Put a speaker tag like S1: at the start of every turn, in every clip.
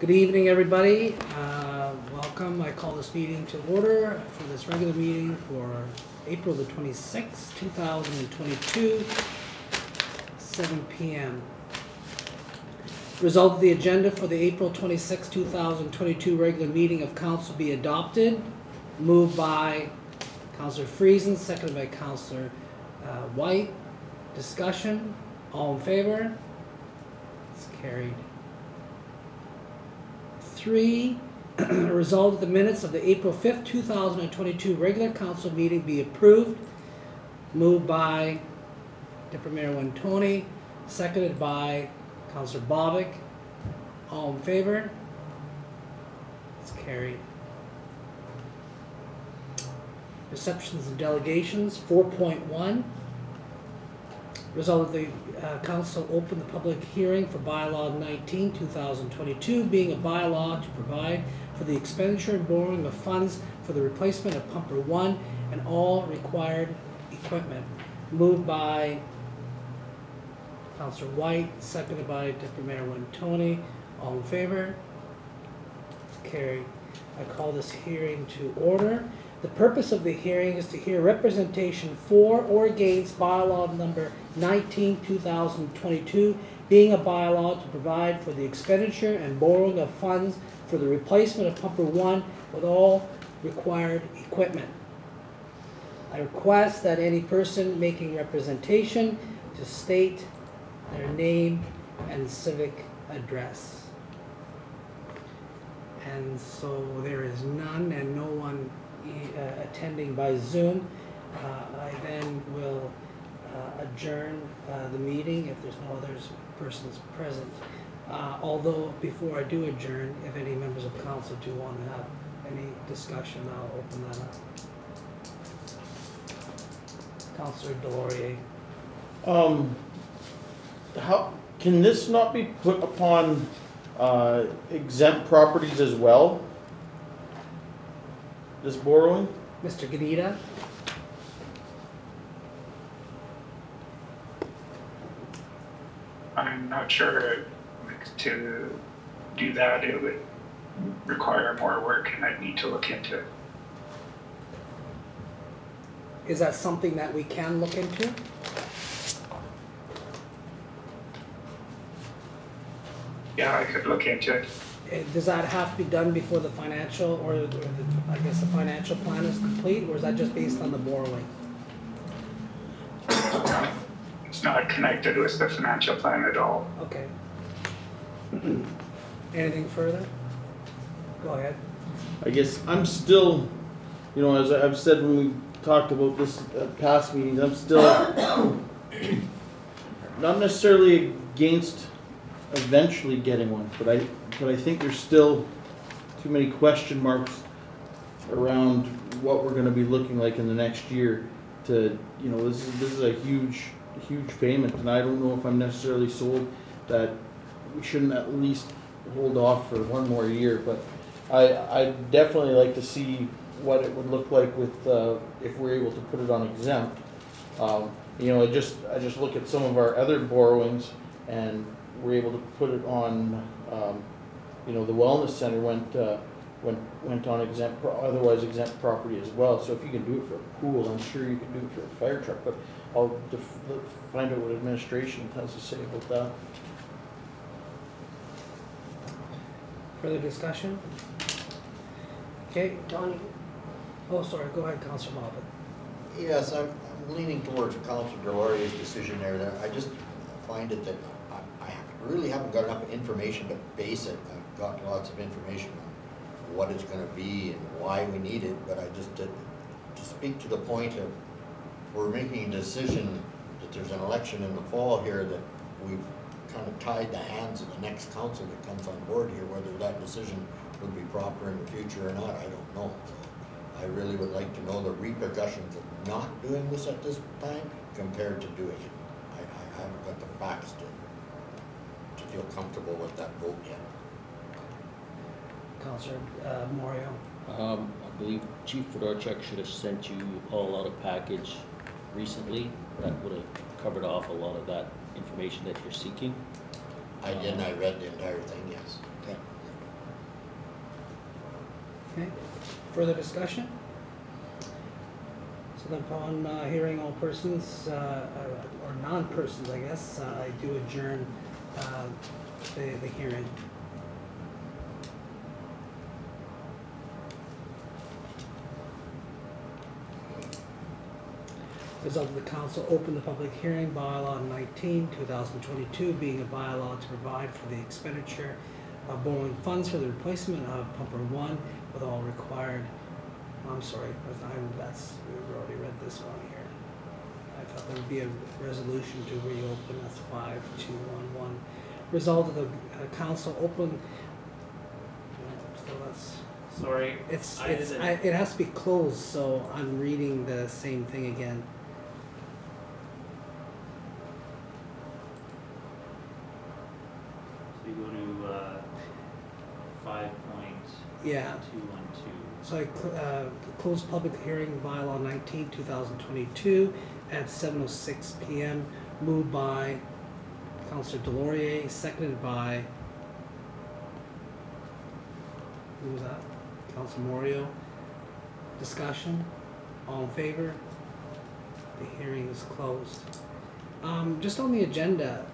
S1: Good evening, everybody. Uh, Welcome. I call this meeting to order for this regular meeting for April the 26th, 2022, 7 PM. Result of the agenda for the April 26, 2022 regular meeting of council be adopted. Moved by Counselor Friesen, seconded by Counselor uh, Whyte. Discussion, all in favor? It's carried. Three, resolve that the minutes of the April fifth, two thousand and twenty-two regular council meeting be approved. Moved by Deputy Mayor Wintoniw, seconded by Councilor Bobick. All in favor? It's carried. Receptions and delegations, four point one. Result of the uh, council open the public hearing for bylaw 19, 2022, being a bylaw to provide for the expenditure and borrowing of funds for the replacement of pumper one and all required equipment. Moved by Councilor Whyte, seconded by Deputy Mayor Wintoniw. All in favor? Carried. I call this hearing to order. The purpose of the hearing is to hear representation for or against bylaw number 19, 2022, being a bylaw to provide for the expenditure and borrowing of funds for the replacement of pumper one with all required equipment. I request that any person making representation to state their name and civic address. And so there is none and no one attending by Zoom. Uh, I then will uh, adjourn uh, the meeting if there's no other persons present. Uh, Although, before I do adjourn, if any members of council do want to have any discussion, I'll open that up. Councilor Delaurier.
S2: Um, how, can this not be put upon, uh, exempt properties as well? This borrowing?
S1: Mr. Gnida?
S3: I'm not sure to do that, it would require more work and I'd need to look into it.
S1: Is that something that we can look into?
S3: Yeah, I could look into it.
S1: Does that have to be done before the financial, or or the- I guess the financial plan is complete, or is that just based on the borrowing?
S3: It's not connected with the financial plan at all.
S1: Okay. Anything further? Go ahead.
S2: I guess I'm still, you know, as I've said when we talked about this at past meetings, I'm still not necessarily against eventually getting one, but I, but I think there's still too many question marks around what we're gonna be looking like in the next year to, you know, this is, this is a huge, huge payment, and I don't know if I'm necessarily sold that we shouldn't at least hold off for one more year, but I, I'd definitely like to see what it would look like with, uh, if we're able to put it on exempt. Um, you know, I just, I just look at some of our other borrowings and we're able to put it on, um, you know, the wellness center went, uh, went, went on exempt, pro- otherwise exempt property as well. So if you can do it for a pool, I'm sure you can do it for a fire truck, but I'll def- find out what administration has to say about that.
S1: Further discussion? Okay,
S4: Donnie,
S1: oh, sorry, go ahead, Councilor Moffitt.
S4: yes, I'm I'm leaning towards Councilor Delaurier's decision there, that I just find it that I, I really haven't got enough information to base it. I've got lots of information on what it's gonna be and why we need it, but I just, to, to speak to the point of, we're making a decision that there's an election in the fall here, that we've kind of tied the hands of the next council that comes on board here, whether that decision would be proper in the future or not, I don't know. I really would like to know the repercussions of not doing this at this time compared to doing it. I, I haven't got the facts to, to feel comfortable with that vote yet.
S1: Councilor uh, Moriaux.
S5: Um, I believe Chief Fedorchuk should have sent you all out a package recently that would have covered off a lot of that information that you're seeking.
S4: I did, and I read the entire thing, yes.
S1: Okay, Okay, further discussion? So then upon uh, hearing all persons, uh, uh, or non-persons, I guess, uh, I do adjourn uh, the, the hearing. Result of the council open the public hearing, bylaw 19, 2022, being a bylaw to provide for the expenditure of borrowing funds for the replacement of pumper one with all required, I'm sorry, I'm, that's, we've already read this one here. I thought there would be a resolution to reopen, that's five, two, one, one. Result of the uh, council open, so that's,
S6: Sorry,
S1: it's,
S6: I
S1: it's,
S6: didn't-
S1: I, it has to be closed, so I'm reading the same thing again.
S6: so you go to, uh, five point
S1: Yeah,
S6: two one two.
S1: So I cl- uh, closed public hearing bylaw 19, 2022 at 7:06 PM. Moved by Councilor Delaurier, seconded by, who was that? Counselor Moriaux. Discussion, all in favor? The hearing is closed. Um, Just on the agenda,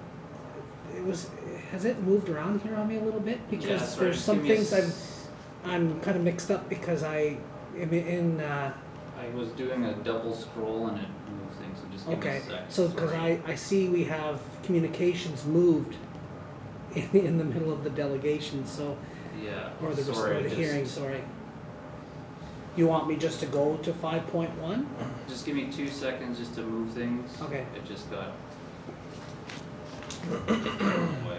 S1: it was, has it moved around here on me a little bit? Because there's some
S6: give me a
S1: things
S6: s-
S1: I'm kind of mixed up because I, in, in uh,
S6: I was doing a double scroll and it moved things, so just give me
S1: okay,
S6: a sec.
S1: so, because. I, I see we have communications moved in, in the middle of the delegation, so,
S6: Yeah,
S1: or the,
S6: sorry,
S1: or the
S6: just-
S1: hearing, sorry. You want me just to go to five point one?
S6: Just give me two seconds just to move things.
S1: Okay.
S6: It just got.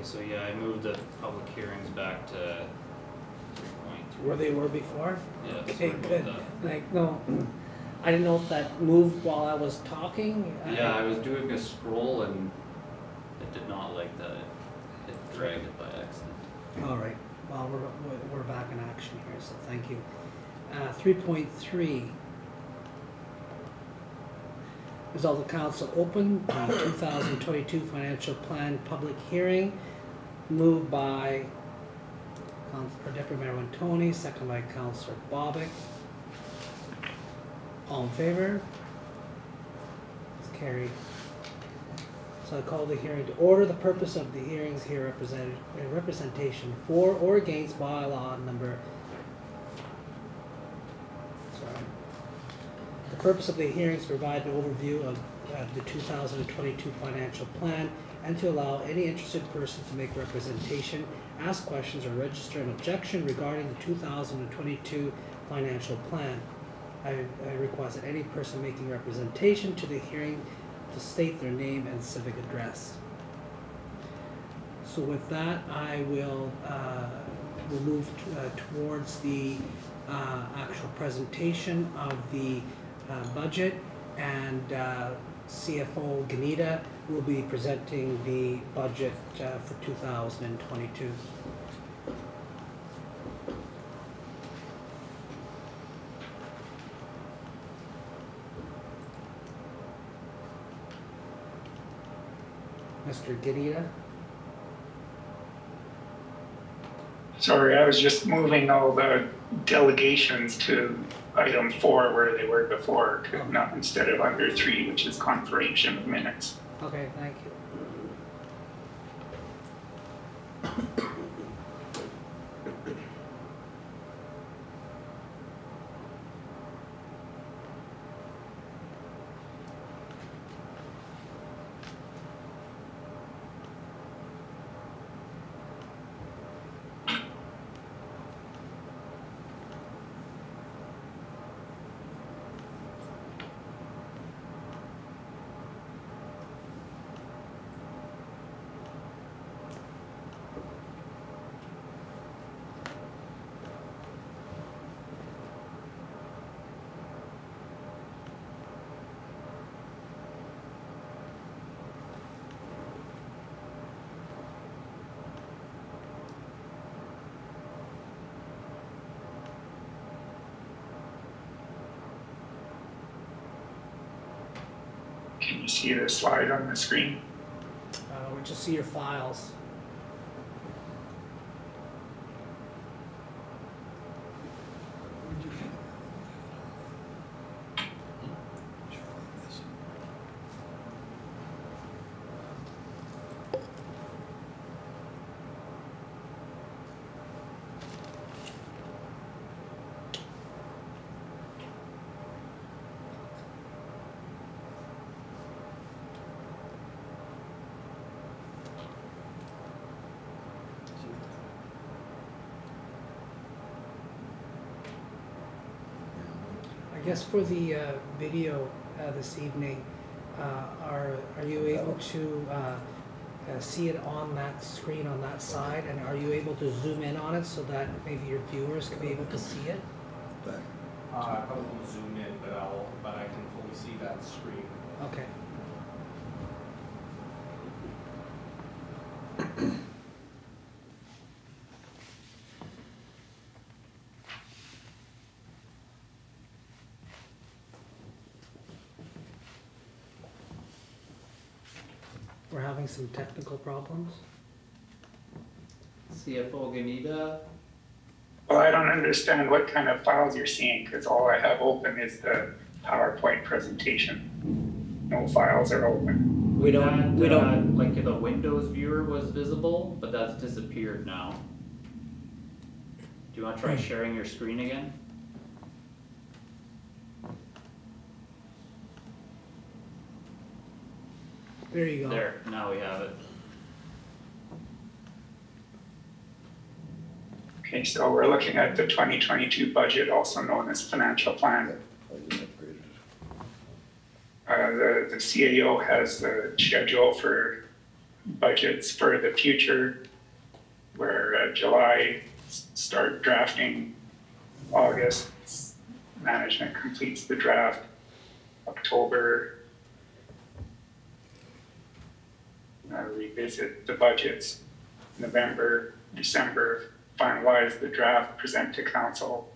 S6: Okay, so yeah, I moved the public hearings back to three point three.
S1: Where they were before?
S6: Yeah,
S1: Okay,
S6: about
S1: good,
S6: that.
S1: like, no, I didn't know if that moved while I was talking. I-
S6: Yeah, I was doing a scroll and it did not like that. It, it dragged it by accident.
S1: All right, well, we're, we're- we're back in action here, so thank you. Uh, three point three. Result of council open, two thousand twenty-two financial plan public hearing, moved by Couns- or Deputy Mayor Tony, second by Councilor Bobick. All in favor? It's carried. So I call the hearing to order. The purpose of the hearings here represented, uh, representation for or against bylaw number. Sorry. The purpose of the hearings provide an overview of, uh the two thousand and twenty-two financial plan and to allow any interested person to make representation, ask questions, or register an objection regarding the two thousand and twenty-two financial plan. I, I request that any person making representation to the hearing to state their name and civic address. So with that, I will, uh, will move uh, towards the, uh, actual presentation of the uh, budget, and uh, CFO Gnida will be presenting the budget uh, for 2022. Mr. Gnida?
S3: Sorry, I was just moving all the delegations to item four where they were before, not instead of under three, which is confirmation of minutes.
S1: Okay, thank you.
S3: Can you see the slide on the screen?
S1: Uh, we just see your files. I guess for the uh, video uh, this evening, uh, are, are you able to uh, uh, see it on that screen on that side? And are you able to zoom in on it so that maybe your viewers can be able to see it?
S7: Uh, I probably won't zoom in, but I'll, but I can fully see that screen.
S1: Okay. We're having some technical problems.
S6: CFO Gnida,
S3: Well, I don't understand what kind of files you're seeing, because all I have open is the PowerPoint presentation. No files are open.
S8: We don't, we
S6: That, uh,
S8: don't,
S6: Like the Windows viewer was visible, but that's disappeared now. Do you wanna try sharing your screen again?
S1: There you go.
S6: There, now we have it.
S3: Okay, so we're looking at the twenty twenty-two budget, also known as financial plan. Uh, the, the CAO has the schedule for budgets for the future, where uh, July start drafting, August management completes the draft, October uh, revisit the budgets, November, December, finalize the draft, present to council,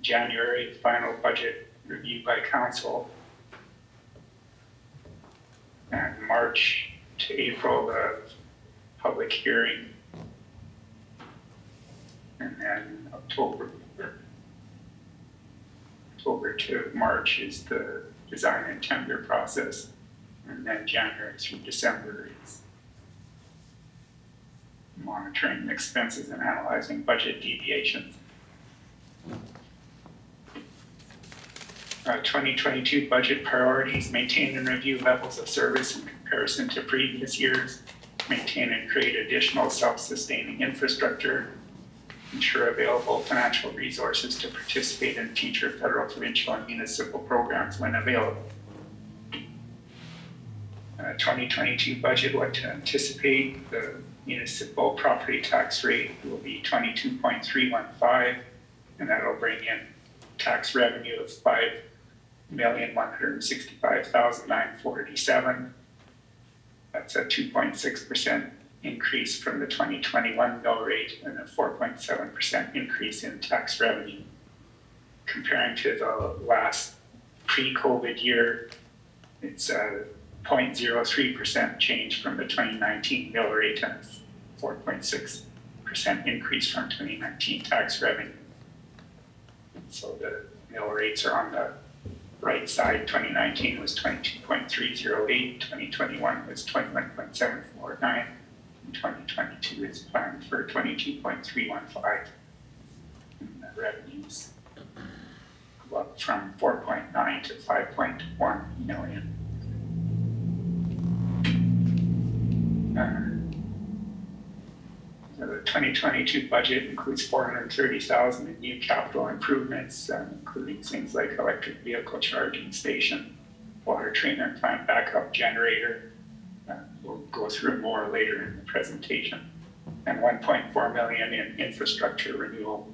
S3: January, final budget review by council, and March to April, the public hearing. And then October, October to March is the design and tender process. And then January through December is monitoring expenses and analyzing budget deviations. Uh, 2022 budget priorities, maintain and review levels of service in comparison to previous years, maintain and create additional self-sustaining infrastructure, ensure available financial resources to participate in future federal, provincial, and municipal programs when available. Uh, 2022 budget, what to anticipate, the municipal property tax rate will be 22.315, and that'll bring in tax revenue of five million, one hundred and sixty-five thousand, nine forty-seven. That's a two point six percent increase from the twenty twenty-one mill rate and a four point seven percent increase in tax revenue. Comparing to the last pre-COVID year, it's a 0.03 percent change from the twenty nineteen mill rate and four point six percent increase from twenty nineteen tax revenue. So the mill rates are on the right side, twenty nineteen was 22.308, 2021 was twenty-one point seven four nine, and twenty twenty-two is planned for twenty-two point three one five. And the revenues up from four point nine to five point one million. Uh, The twenty twenty-two budget includes four hundred and thirty thousand in new capital improvements, um, including things like electric vehicle charging station, water treatment plant backup generator. Uh, We'll go through more later in the presentation. And one point four million in infrastructure renewal,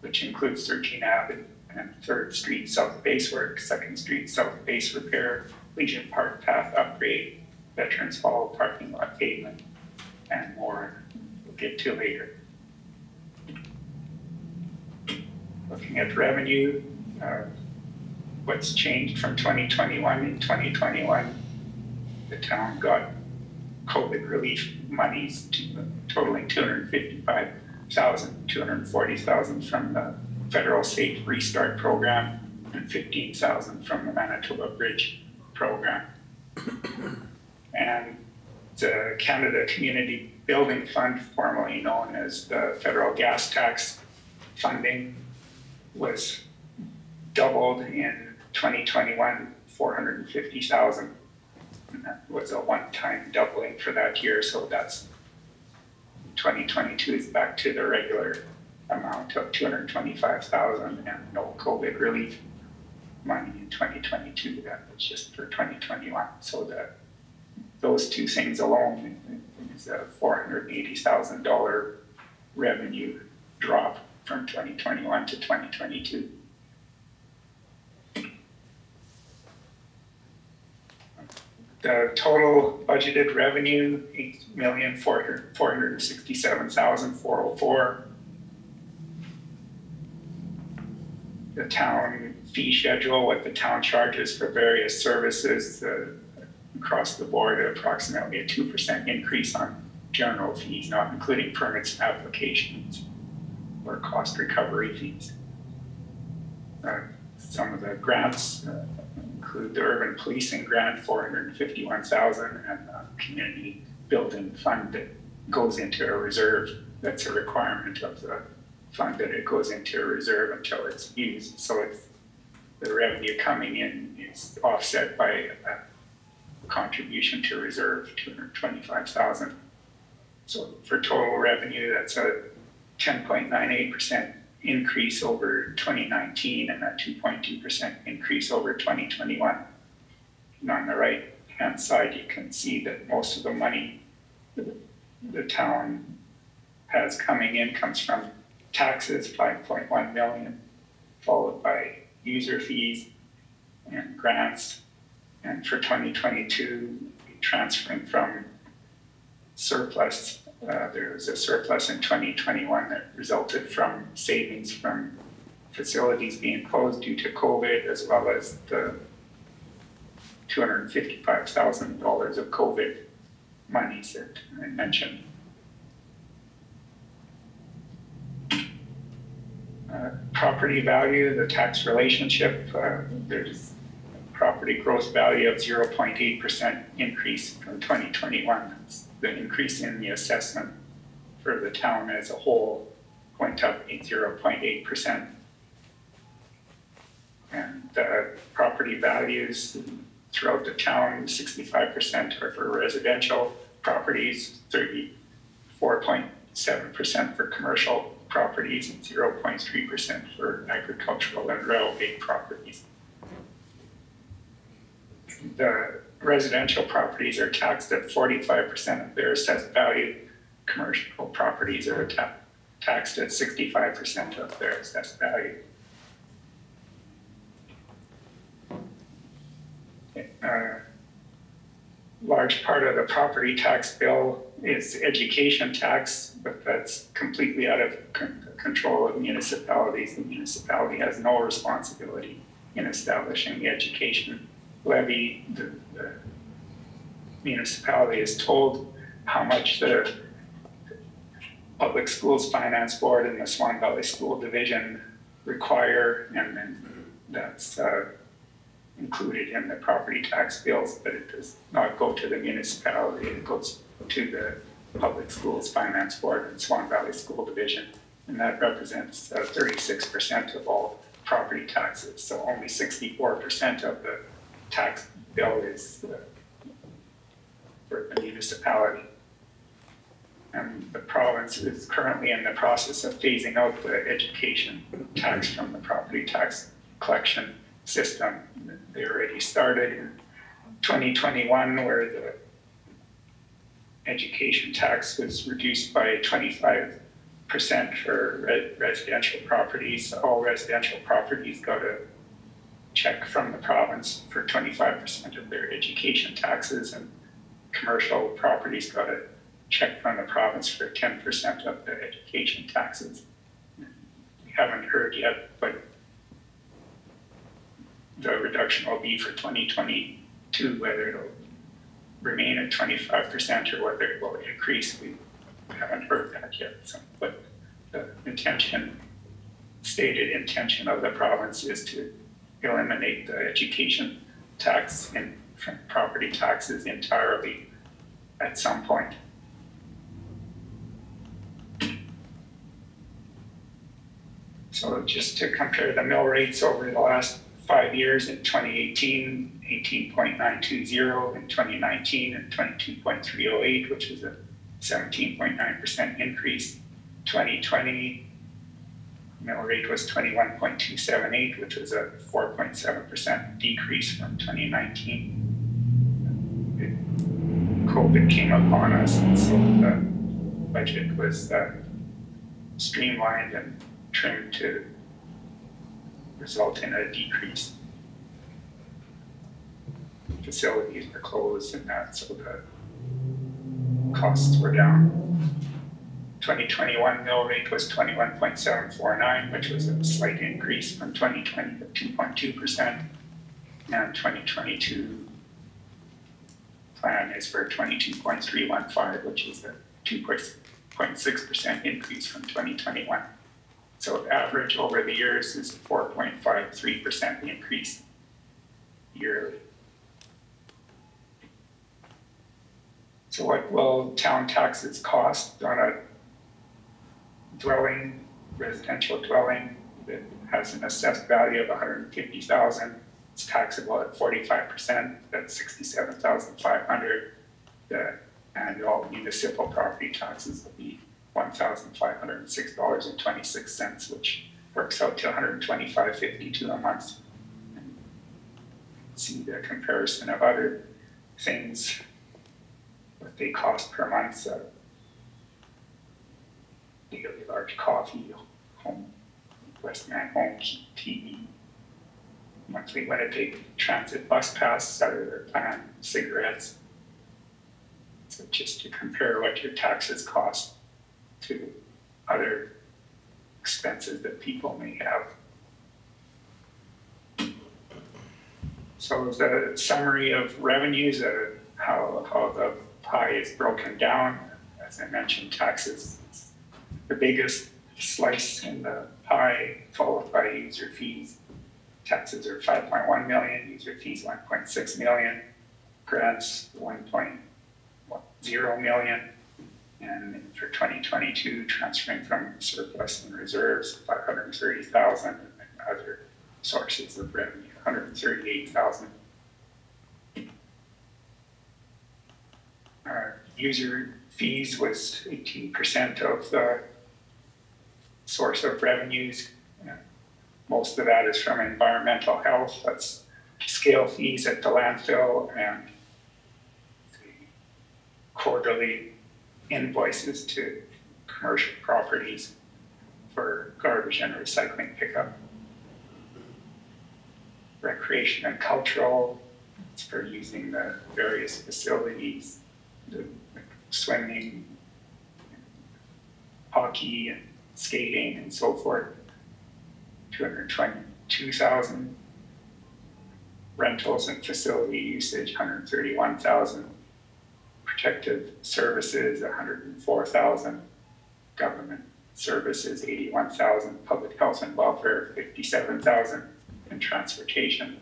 S3: which includes thirteen Ave and Third Street South Base work, Second Street South Base repair, Legion Park path upgrade, Veterans Hall parking lot pavement, and more we'll get to later. Looking at revenue, uh, what's changed from twenty twenty-one in twenty twenty-one? The town got COVID relief monies to- totaling two hundred and fifty-five thousand, two hundred and forty thousand from the federal safe restart program and fifteen thousand from the Manitoba Bridge program. And the Canada Community Building Fund, formerly known as the federal gas tax funding, was doubled in 2021, 450,000. And that was a one-time doubling for that year, so that's 2022 is back to the regular amount of 225,000 and no COVID relief money in 2022. That was just for 2021. So the those two things alone is a four hundred eighty thousand dollar revenue drop from twenty twenty-one to twenty twenty-two. The total budgeted revenue, eight million four hundred, four hundred sixty-seven thousand four oh four. The town fee schedule, what the town charges for various services, the across the board, at approximately a two percent increase on general fees, not including permits applications or cost recovery fees. Uh, Some of the grants uh, include the urban policing grant, four hundred and the community building fund that goes into a reserve. That's a requirement of the fund that it goes into a reserve until it's used. So it's, the revenue coming in is offset by contribution to reserve, two hundred twenty-five thousand. So for total revenue, that's a ten point nine eight percent increase over twenty nineteen and a two point two percent increase over twenty twenty-one. And on the right-hand side, you can see that most of the money the- town has coming in comes from taxes, five point one million, followed by user fees and grants, and for twenty twenty-two, transferring from surplus, uh, there was a surplus in twenty twenty-one that resulted from savings from facilities being closed due to COVID, as well as the two hundred and fifty-five thousand dollars of COVID monies that I mentioned. Uh, property value, the tax relationship, uh, there's property gross value of zero point eight percent increase from twenty twenty-one. The increase in the assessment for the town as a whole went up zero point eight percent. And the property values throughout the town, sixty-five percent are for residential properties, thirty-four point seven percent for commercial properties, and zero point three percent for agricultural and railway properties the residential properties are taxed at forty-five percent of their assessed value. Commercial properties are ta- taxed at sixty-five percent of their assessed value. Uh, Large part of the property tax bill is education tax, but that's completely out of control of municipalities. The municipality has no responsibility in establishing the education levy. The, the municipality is told how much the Public Schools Finance Board and the Swan Valley School Division require, and then that's uh, included in the property tax bills, but it does not go to the municipality, it goes to the Public Schools Finance Board and Swan Valley School Division. And that represents uh, thirty-six percent of all property taxes, so only sixty-four percent of the tax bill is for the municipality. And the province is currently in the process of phasing out the education tax from the property tax collection system. They already started in 2021 where the education tax was reduced by 25% for re- residential properties. All residential properties got a check from the province for 25% of their education taxes and commercial properties got a check from the province for 10% of their education taxes. We haven't heard yet, but the reduction will be for 2022, whether it'll remain at 25% or whether it will increase. We haven't heard that yet. So, but the intention, stated intention of the province is to eliminate the education tax and property taxes entirely at some point. So just to compare the mill rates over the last five years in 2018, 18.920, in 2019, and 22.308, which is a 17.9% increase. 2020, mill rate was 21.278, which was a 4.7% decrease from 2019. It- COVID came upon us, and so the budget was uh, streamlined and trimmed to result in a decrease. Facilities were closed and that, so the costs were down. 2021 mill rate was 21.749, which was a slight increase from 2020 of 2.2%. And 2022 plan is for 22.315, which is a 2.6% increase from 2021. So average over the years is four point five three percent increase yearly. So what will town taxes cost on a dwelling, residential dwelling that has an assessed value of hundred and fifty thousand? It's taxable at forty-five percent, that's sixty-seven thousand five hundred. The annual municipal property taxes will be one thousand five hundred and six dollars and twenty-six cents, which works out to one hundred and twenty-five fifty-two a month. See the comparison of other things, what they cost per month, so. Daily large coffee, home, Westman home TV. Monthly Winnipeg transit bus pass, cellular plan, cigarettes. So just to compare what your taxes cost to other expenses that people may have. So the summary of revenues, uh, how, how the pie is broken down, as I mentioned, taxes the biggest slice in the pie, followed by user fees. Taxes are five point one million, user fees one point six million, grants one point zero million. And for twenty twenty-two, transferring from surplus and reserves, five hundred and other sources of revenue, hundred and thirty-eight thousand. Our user fees was eighteen percent of the source of revenues. Most of that is from environmental health, that's scale fees at the landfill and quarterly invoices to commercial properties. for garbage and recycling pickup. Recreation and cultural, it's for using the various facilities, the swimming, hockey and skating and so forth. Two hundred twenty-two thousand. Rentals and facility usage, hundred thirty-one thousand. Protective services, hundred and four thousand. Government services, eighty-one thousand. Public health and welfare, fifty-seven thousand. And transportation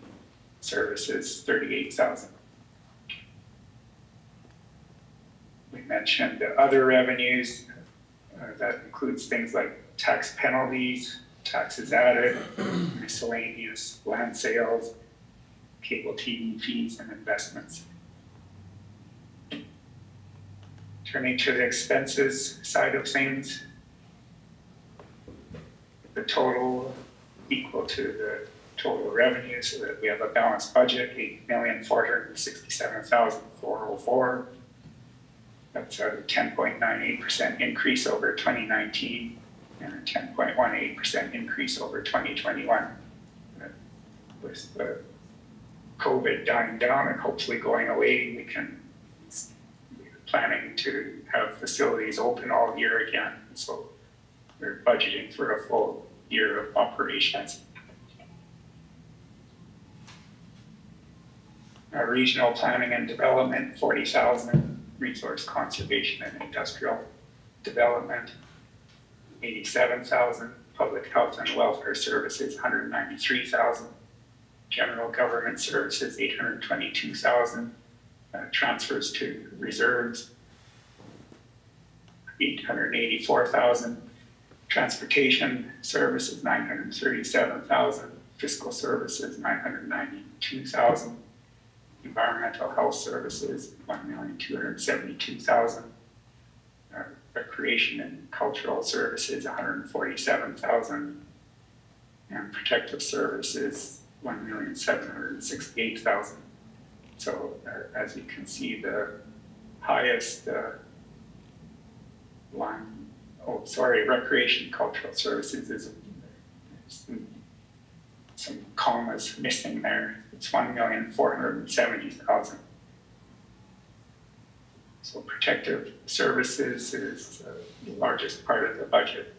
S3: services, thirty-eight thousand. We mentioned the other revenues, uh, that includes things like tax penalties, taxes added, miscellaneous land sales, cable TV fees, and investments. Turning to the expenses side of things, the total equal to the total revenue so that we have a balanced budget, 8,467,404. That's a ten point nine eight percent increase over twenty nineteen and a ten point one eight percent increase over twenty twenty-one. With the COVID dying down and hopefully going away, we can planning to have facilities open all year again, so we're budgeting for a full year of operations. Our regional planning and development, forty thousand, resource conservation and industrial development, eighty-seven thousand, public health and welfare services, hundred ninety-three thousand, general government services, eight hundred twenty-two thousand, uh, transfers to reserves, eight hundred eighty-four thousand, transportation services, nine hundred thirty-seven thousand, fiscal services, nine hundred ninety-two thousand, environmental health services, one million two hundred seventy-two thousand, uh, recreation and cultural services, hundred and forty-seven thousand, and protective services, one million seven hundred sixty-eight thousand. So uh, as you can see, the highest uh, line, oh, sorry, recreation cultural services is some commas missing there. It's one million four hundred and seventy thousand. So protective services is uh, the largest part of the budget.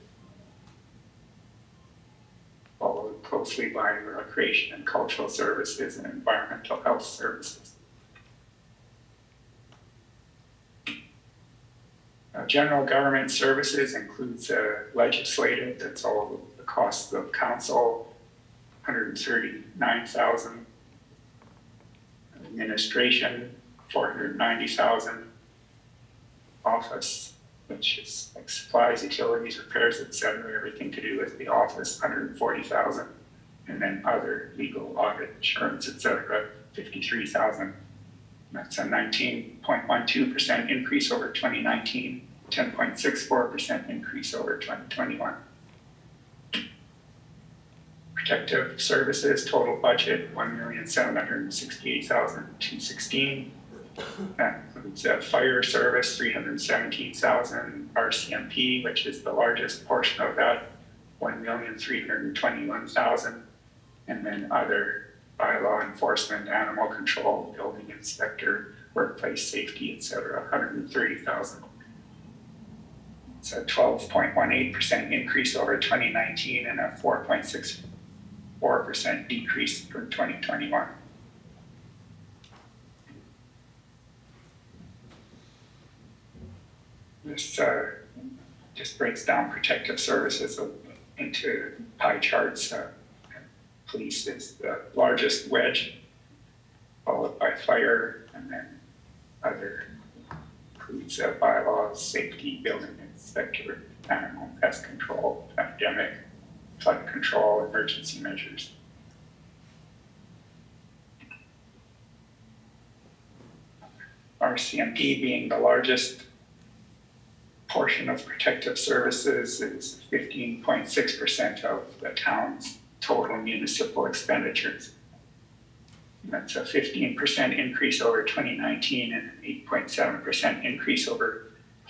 S3: Followed closely by recreation and cultural services and environmental health services. Uh, general government services includes uh, legislative, that's all the costs of council, hundred and thirty-nine thousand. Administration, four hundred and ninety thousand. Office, which is like supplies, utilities, repairs, et cetera, everything to do with the office, hundred and then other legal audit, insurance, etc. fifty-three thousand. That's a nineteen point one two percent increase over 2019, 10.64 percent increase over twenty twenty-one. Protective services, total budget, one million seven hundred and sixty-eight thousand two sixteen. That includes uh, fire service, three hundred seventeen thousand, RCMP, which is the largest portion of that, one million three hundred and twenty-one thousand. And then other bylaw enforcement, animal control, building inspector, workplace safety, et cetera, hundred and thirty thousand. It's a twelve point one eight percent increase over twenty nineteen and a four point six four percent decrease for twenty twenty-one. This uh, just breaks down protective services into pie charts. Uh, Police is the largest wedge, followed by fire, and then other includes uh, bylaws, safety, building inspector, animal pest control, pandemic, flood control, emergency measures. RCMP being the largest portion of protective services is fifteen point six percent of the town's total municipal expenditures. That's a fifteen percent increase over twenty nineteen and an eight point seven percent increase over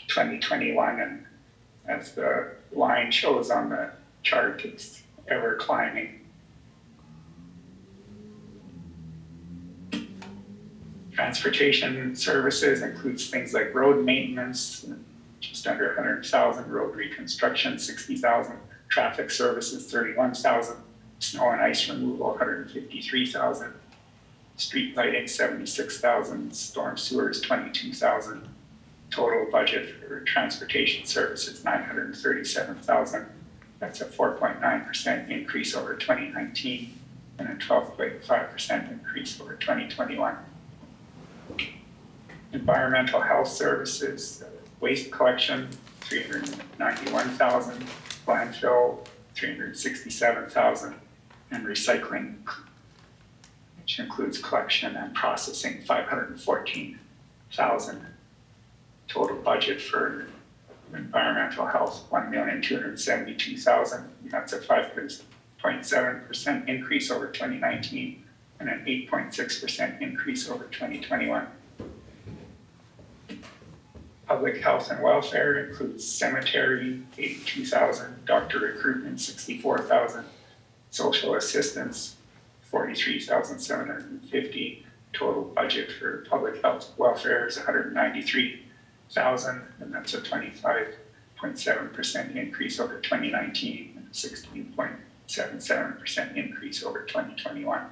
S3: twenty twenty-one and as the line shows on the chart that's ever climbing. Transportation services includes things like road maintenance, just under 100,000, road reconstruction, 60,000, traffic services, 31,000, snow and ice removal, 153,000, street lighting, 76,000, storm sewers, 22,000, total budget for transportation services, 937,000. That's a four point nine percent increase over twenty nineteen and a twelve point five percent increase over twenty twenty-one. Environmental health services, waste collection, three hundred and ninety-one thousand, landfill, three hundred and recycling, which includes collection and processing, five hundred and fourteen thousand. Total budget for environmental health, one million two hundred and seventy-two thousand, that's a five point seven percent increase over twenty nineteen, and an eight point six percent increase over twenty twenty-one. Public health and welfare includes cemetery, eighty-two thousand, doctor recruitment, sixty-four thousand, social assistance, forty-three thousand seven hundred and fifty. Total budget for public health welfare is hundred and ninety-three thousand, and that's a twenty-five point seven percent increase over twenty nineteen, and sixteen point seven seven percent increase over twenty twenty-one.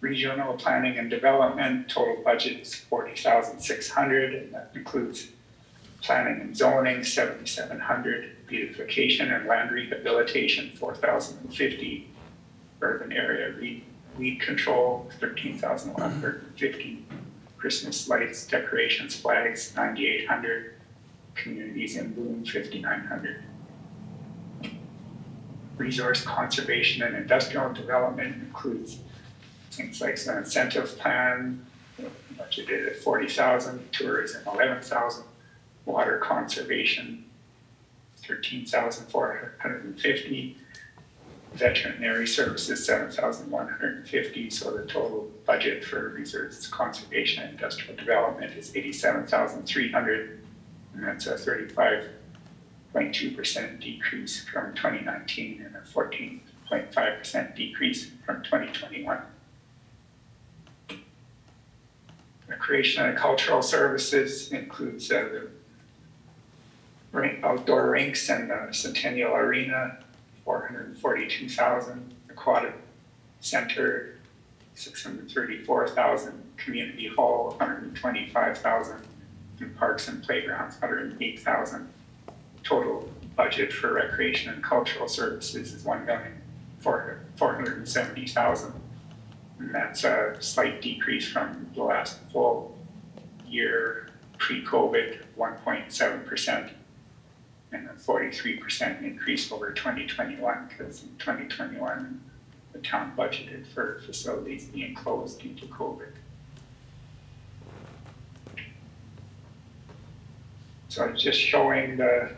S3: Regional planning and development, total budget is forty thousand six hundred, and that includes planning and zoning, seventy-seven hundred, beautification and land rehabilitation, four thousand and fifty, urban area weed, weed control, thirteen thousand one hundred and fifty, Christmas lights, decorations, flags, 9,800 communities in bloom, 5,900. Resource conservation and industrial development includes things like the incentive plan, budgeted at 40,000, tourism 11,000, water conservation 13,450, veterinary services, seven thousand one hundred and fifty, so the total budget for resource conservation and industrial development is eighty-seven thousand three hundred, and that's a thirty-five point two percent decrease from twenty nineteen and a fourteen point five percent decrease from twenty twenty-one. Recreation and cultural services includes uh, the outdoor rinks and the Centennial Arena, four hundred and forty-two thousand, aquatic center, six hundred and thirty-four thousand, community hall, hundred and twenty-five thousand, and parks and playgrounds, hundred and eight thousand. Total budget for recreation and cultural services is one million, four, four hundred and that's a slight decrease from the last full year pre-COVID, one point seven percent and a forty-three percent increase over twenty twenty-one, because in twenty twenty-one, the town budgeted for facilities being closed due to COVID. So it's just showing the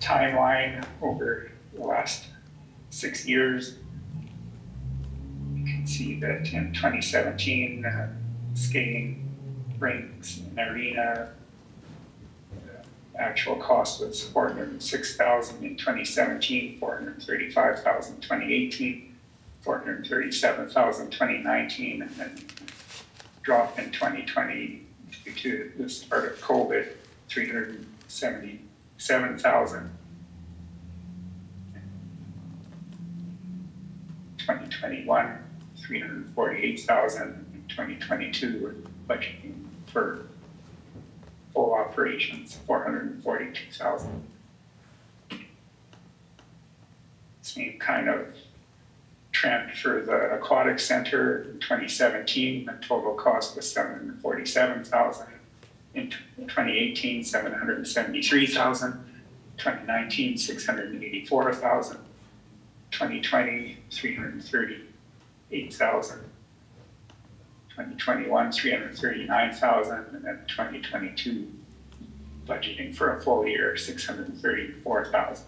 S3: timeline over the last six years. You can see that in twenty seventeen, uh, skating rinks and arena, actual cost was four hundred and six thousand in 2017, 435,000 in 2018, 437,000 2019, and then drop in twenty twenty due to the start of COVID, three hundred and seventy-seven thousand. Twenty twenty-one, three hundred and forty-eight thousand, in twenty twenty-two, we're budgeting for full operations, 442,000. So you kind of trend for the aquatic center in 2017, the total cost was 747,000. In 2018, 773,000. 2019, 684,000. 2020, 338,000. 2021, 339,000, and then 2022, budgeting for a full year, 634,000.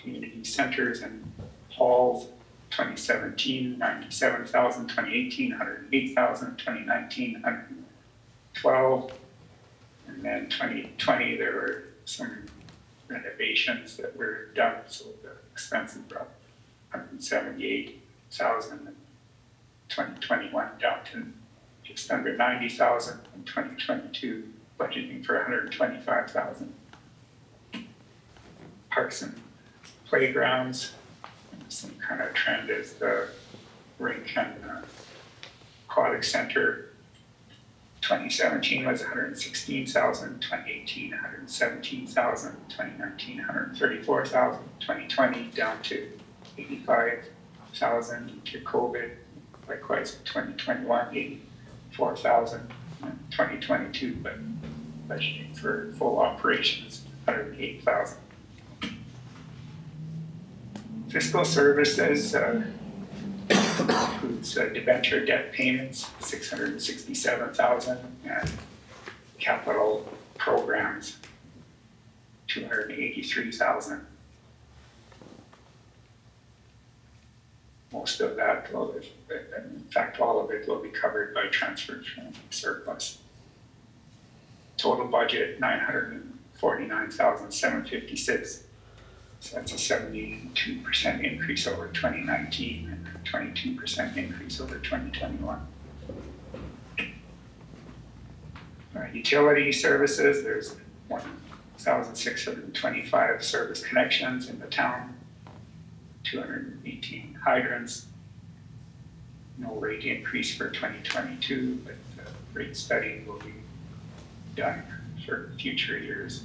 S3: Community centers and halls, 2017, 97,000, 2018, 108,000, 2019, 112. And then 2020, there were some renovations that were done, so the expenses brought 178,000 in 2021 down to just under 90,000 in 2022, budgeting for 125,000. Parks and playgrounds, some kind of trend is the rink and uh, aquatic center. 2017 was 116,000, 2018 117,000, 2019 134,000, 2020 down to 85,000 to COVID, likewise 2021, 84,000 2022, but budgeting for full operations, 108,000. Fiscal services uh, includes uh, debenture debt payments, 667,000, and capital programs, 283,000. Most of that, will, in fact, all of it will be covered by transfers from surplus. Total budget, nine hundred and forty-nine thousand, seven fifty-six. So that's a seventy-two percent increase over twenty nineteen and a twenty-two percent increase over twenty twenty-one. Uh, utility services, there's one thousand six hundred and twenty-five service connections in the town. Two hundred and eighteen hydrants. No rate increase for twenty twenty-two, but the rate study will be done for future years.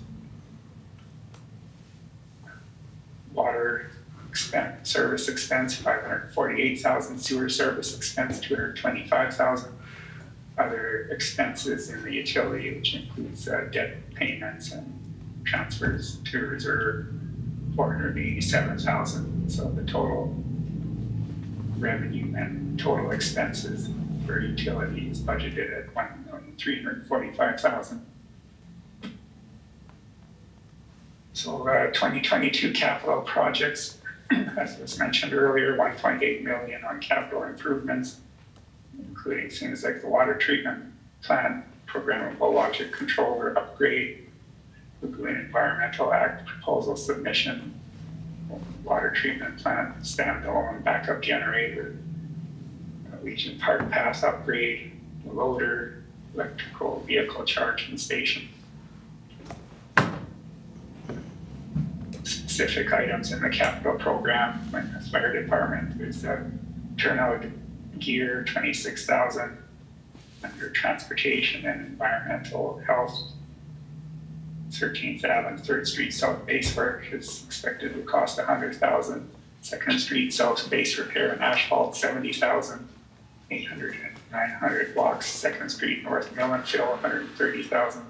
S3: water expense, service expense, five hundred forty-eight thousand, sewer service expense, two hundred twenty-five thousand. Other expenses in the utility, which includes uh, debt payments and transfers to reserve, four hundred eighty-seven thousand, so the total revenue and total expenses for utility is budgeted at one million, three hundred forty-five thousand. So uh, 2022 capital projects, as was mentioned earlier, 1.8 million on capital improvements, including things like the water treatment plant, programmable logic controller upgrade, Environmental Act proposal submission, water treatment plant standalone backup generator, Legion Park Path upgrade, loader, electrical vehicle charging station. specific items in the capital program, when the fire department is uh, turnout gear, twenty-six thousand. Under transportation and environmental health. Thirteenth Avenue, Third Street South base work is expected to cost a hundred thousand. Second Street South base repair and asphalt, seventy thousand. Eight hundred and nine hundred blocks, Second Street North Millen fill, hundred and thirty thousand.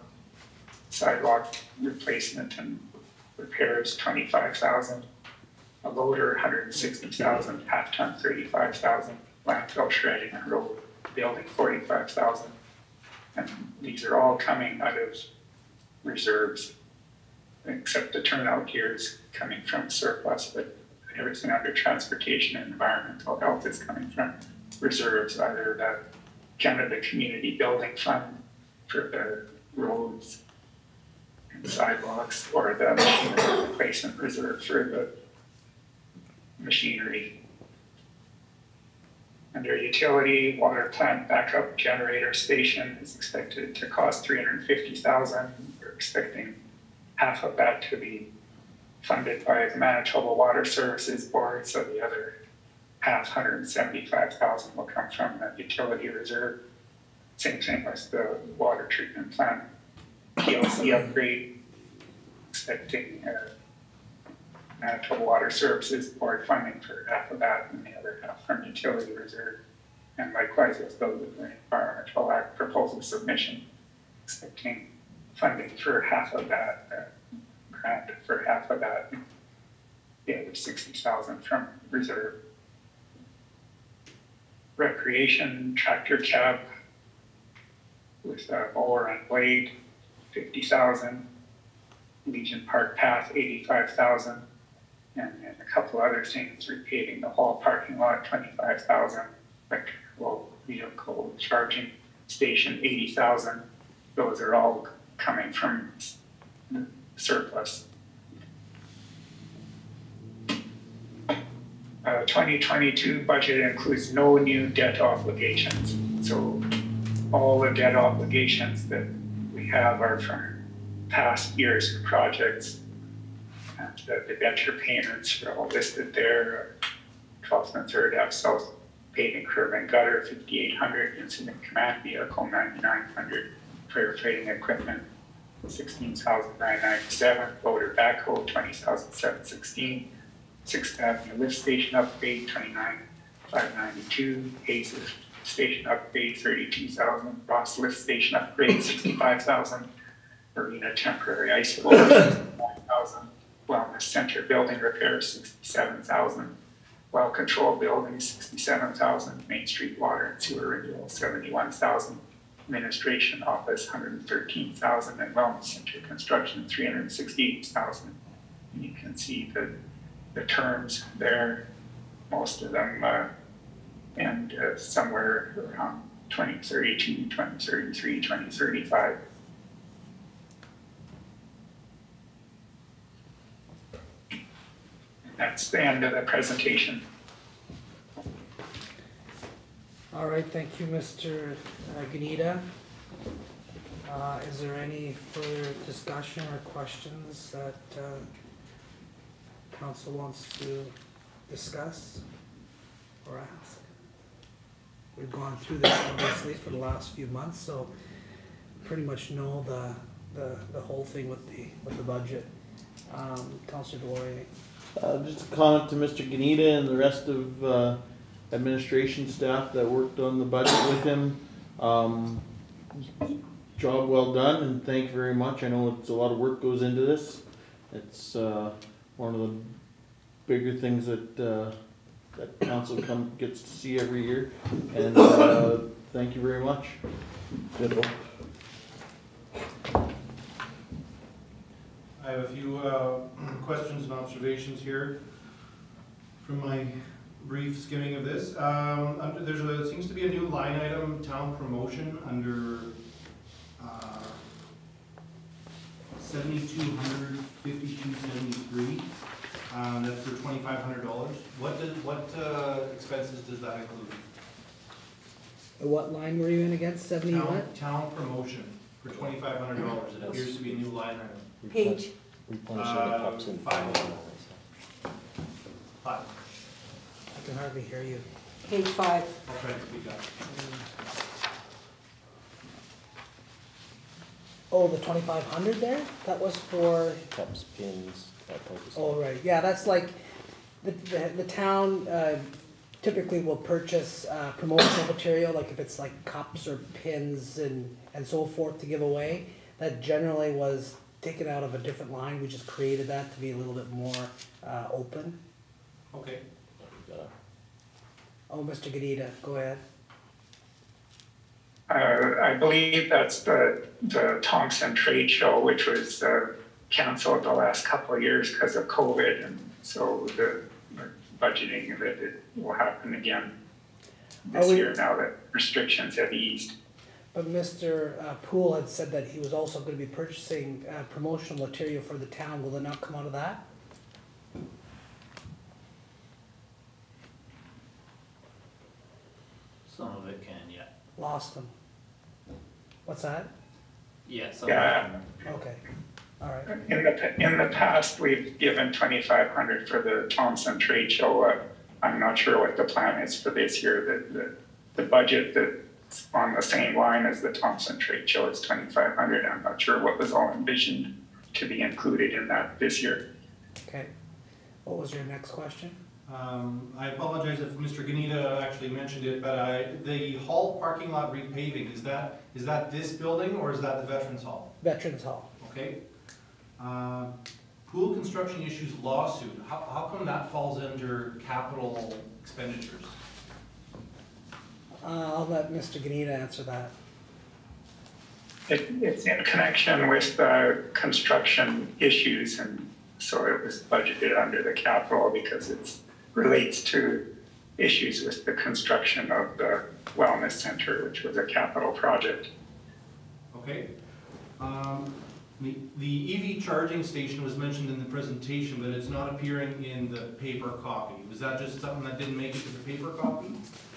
S3: Sidewalk replacement and repairs twenty-five thousand, a loader hundred and sixty thousand, half ton thirty-five thousand, landfill shredding and road building forty-five thousand. And these are all coming out of reserves, except the turnout gear is coming from surplus, but everything under transportation and environmental health is coming from reserves, either the Canada Community Building Fund for the roads and sidewalks or the replacement reserve for the machinery. Under utility, water plant backup generator station is expected to cost three hundred and fifty thousand. We're expecting half of that to be funded by the Manitoba Water Services Board, so the other half, hundred and seventy-five thousand will come from the utility reserve. Same thing with the water treatment plant PLC upgrade, expecting uh, Manitoba Water Services Board funding for half of that and the other half from utility reserve. And likewise with those with the Environmental Act proposal submission, expecting funding for half of that, uh, grant for half of that, the other sixty thousand from reserve. Recreation tractor cab with a mower and blade, fifty thousand. Legion Park Path, eighty-five thousand. And, a couple other things, repaving the hall parking lot, twenty-five thousand, electrical vehicle charging station, eighty thousand. Those are all coming from surplus. Uh, twenty twenty-two budget includes no new debt obligations, so all the debt obligations that we have are from past years' projects. And the debenture payments are all listed there, twelfth and third F South paving curb and gutter, fifty-eight hundred, incident command vehicle, ninety-nine hundred, firefighting equipment, sixteen thousand nine ninety-seven, loader backhoe, twenty thousand seven sixteen, Sixth Avenue lift station upgrade, twenty-nine five ninety-two, Hayes station upgrade, thirty-two thousand, Ross lift station upgrade, sixty-five thousand, Marina temporary ice nine thousand, Wellness Center building repair, sixty-seven thousand, well control building, sixty-seven thousand, Main Street water and sewer renewal, seventy-one thousand, administration office, hundred and thirteen thousand, and wellness center construction, three hundred and sixty-eight thousand. And you can see the, the terms there, most of them, uh, end uh, somewhere around 2032, 2033, 2035. That's the end of the presentation.
S1: All right, thank you, Mr. Gnida. Uh, is there any further discussion or questions that, uh, council wants to discuss or ask? We've gone through this obviously for the last few months, so pretty much know the, the, the whole thing with the, with the budget. Um, Councilor Dwyer,
S2: Uh, just a comment to Mr. Gnida and the rest of, uh, administration staff that worked on the budget with him. Um, job well done and thank you very much. I know it's, a lot of work goes into this. It's, uh, one of the bigger things that, uh, that council come, gets to see every year. And, uh, thank you very much. Good.
S7: I have a few uh, questions and observations here from my brief skimming of this. Um, under- There's a, seems to be a new line item, town promotion, under uh, seventy-two hundred fifty-two seventy-three. Um, That's for twenty-five hundred dollars. What does, what uh, expenses does that include?
S1: what line were you in again, seventy
S7: Town-
S1: what?
S7: Town promotion for twenty-five hundred dollars. It appears to be a new line item.
S5: Page. Replenishing the cups and.
S7: five. Five.
S1: I can hardly hear you.
S8: Page five.
S7: I'll try to speak up.
S1: Oh, the twenty-five hundred there? That was for,
S5: Cups, pins, that type of stuff.
S1: oh, right, yeah, that's like, the, the, the town, uh, typically we will purchase, uh, promotional material, like if it's like cups or pins and, and so forth to give away. That generally was taken out of a different line, we just created that to be a little bit more, uh, open.
S7: Okay.
S1: Oh, Mr. Gnida, go ahead.
S3: Uh, I believe that's the, the Thompson Trade Show, which was, uh, canceled the last couple of years because of COVID, and so the the budgeting of it, it will happen again this
S1: we-
S3: year now that restrictions have eased.
S1: But Mr. uh, Poole had said that he was also gonna be purchasing, uh, promotional material for the town, will it not come out of that?
S6: Some of it can, yeah.
S1: Lost him. What's that?
S6: Yeah, some of it can.
S1: Okay, all right.
S3: In the, in the past, we've given twenty-five hundred for the Thompson Trade Show. Uh, I'm not sure what the plan is for this year. The, the, the budget that's on the same line as the Thompson Trade Show is twenty-five hundred. I'm not sure what was all envisioned to be included in that this year.
S1: Okay. What was your next question?
S7: Um, I apologize if Mr. Gnida actually mentioned it, but I, the hall parking lot repaving, is that, is that this building or is that the Veterans Hall?
S1: Veterans Hall.
S7: Okay? Uh, Pool construction issues lawsuit, how, how come that falls under capital expenditures?
S1: Uh, I'll let Mr. Gnida answer that.
S3: It, it's in connection with the construction issues and so it was budgeted under the capital because it relates to issues with the construction of the wellness center, which was a capital project.
S7: Okay. Um, The, the EV charging station was mentioned in the presentation, but it's not appearing in the paper copy. Was that just something that didn't make it to the paper copy?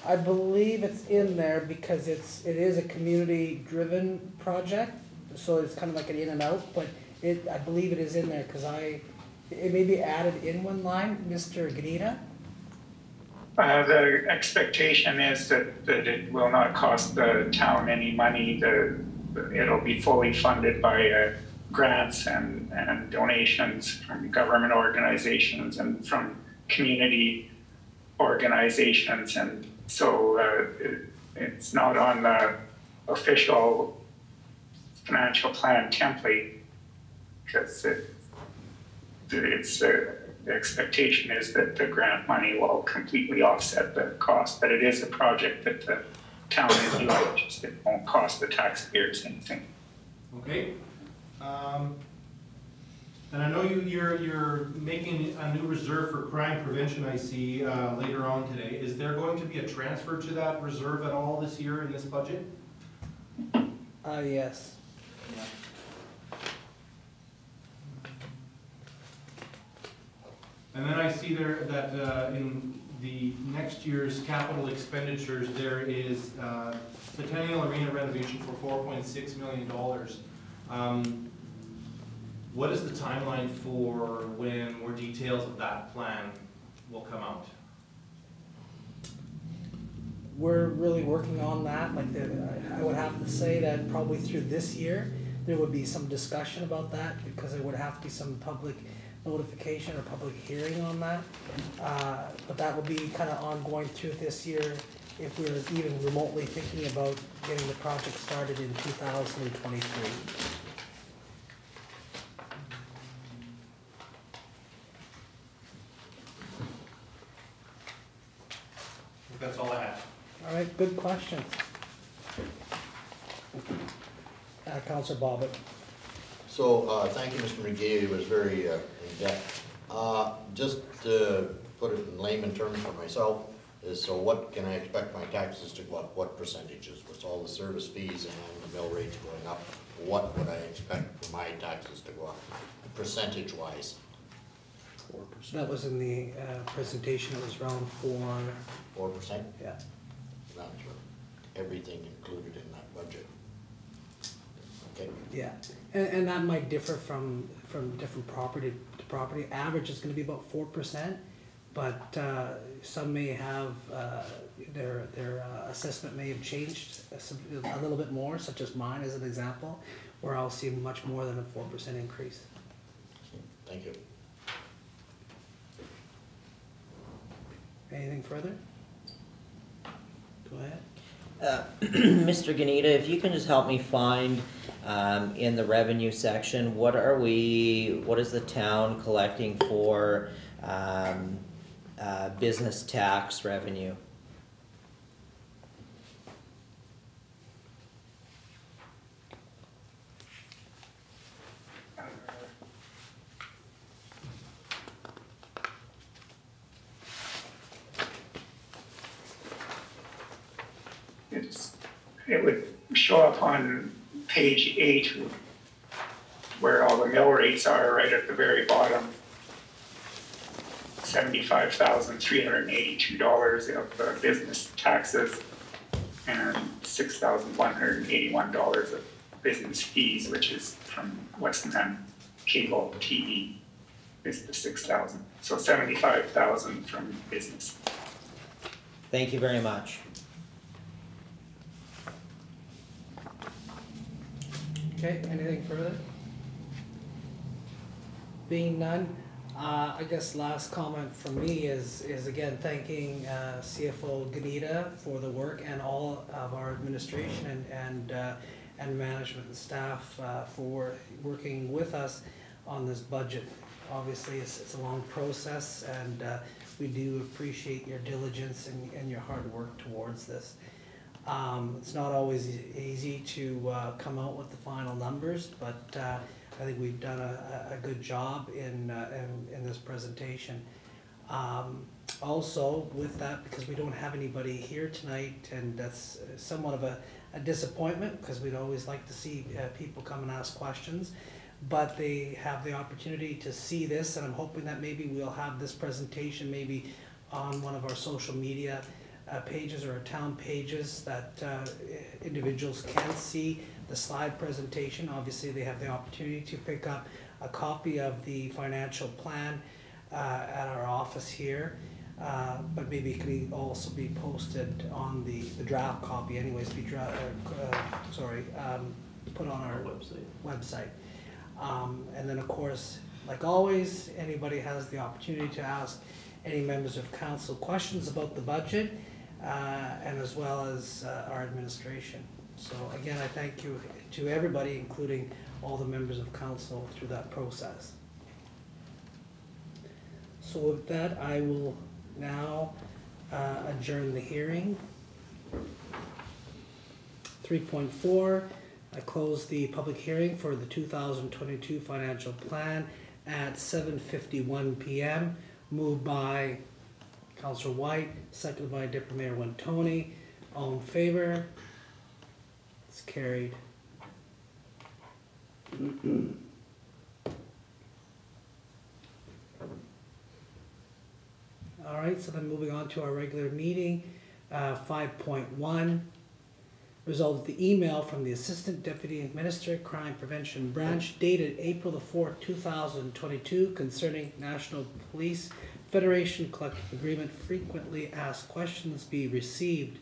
S1: I believe it's in there because it's, it is a community-driven project, so it's kind of like an in and out, but it, I believe it is in there, cause I, it may be added in one line, Mr. Gnida?
S3: Uh, the expectation is that, that it will not cost the town any money, the, it'll be fully funded by, uh, grants and, and donations from government organizations and from community organizations, and so, uh, it, it's not on the official financial plan template, because it, it's, uh, the expectation is that the grant money will completely offset the cost, but it is a project that the town is doing, just it won't cost the taxpayers anything.
S7: Okay. Um, And I know you, you're, you're making a new reserve for crime prevention, I see, uh, later on today. Is there going to be a transfer to that reserve at all this year in this budget?
S1: Uh, yes.
S7: And then I see there that uh, in the next year's capital expenditures, there is uh, Centennial Arena renovation for four point six million dollars. Um, What is the timeline for when more details of that plan will come out?
S1: We're really working on that, like, the, I- would have to say that probably through this year, there would be some discussion about that, because there would have to be some public notification or public hearing on that. Uh, but that will be kind of ongoing through this year, if we we're even remotely thinking about getting the project started in two thousand and twenty-three.
S7: That's all I have.
S1: All right, good question. Uh, Counselor Bobick.
S4: So, uh, thank you, Mr. McGee, it was very, uh, in-depth. Uh, just to put it in layman terms for myself, is so what can I expect my taxes to go up, what percentages? With all the service fees and the mill rates going up, what would I expect for my taxes to go up, percentage-wise?
S2: Four percent.
S1: That was in the uh, presentation, it was round four,
S4: Four percent?
S1: yeah.
S4: That's everything included in that budget. Okay,
S1: Yeah, and, and that might differ from, from different property to property. Average is gonna be about four percent, but, uh, some may have, uh, their, their uh, assessment may have changed a a little bit more, such as mine as an example, where I'll see much more than a four percent increase.
S4: thank you.
S1: Anything further? Go ahead.
S8: Uh, Mr. Gnida, if you can just help me find, um, in the revenue section, what are we, what is the town collecting for, um, uh, business tax revenue?
S3: It's, it would show up on page eight where all the mill rates are, right at the very bottom. Seventy-five thousand, three hundred and eighty-two dollars of uh, business taxes and six thousand, one hundred and eighty-one dollars of business fees, which is from Weston Cable TV is the six thousand. So seventy-five thousand from business.
S8: Thank you very much.
S1: Okay, anything further? Being none, uh, I guess last comment from me is, is again thanking, uh, CFO Gnida for the work and all of our administration and, and, uh, and management and staff, uh, for working with us on this budget. Obviously, it's, it's a long process and, uh, we do appreciate your diligence and, and your hard work towards this. Um, it's not always easy to, uh, come out with the final numbers, but, I think we've done a, a, good job in, uh, in, in this presentation. Um, also, with that, because we don't have anybody here tonight, and that's somewhat of a, a disappointment, because we'd always like to see, uh, people come and ask questions. But they have the opportunity to see this, and I'm hoping that maybe we'll have this presentation maybe on one of our social media, uh, pages or our town pages that, uh, individuals can see the slide presentation. Obviously, they have the opportunity to pick up a copy of the financial plan, uh, at our office here. Uh, but maybe it could also be posted on the, the draft copy anyways, be dra- uh, uh, sorry, um, put on our
S6: website.
S1: website. Um, and then, of course, like always, anybody has the opportunity to ask any members of council questions about the budget, uh, and as well as, uh, our administration. So again, I thank you to everybody, including all the members of council through that process. So with that, I will now uh, adjourn the hearing. Three point four, I close the public hearing for the two thousand twenty-two financial plan at seven fifty-one PM. Moved by Councilor Whyte, seconded by Deputy Mayor Wintoniw. All in favor? Carried. All right, so then moving on to our regular meeting, uh, five point one. Result of the email from the Assistant Deputy Administrator Crime Prevention Branch dated April the fourth, two thousand twenty-two concerning National Police Federation Collective Agreement frequently asked questions be received.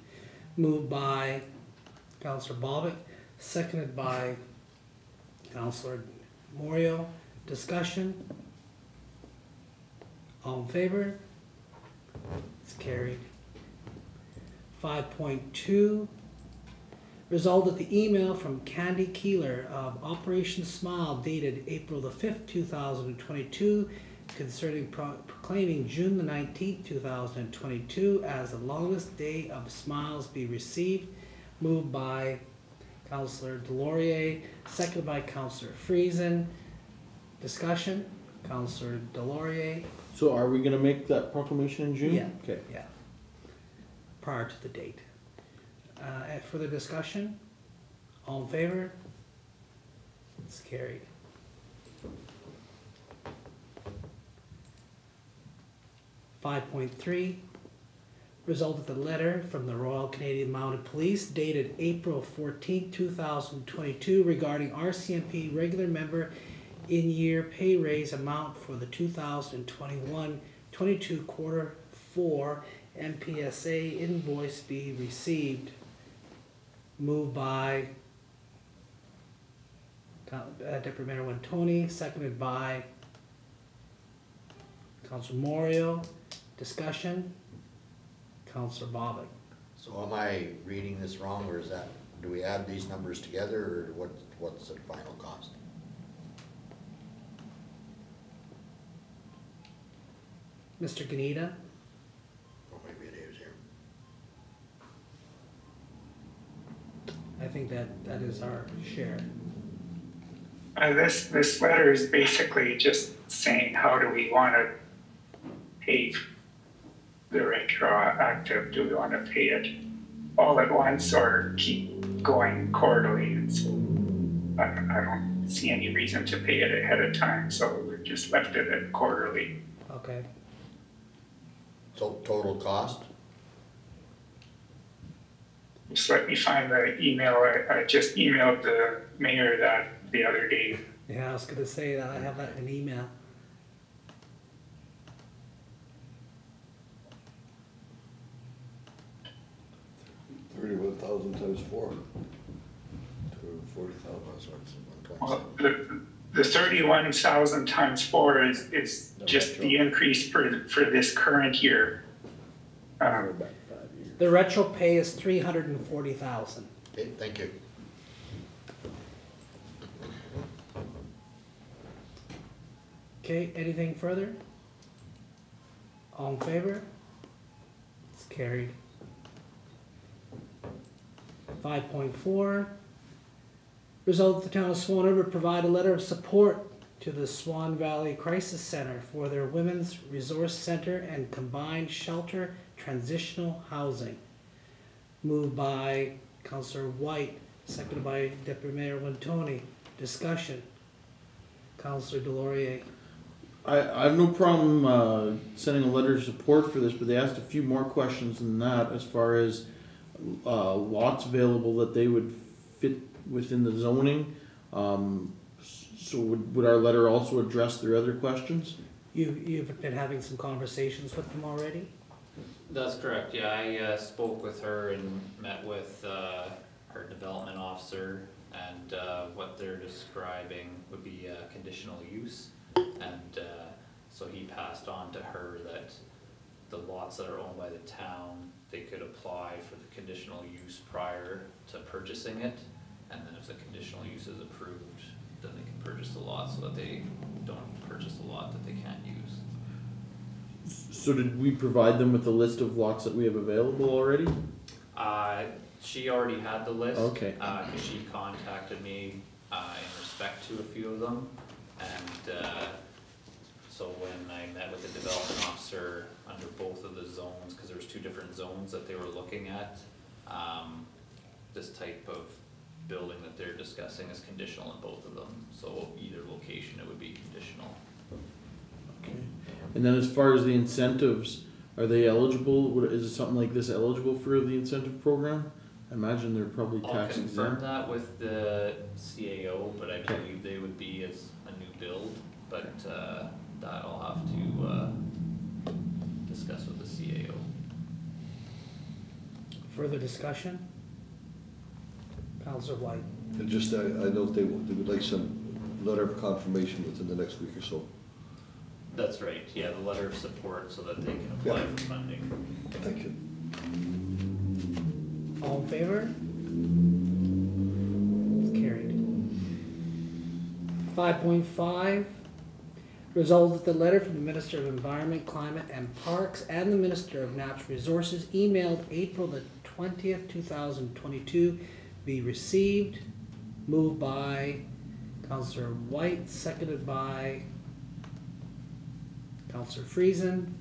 S1: Moved by Counselor Bobick, seconded by Counselor Moriaux. Discussion? All in favor? It's carried. Five point two, result that the email from Candy Keillor of Operation Smile dated April the fifth, two thousand and twenty-two concerning pro- proclaiming June the nineteenth, two thousand and twenty-two as the longest day of smiles be received, moved by Counselor Delaurier, seconded by Counselor Friesen. Discussion, Counselor Delaurier,
S2: So are we gonna make that proclamation in June?
S1: Yeah.
S2: Okay.
S1: yeah. Prior to the date. Uh, and further discussion? All in favor? It's carried. Five point three, result of the letter from the Royal Canadian Mounted Police dated April fourteenth, two thousand twenty-two regarding RCMP regular member in-year pay raise amount for the 2021-22 quarter four MPSA invoice be received. Moved by uh, Deputy Mayor Wintoniw, seconded by Council Moriaux. Discussion? Councilor Bobick.
S4: So am I reading this wrong, or is that, do we add these numbers together, or what, what's the final cost?
S1: Mr. Gnida?
S4: Or maybe it is here.
S1: I think that, that is our share.
S3: Uh, this, this letter is basically just saying, how do we wanna pay the retroactive, do we wanna pay it all at once or keep going quarterly? And so I, I don't see any reason to pay it ahead of time, so we just left it at quarterly.
S1: Okay,
S4: So total cost?
S3: Just let me find the email, I, I just emailed the mayor that the other day.
S1: yeah, I was gonna say that, I have that in email.
S9: Thirty-one thousand times four. To forty thousand.
S3: Well, the, the thirty-one thousand times four is, is
S5: The
S3: just the increase for, for this current year. Um,
S1: The retro pay is three hundred and forty thousand.
S4: Okay, thank you.
S1: Okay, anything further? All in favor? It's carried. Five point four. Resolved that the town of Swan River provide a letter of support to the Swan Valley Crisis Center for their Women's Resource Center and Combined Shelter Transitional Housing. Moved by Councilor Whyte, seconded by Deputy Mayor Wintoniw. Discussion. Councilor Delaurier.
S2: I, I have no problem, uh, sending a letter of support for this, but they asked a few more questions than that as far as, uh, lots available that they would fit within the zoning. Um, so would, would our letter also address their other questions?
S1: You, you've been having some conversations with them already?
S6: That's correct, yeah, I, uh, spoke with her and met with, uh, her development officer, and, uh, what they're describing would be, uh, conditional use. And, uh, so he passed on to her that the lots that are owned by the town, they could apply for the conditional use prior to purchasing it. And then if the conditional use is approved, then they can purchase the lot so that they don't purchase a lot that they can't use.
S2: So did we provide them with a list of lots that we have available already?
S6: Uh, she already had the list.
S2: Okay.
S6: Uh, 'cause she contacted me, uh, in respect to a few of them, and, uh, so when I met with the development officer under both of the zones, cause there was two different zones that they were looking at, um, this type of building that they're discussing is conditional in both of them, so either location it would be conditional.
S2: Okay. And then as far as the incentives, are they eligible, Would- is it something like this eligible for the incentive program? I imagine they're probably
S6: I'll
S2: tax
S6: confirm
S2: exempt.
S6: that with the CAO, but I believe they would be as a new build, but, uh, that I'll have to, uh, discuss with the CAO.
S1: Further discussion? Counselor Whyte.
S9: And just, I, I know they, would- they would like some letter of confirmation within the next week or so.
S6: That's right, yeah, the letter of support so that they can apply
S9: Yeah.
S6: for funding.
S9: Thank you.
S1: All in favor? It's carried. Five point five, resolved that the letter from the Minister of Environment, Climate and Parks and the Minister of Natural Resources emailed April the twentieth, two thousand twenty-two be received, moved by Counselor Whyte, seconded by Counselor Friesen.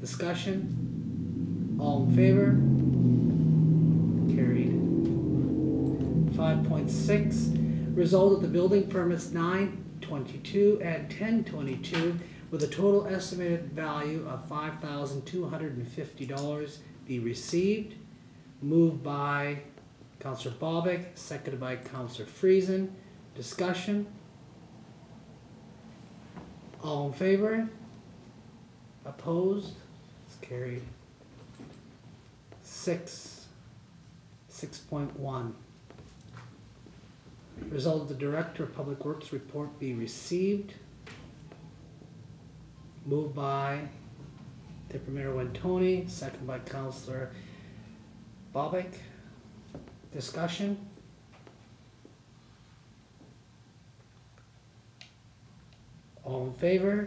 S1: Discussion? All in favor? Carried. Five point six, result of the building permits nine twenty-two and ten twenty-two with a total estimated value of five thousand two hundred and fifty dollars be received. Moved by Counselor Bobick, seconded by Counselor Friesen. Discussion? All in favor? Opposed? It's carried. Six, six point one. Result of the Director of Public Works report be received. Moved by Deputy Mayor Wintoniw, second by Counselor Bobick. Discussion? All in favor?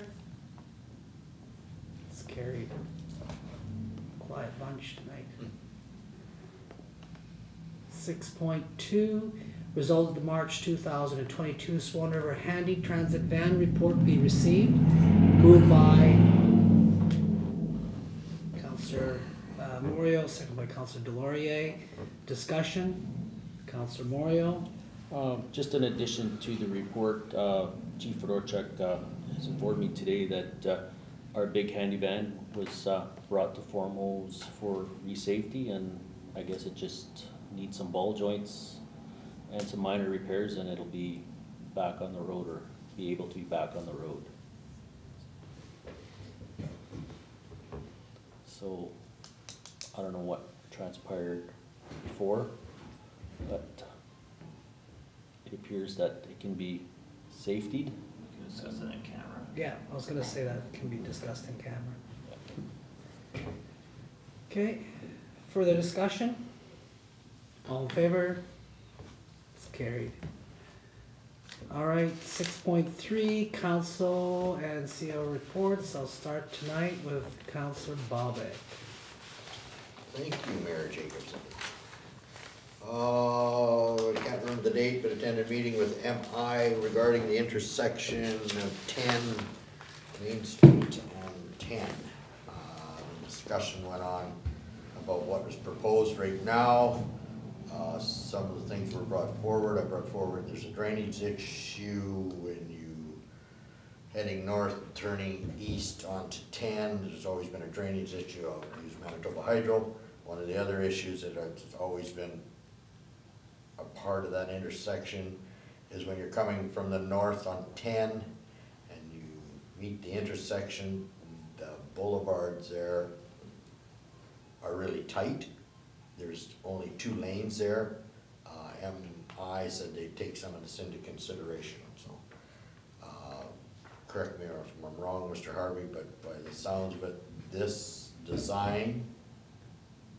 S1: It's carried. Quiet bunch tonight. Six point two, result of the March two thousand and twenty-two Swan River Handy Transit Van Report be received. Moved by Moriaux, second by Counselor Delaurier. Discussion, Counselor Moriaux.
S5: Um, just in addition to the report, uh, Chief Fedorchuk, uh, has informed me today that, uh, our big handy van was, uh, brought to Formos for re-safety and I guess it just needs some ball joints and some minor repairs and it'll be back on the road or be able to be back on the road. So, I don't know what transpired before, but it appears that it can be safetied.
S6: We can discuss it in camera.
S1: Yeah, I was gonna say that can be discussed in camera. Okay, further discussion? All in favor? It's carried. All right, six point three, council and CO reports. I'll start tonight with Councilor Bobick.
S4: Thank you, Mayor Jacobson. Uh, I can't remember remember the date, but attended a meeting with MI regarding the intersection of ten Main Street and ten. Uh, Discussion went on about what was proposed right now. Uh, some of the things were brought forward, I brought forward, there's a drainage issue when you heading north, turning east onto ten, there's always been a drainage issue, I'll use Manitoba Hydro. One of the other issues that has always been a part of that intersection is when you're coming from the north on ten and you meet the intersection, the boulevards there are really tight. There's only two lanes there. Uh, MI said they'd take some of this into consideration, so. uh, Correct me if I'm wrong, Mr. Harvey, but by the sounds of it, this design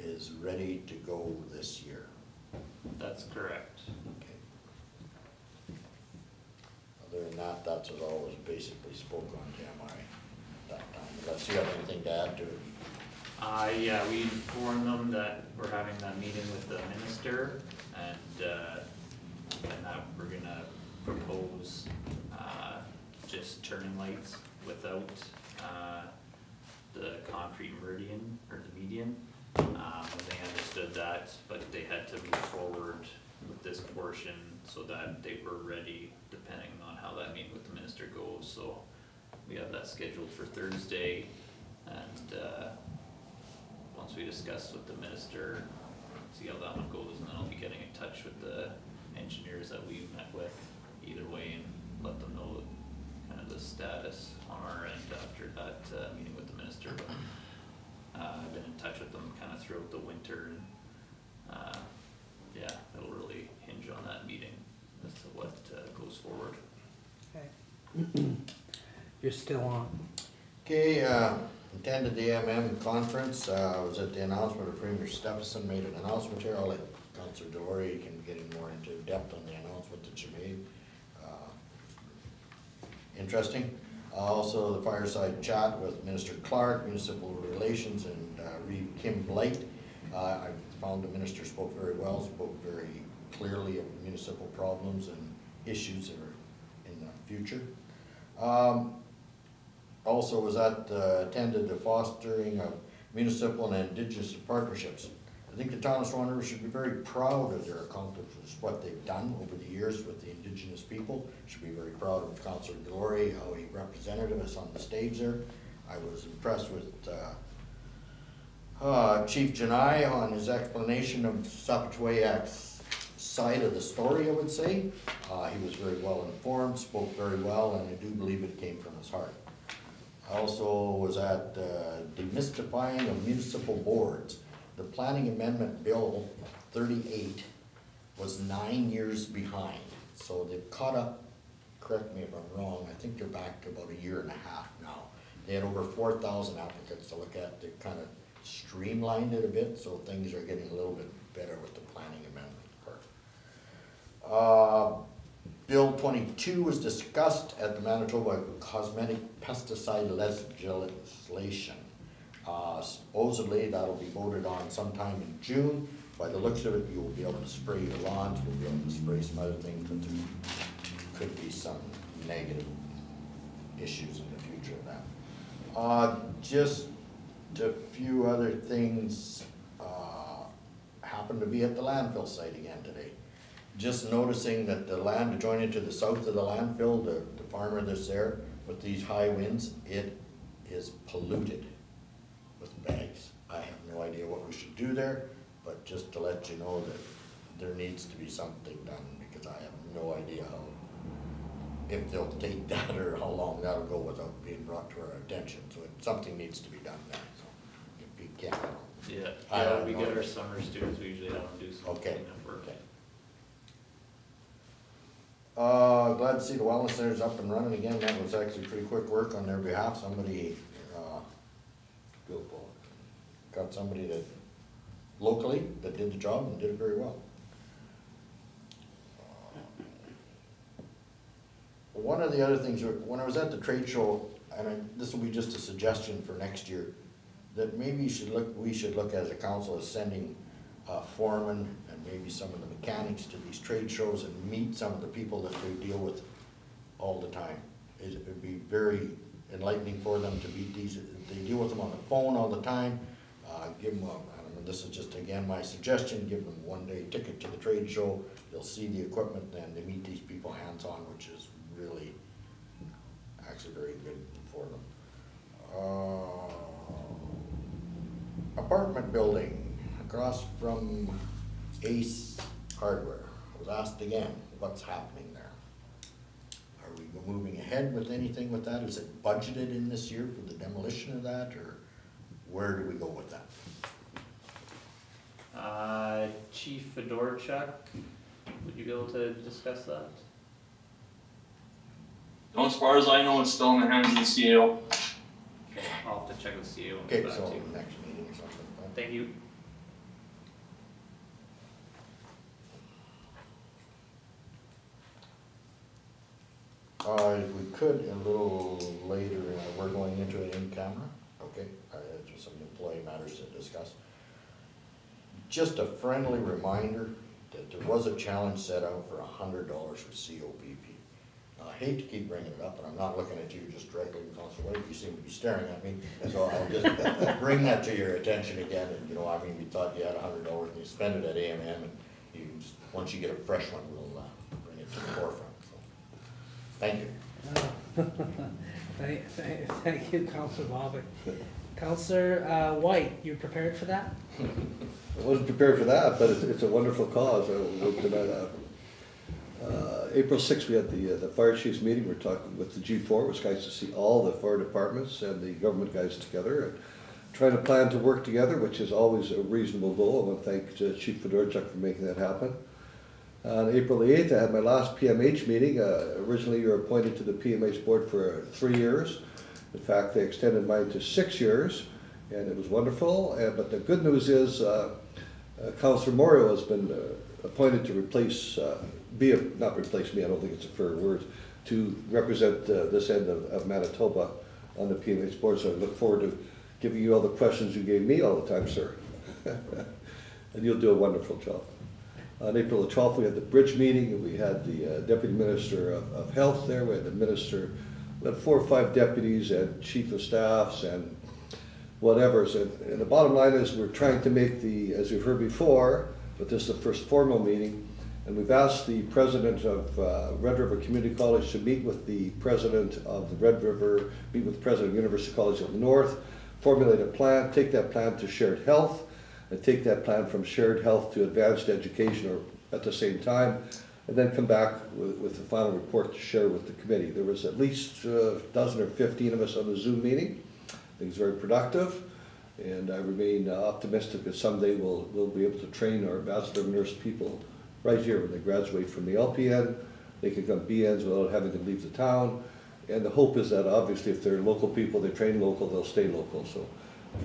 S4: is ready to go this year.
S6: That's correct.
S4: Okay. Other than that, that's what all was basically spoke on to MI that time. Unless you have anything to add to it.
S6: Uh, yeah, we informed them that we're having that meeting with the minister and, uh, and that we're gonna propose, uh, just turning lights without, uh, the concrete meridian or the median. Um, they understood that, but they had to move forward with this portion so that they were ready depending on how that meeting with the minister goes, so we have that scheduled for Thursday and, uh, once we discuss with the minister, see how that one goes, and then I'll be getting in touch with the engineers that we met with either way and let them know kind of the status on our end after that, uh, meeting with the minister, but, uh, I've been in touch with them kind of throughout the winter and, uh, yeah, it'll really hinge on that meeting as to what, uh, goes forward.
S1: Okay. You're still on.
S4: Okay, uh, attended the MM conference, uh, was at the announcement of Premier Stefanson made an announcement here, I'll let Councilor Delaurier can get in more into depth on the announcement that she made. Uh, Interesting. Also, the fireside chat with Minister Clarke, Municipal Relations, and uh, Reeve Kam Blight. Uh, I found the minister spoke very well, spoke very clearly of municipal problems and issues that are in the future. Um, also was at, uh, attended the fostering of municipal and indigenous partnerships. I think the town of Swan River should be very proud of their accomplishments, what they've done over the years with the indigenous people. Should be very proud of Councilor Glory, how he represented us on the stage there. I was impressed with, uh, uh, Chief Genaille on his explanation of Sapotaweyak's side of the story, I would say. Uh, he was very well informed, spoke very well, and I do believe it came from his heart. I also was at uh, demystifying of municipal boards. The planning amendment bill thirty-eight was nine years behind, so they've caught up, correct me if I'm wrong, I think they're back to about a year and a half now. They had over four thousand applicants to look at, they kind of streamlined it a bit, so things are getting a little bit better with the planning amendment part. Uh, Bill twenty-two was discussed at the Manitoba Cosmetic Pesticide Legislation. Uh, supposedly, that'll be voted on sometime in June. By the looks of it, you will be able to spray your lawns, you'll be able to spray some other things, but there could be some negative issues in the future of that. Uh, just a few other things, uh, happened to be at the landfill site again today just noticing that the land adjoining to the south of the landfill, the, the farmer that's there, with these high winds, it is polluted bags. I have no idea what we should do there, but just to let you know that there needs to be something done, because I have no idea how, if they'll take that or how long that'll go without being brought to our attention, so it- something needs to be done there, so if you can.
S6: Yeah,
S4: I
S6: yeah,
S4: don't
S6: we
S4: know.
S6: get our summer students, we usually have them do some
S4: Okay.
S6: cleanup work.
S4: Okay. Uh, glad to see the wellness center's up and running again, that was actually pretty quick work on their behalf, somebody, uh,
S9: Bill Paul.
S4: Got somebody that, locally, that did the job and did it very well. One of the other things, when I was at the trade show, and I, this will be just a suggestion for next year, that maybe you should look, we should look as a council as sending uh, foremen and maybe some of the mechanics to these trade shows and meet some of the people that they deal with all the time. It would be very enlightening for them to meet these, they deal with them on the phone all the time. Uh, give them, a- I know, this is just again my suggestion, give them one day ticket to the trade show. They'll see the equipment and they meet these people hands-on, which is really actually very good for them. Uh, Apartment building across from Ace Hardware. I was asked again, what's happening there? Are we moving ahead with anything with that? Is it budgeted in this year for the demolition of that, or where do we go with that?
S6: Uh, Chief Fedorchuk, would you be able to discuss that?
S10: As far as I know, it's still in the hands of the CAO.
S6: Okay, I'll have to check with CAO
S4: Okay, so
S6: to you.
S4: next meeting or something.
S6: Thank you.
S4: Uh, if we could, a little later, uh, we're going into it in camera, okay, uh, just some employee matters to discuss. Just a friendly reminder that there was a challenge set out for a hundred dollars for COPP. Now, I hate to keep bringing it up, and I'm not looking at you just directly, Council Whyte, you seem to be staring at me, so I'll just bring that to your attention again, and, you know, I mean, we thought you had a hundred dollars and you spend it at AMM, and you, just- once you get a fresh one, we'll, uh, bring it to the forefront, so. Thank you.
S1: Thank, thank, thank you, Councilor Bobick. Counselor, uh, Whyte, you prepared for that?
S9: I wasn't prepared for that, but it's, it's a wonderful cause, I won't deny that. Uh, April sixth, we had the, uh, the fire chiefs meeting, we're talking with the G four, it was nice to see all the fire departments and the government guys together and trying to plan to work together, which is always a reasonable goal, I want to thank uh, Chief Fedorchuk for making that happen. On April the eighth, I had my last PMH meeting, uh, originally you were appointed to the PMH board for three years. In fact, they extended mine to six years, and it was wonderful, uh, but the good news is, uh, uh, Councillor Moriaux has been uh, appointed to replace, uh, be, a- not replace me, I don't think it's a fair word, to represent uh, this end of of Manitoba on the PMH board, so I look forward to giving you all the questions you gave me all the time, sir. And you'll do a wonderful job. On April the twelfth, we had the bridge meeting, we had the uh, Deputy Minister of, of Health there, we had the Minister, had four or five deputies and chief of staffs and whatever's. And, and the bottom line is, we're trying to make the, as you've heard before, but this is the first formal meeting, and we've asked the president of uh, Red River Community College to meet with the president of the Red River, meet with the president of University College of the North, formulate a plan, take that plan to shared health, and take that plan from shared health to advanced education or at the same time, and then come back with, with the final report to share with the committee. There was at least a dozen or fifteen of us on the Zoom meeting. I think it's very productive, and I remain uh, optimistic that someday we'll, we'll be able to train our bachelor of nurse people right here when they graduate from the LPN. They can become BNs without having to leave the town. And the hope is that obviously if they're local people, they train local, they'll stay local. So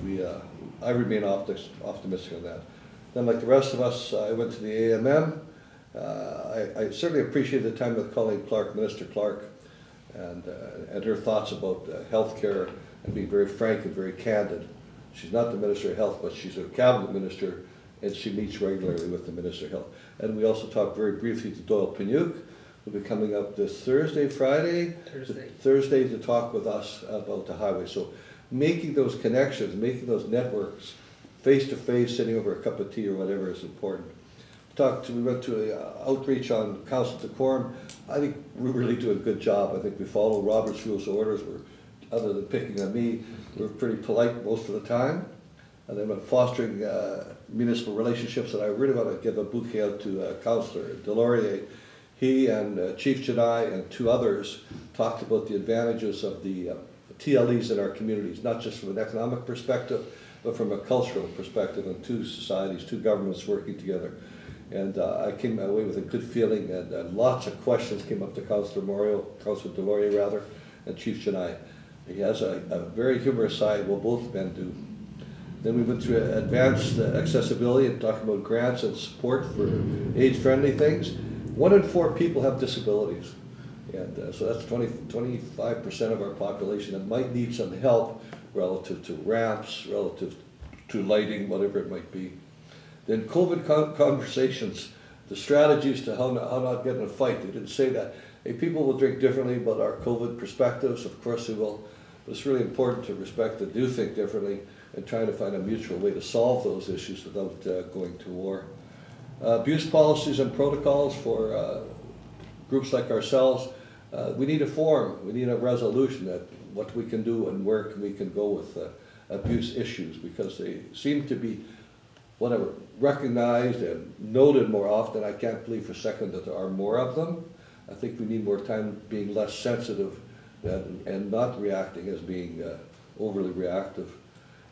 S9: we, uh, I remain optimistic on that. Then like the rest of us, I went to the AMM. Uh, I, I certainly appreciate the time with colleague Clarke, Minister Clarke, and, uh, and her thoughts about uh, healthcare and being very frank and very candid. She's not the Minister of Health, but she's a cabinet minister, and she meets regularly with the Minister of Health. And we also talked very briefly to Doyle Piwniuk, who'll be coming up this Thursday, Friday,
S1: Thursday.
S9: Thursday to talk with us about the highway. So making those connections, making those networks, face to face, sitting over a cup of tea or whatever is important. Talked we went to uh, outreach on council decorum. I think we're really doing a good job. I think we follow Robert's rules of orders. We're, other than picking on me, we're pretty polite most of the time. And then with fostering uh, municipal relationships, and I really want to give a bouquet out to uh, Councillor Delaurier. He and uh, Chief Genaille and two others talked about the advantages of the uh, TLEs in our communities, not just from an economic perspective, but from a cultural perspective, and two societies, two governments working together. And uh, I came away with a good feeling, and uh, lots of questions came up to Councillor Moriaux, Councillor Delaurier rather, and Chief Genaille. He has a, a very humorous side, well, both men do. Then we went through advanced accessibility and talking about grants and support for age-friendly things. One in four people have disabilities. And uh, so that's 20, 25% of our population that might need some help relative to ramps, relative to lighting, whatever it might be. Then COVID conversations, the strategies to how not, how not get in a fight, they didn't say that. Hey, people will drink differently, but our COVID perspectives, of course they will. But it's really important to respect that do think differently and try to find a mutual way to solve those issues without uh, going to war. Uh, abuse policies and protocols for uh, groups like ourselves, uh, we need a forum, we need a resolution that what we can do and where we can go with uh, abuse issues because they seem to be whatever recognized and noted more often. I can't believe for a second that there are more of them. I think we need more time being less sensitive and, and not reacting as being uh, overly reactive.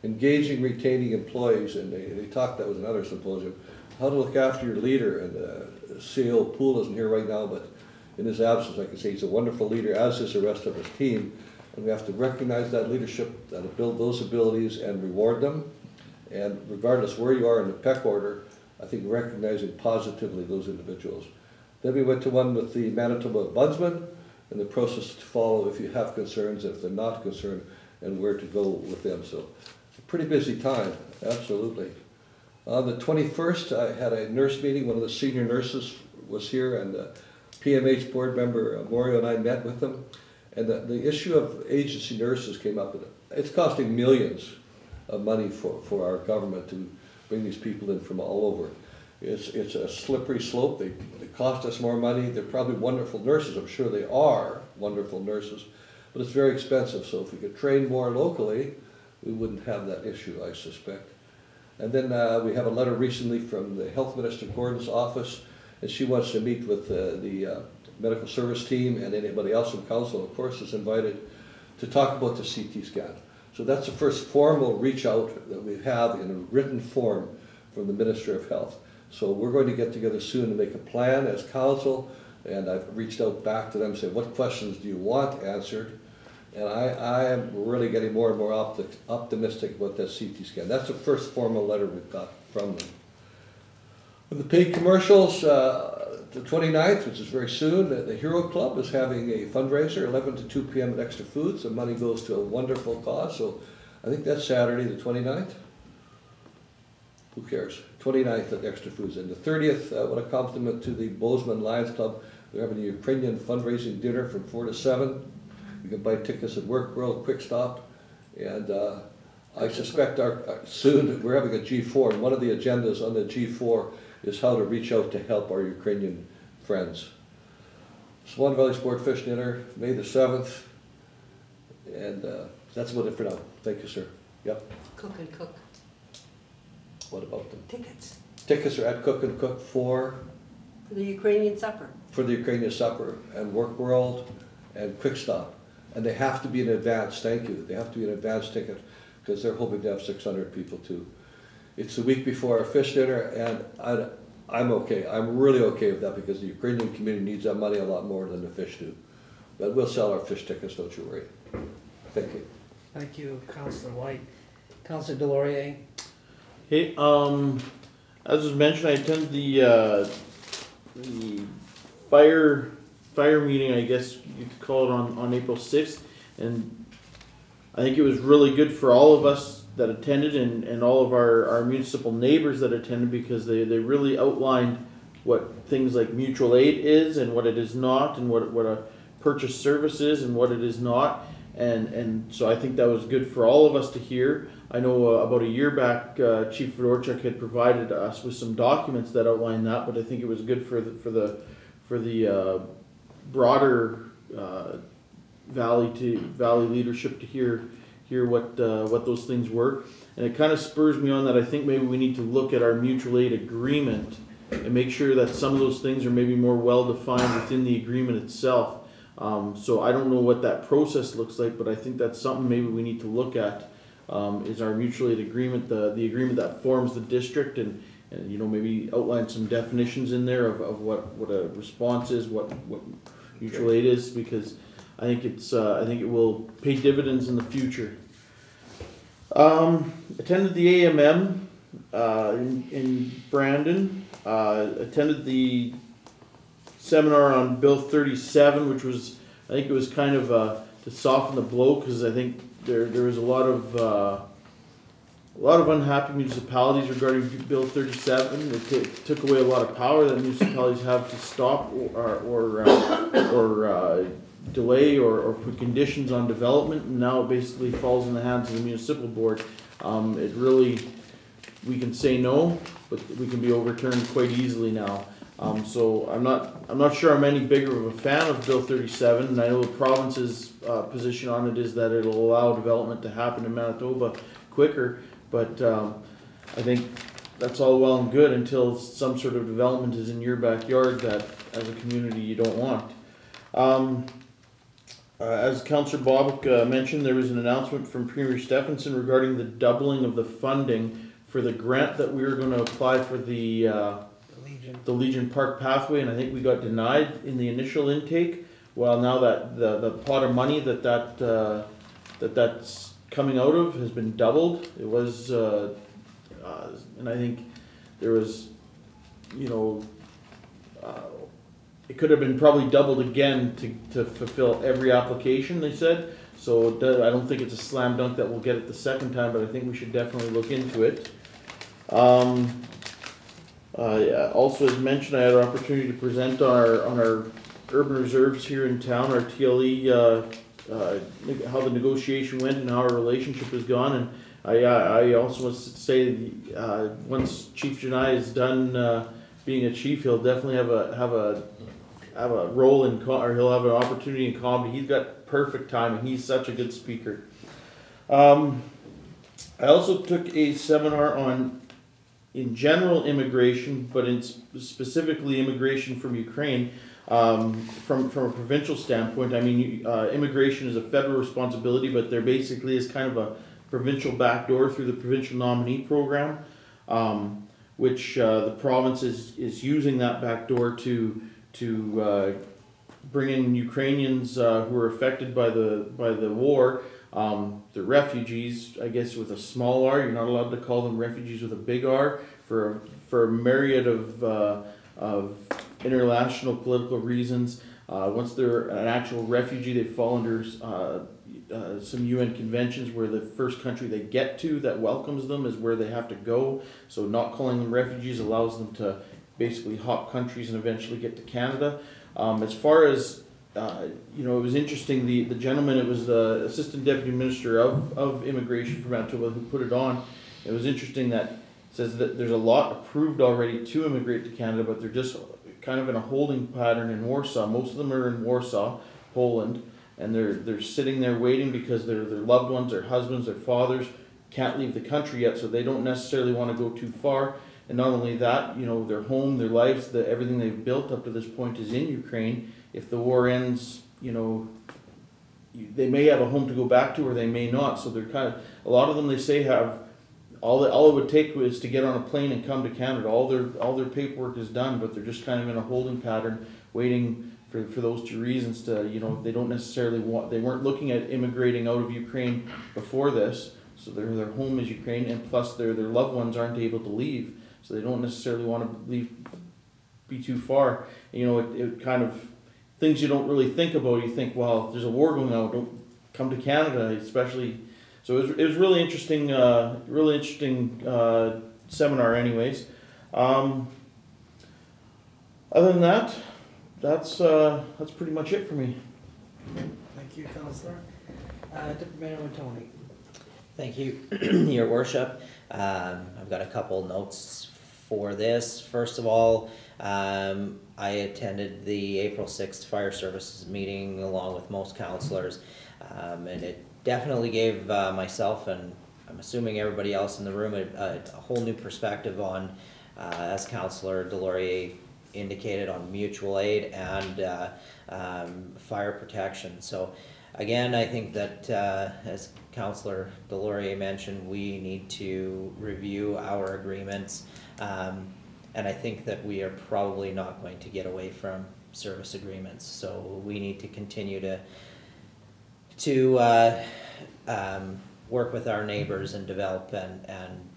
S9: Engaging, retaining employees, and they, they talked, that was another symposium, how to look after your leader, and uh, CAO Poole isn't here right now, but in his absence, I can say he's a wonderful leader, as is the rest of his team, and we have to recognize that leadership, that build those abilities and reward them. And regardless where you are in the peck order, I think recognizing positively those individuals. Then we went to one with the Manitoba Ombudsman, and the process to follow if you have concerns, if they're not concerned, and where to go with them. So, pretty busy time, absolutely. On the 21st, I had a nurse meeting. One of the senior nurses was here, and uh, PMH board member uh, Moriaux and I met with them. And the, the issue of agency nurses came up. It's costing millions of money for, for our government to bring these people in from all over. It's, it's a slippery slope. They, they cost us more money. They're probably wonderful nurses. I'm sure they are wonderful nurses, but it's very expensive. So if we could train more locally, we wouldn't have that issue, I suspect. And then uh, we have a letter recently from the Health Minister Gordon's office, and she wants to meet with uh, the uh, medical service team and anybody else in council, of course, is invited to talk about the CT scan. So that's the first formal reach out that we have in a written form from the Minister of Health. So we're going to get together soon to make a plan as council, and I've reached out back to them, said, what questions do you want answered? And I, I am really getting more and more opti- optimistic about that CT scan. That's the first formal letter we've got from them. With the paid commercials, uh, the 29th, which is very soon, the, Hero Club is having a fundraiser, 11 to 2 p.m. at Extra Foods. The money goes to a wonderful cause, so I think that's Saturday, the 29th. Who cares? 29th at Extra Foods. And the 30th, uh, what a compliment to the Bowsman Lions Club. They're having a Ukrainian fundraising dinner from 4 to 7. You can buy tickets at Work World, Quick Stop. And uh, I suspect our, uh, soon we're having a G4, and one of the agendas on the G4 is how to reach out to help our Ukrainian friends. Swan Valley Sport Fish Dinner, May the 7th. And uh, that's about it for now. Thank you, sir. Yep.
S11: Cook and cook
S9: What about them?
S11: tickets
S9: Tickets are at Cook and Cook for,
S11: for the Ukrainian supper.
S9: for the Ukrainian supper and Work World and Quick Stop. And they have to be in advance, thank you. They have to be an advance ticket because they're hoping to have 600 people too. It's the week before our fish dinner and I, I'm okay. I'm really okay with that because the Ukrainian community needs that money a lot more than the fish do. But we'll sell our fish tickets, don't you worry. Thank you.
S1: Thank you, Councillor Whyte. Councillor Delaurier?
S2: Hey, um, as was mentioned, I attended the, uh, the fire, fire meeting, I guess you could call it on, on April sixth. And I think it was really good for all of us that attended and, and all of our, our municipal neighbors that attended because they, they really outlined what things like mutual aid is and what it is not and what, what a purchase service is and what it is not. And, and so I think that was good for all of us to hear. I know uh, about a year back, uh, Chief Fedorchuk had provided us with some documents that outlined that, but I think it was good for the, for the, for the, uh, broader, uh, valley to, valley leadership to hear, hear what, uh, what those things were. And it kind of spurs me on that I think maybe we need to look at our mutual aid agreement and make sure that some of those things are maybe more well-defined within the agreement itself. Um, so I don't know what that process looks like, but I think that's something maybe we need to look at. Um, is our mutual aid agreement, the, the agreement that forms the district and, and, you know, maybe outline some definitions in there of, of what, what a response is, what, what mutual aid is, because I think it's, uh, I think it will pay dividends in the future. Um, attended the AMM, uh, in, in Brandon, uh, attended the seminar on Bill thirty-seven, which was, I think it was kind of, uh, to soften the blow, cause I think there, there was a lot of, uh, a lot of unhappy municipalities regarding Bill thirty-seven. It took, took away a lot of power that municipalities have to stop or, or, uh, or, uh, delay or, or put conditions on development, and now it basically falls in the hands of the municipal board. Um, it really, we can say no, but we can be overturned quite easily now. Um, so I'm not, I'm not sure I'm any bigger of a fan of Bill thirty-seven, and I know the province's, uh, position on it is that it'll allow development to happen in Manitoba quicker, but, um, I think that's all well and good until some sort of development is in your backyard that, as a community, you don't want. Um, uh, as Councillor Bobick uh, mentioned, there was an announcement from Premier Stefanson regarding the doubling of the funding for the grant that we were gonna apply for the, uh,
S1: The Legion.
S2: the Legion Park pathway, and I think we got denied in the initial intake. Well, now that the, the pot of money that that, uh, that that's coming out of has been doubled, it was, uh, uh, and I think there was, you know, it could have been probably doubled again to, to fulfill every application, they said. So I don't think it's a slam dunk that we'll get it the second time, but I think we should definitely look into it. Um, uh, also as mentioned, I had an opportunity to present on our, on our urban reserves here in town, our TLE, uh, uh, how the negotiation went and how our relationship has gone, and I, I I also want to say, uh, once Chief Genaille is done, uh, being a chief, he'll definitely have a, have a, have a role in, co- or he'll have an opportunity in comedy, he's got perfect timing, and he's such a good speaker. Um, I also took a seminar on in general immigration, but in sp- specifically immigration from Ukraine, um, from from a provincial standpoint. I mean, uh, immigration is a federal responsibility, but there basically is kind of a provincial backdoor through the provincial nominee program, um, which uh, the province is is using that backdoor to to uh, bring in Ukrainians uh, who are affected by the by the war. Um, the refugees, I guess, with a small R. You're not allowed to call them refugees with a big R for for a myriad of uh, of international political reasons. Uh, once they're an actual refugee, they fall under uh, uh, some UN conventions where the first country they get to that welcomes them is where they have to go. So not calling them refugees allows them to basically hop countries and eventually get to Canada. Um, as far as uh, you know, it was interesting. The, the gentleman, it was the assistant deputy minister of, of immigration from Manitoba who put it on. It was interesting that says that there's a lot approved already to immigrate to Canada, but they're just kind of in a holding pattern in Warsaw. Most of them are in Warsaw, Poland, and they're they're sitting there waiting because their their loved ones, their husbands, their fathers can't leave the country yet, so they don't necessarily want to go too far. And not only that, you know, their home, their lives, the everything they've built up to this point is in Ukraine. If the war ends, you know, you, they may have a home to go back to, or they may not. So they're kind of a lot of them. They say have all that all it would take was to get on a plane and come to Canada. All their all their paperwork is done, but they're just kind of in a holding pattern, waiting for, for those two reasons to you know they don't necessarily want they weren't looking at immigrating out of Ukraine before this, so their their home is Ukraine, and plus their their loved ones aren't able to leave, so they don't necessarily want to leave be too far. You know, it, it kind of things you don't really think about. You think, well, there's a war going on, don't come to Canada, especially. So it was, it was really interesting, uh, really interesting uh, seminar, anyways. Um, other than that, that's uh, that's pretty much it for me.
S1: Thank you, Counselor. Uh, Deputy Mayor Tony.
S8: Thank you, Your Worship. Um, I've got a couple notes for this. First of all, um, I attended the April sixth Fire Services meeting along with most counselors. Um, and it definitely gave, uh, myself and I'm assuming everybody else in the room a, a, a whole new perspective on, uh, as Counselor Delaurier indicated, on mutual aid and, uh, um, fire protection. So, Again, I think that, uh, as Counselor Delaurier mentioned, we need to review our agreements. Um, and I think that we are probably not going to get away from service agreements, so we need to continue to, to, uh, um, work with our neighbors and develop and, and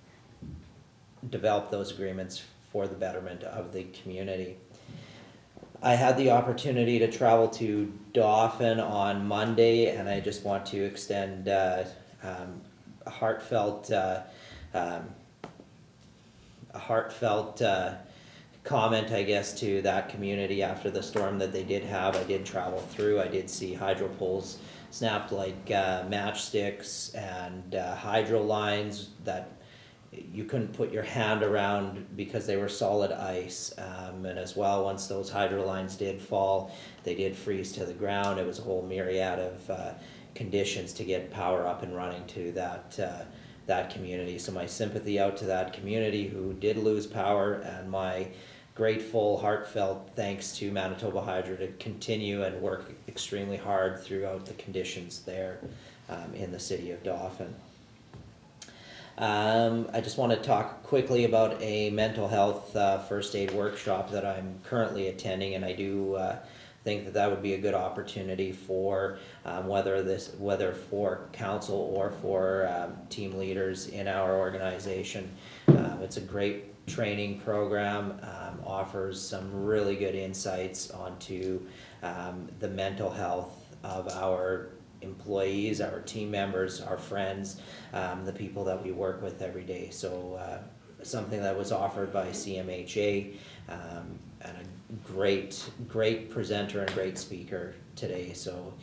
S8: develop those agreements for the betterment of the community. I had the opportunity to travel to Dauphin on Monday, and I just want to extend uh, um, a heartfelt uh, um, a heartfelt uh, comment, I guess, to that community after the storm that they did have. I did travel through. I did see hydro poles snapped like uh, matchsticks and uh, hydro lines that you couldn't put your hand around because they were solid ice. Um, and as well, once those hydro lines did fall, they did freeze to the ground. It was a whole myriad of uh, conditions to get power up and running to that uh, that community. So my sympathy out to that community who did lose power, and my grateful, heartfelt thanks to Manitoba Hydro to continue and work extremely hard throughout the conditions there um, in the city of Dauphin. Um, I just want to talk quickly about a mental health uh, first aid workshop that I'm currently attending, and I do uh, think that that would be a good opportunity for um, whether this whether for council or for um, team leaders in our organization. Um, it's a great training program, um, offers some really good insights onto um, the mental health of our employees, our team members, our friends, um, the people that we work with every day. So uh, something that was offered by CMHA um, and a great, great presenter and great speaker today. So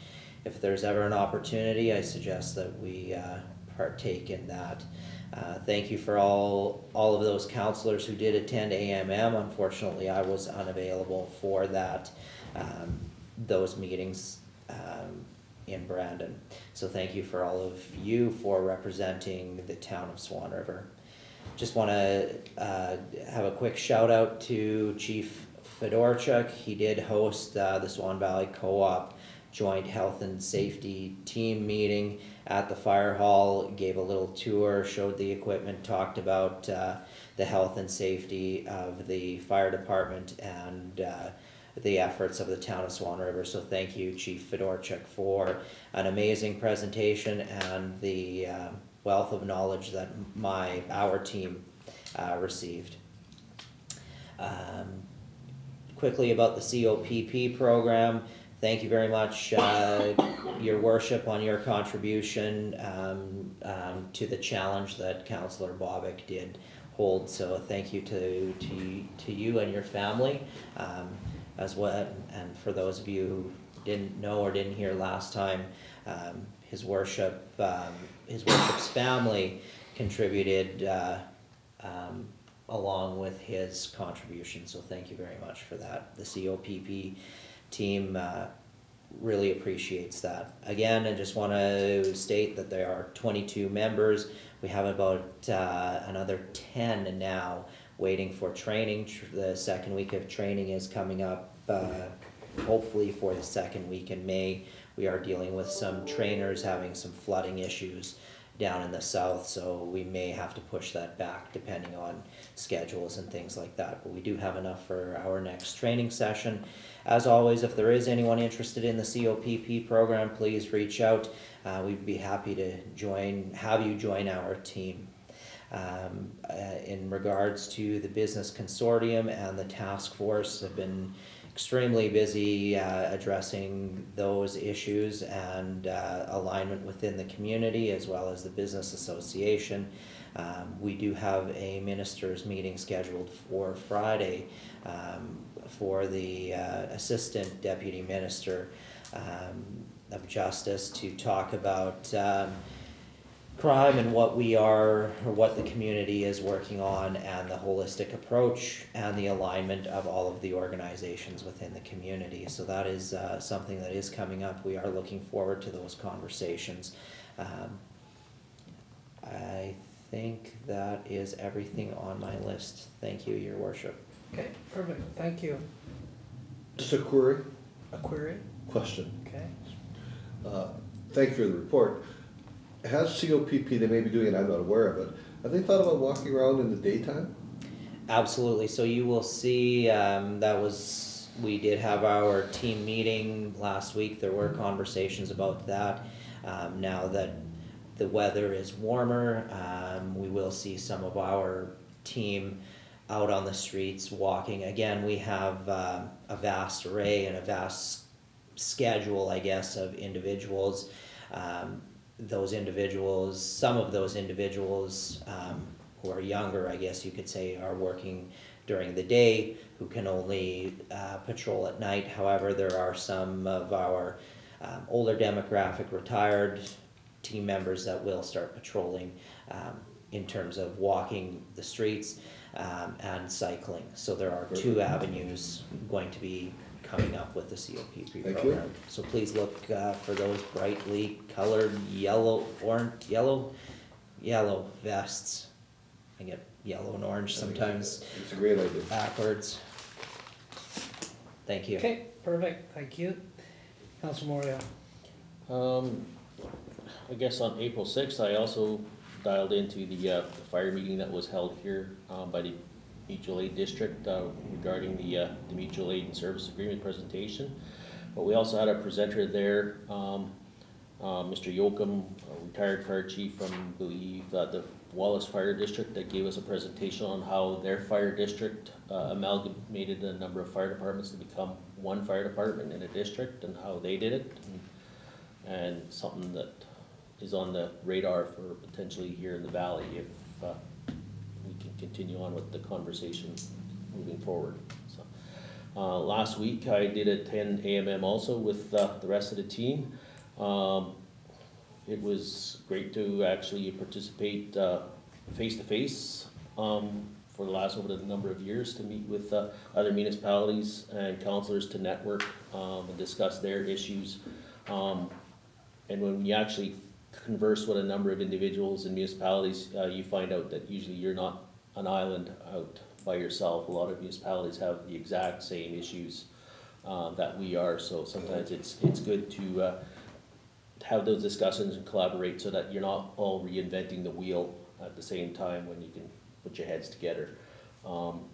S8: if there's ever an opportunity, I suggest that we uh, partake in that. Uh, thank you for all all of those counselors who did attend AMM. Unfortunately, I was unavailable for that um, those meetings um, in Brandon. So thank you for all of you for representing the town of Swan River. Just want to uh, have a quick shout out to Chief Fedorchuk. He did host uh, the Swan Valley Co-op joint health and safety team meeting at the fire hall, gave a little tour, showed the equipment, talked about uh, the health and safety of the fire department and uh, the efforts of the town of Swan River. So thank you, Chief Fedorchuk, for an amazing presentation and the uh, wealth of knowledge that my our team uh, received. Um, quickly about the COPP program. Thank you very much, uh, Your Worship, on your contribution um, um, to the challenge that Councillor Bobick did hold. So thank you to, to, to you and your family um, as well. And for those of you who didn't know or didn't hear last time, um, His Worship, um, His Worship's family contributed uh, um, along with his contribution. So thank you very much for that. The COPP team uh, really appreciates that. Again, I just want to state that there are 22 members. We have about uh, another 10 now waiting for training. The second week of training is coming up, uh, hopefully for the second week in May. We are dealing with some trainers having some flooding issues down in the south, so we may have to push that back depending on schedules and things like that. But we do have enough for our next training session. As always, if there is anyone interested in the COPP program, please reach out. Uh, we'd be happy to join, have you join our team. Um, uh, in regards to the business consortium and the task force, have been extremely busy uh, addressing those issues and uh, alignment within the community as well as the business association. Um, we do have a ministers meeting scheduled for Friday um, for the uh, assistant deputy minister um, of justice to talk about um, crime and what we are, or what the community is working on, and the holistic approach and the alignment of all of the organizations within the community. So that is uh, something that is coming up. We are looking forward to those conversations. Um, I think that is everything on my list. Thank you, Your Worship.
S1: Okay, perfect, thank you.
S9: Just a query,
S1: A query?
S9: question.
S1: Okay.
S9: Uh, Thank you for the report. Has COPP, they may be doing it, I'm not aware of it, have they thought about walking around in the daytime?
S8: Absolutely. So you will see um, that was we did have our team meeting last week. There were conversations about that. Um, now that the weather is warmer, um, we will see some of our team out on the streets walking. Again, we have uh, a vast array and a vast schedule, I guess, of individuals. Um, those individuals, some of those individuals um, who are younger, I guess you could say, are working during the day, who can only uh, patrol at night. However, there are some of our um, older demographic retired team members that will start patrolling um, in terms of walking the streets um, and cycling. So there are two avenues going to be coming up with the COPP
S9: Thank you.
S8: program. So please look uh, for those brightly colored yellow, orange, yellow, yellow vests. I get yellow and orange sometimes
S9: It's a great idea.
S8: backwards. Thank you.
S1: Okay, perfect, thank you. Council Moriaux.
S5: Um, I guess on April sixth, I also dialed into the, uh, the fire meeting that was held here, um, by the mutual aid district, uh, regarding the, uh, the mutual aid and service agreement presentation. But we also had a presenter there, um, uh, Mr. Yokum, a retired fire chief from, I believe, uh, the Wallace Fire District, that gave us a presentation on how their fire district uh, amalgamated a number of fire departments to become one fire department in a district, and how they did it. And something that is on the radar for potentially here in the valley if uh, we can continue on with the conversation moving forward, so. Uh, last week, I did attend AMM also with uh, the rest of the team. Um, it was great to actually participate uh, face-to-face um, for the last over the number of years to meet with uh, other municipalities and councilors to network um, and discuss their issues. Um, And when you actually converse with a number of individuals and municipalities, uh, you find out that usually you're not an island out by yourself. A lot of municipalities have the exact same issues uh, that we are, so sometimes it's, it's good to uh, have those discussions and collaborate so that you're not all reinventing the wheel at the same time when you can put your heads together. Um,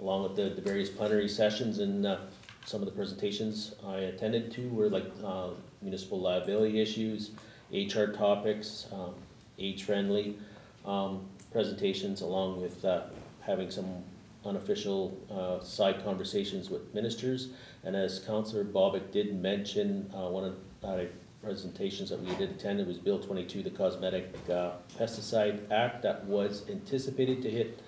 S5: Along with the, the various plenary sessions and uh, some of the presentations I attended to were like uh, municipal liability issues, HR topics, um, age-friendly um, presentations, along with uh, having some unofficial uh, side conversations with ministers. And as Councillor Bobick did mention, uh, one of the presentations that we did attend, it was Bill twenty-two, the cosmetic uh, pesticide act that was anticipated to hit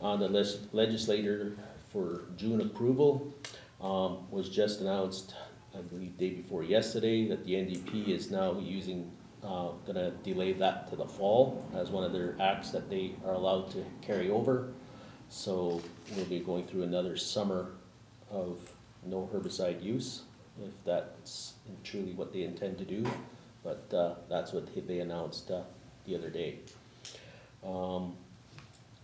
S5: on the leg- legislator for June approval, um, was just announced, I believe, day before yesterday, that the NDP is now using, uh, gonna delay that to the fall as one of their acts that they are allowed to carry over. So we'll be going through another summer of no herbicide use, if that's truly what they intend to do. But, uh, that's what they announced, uh, the other day. Um,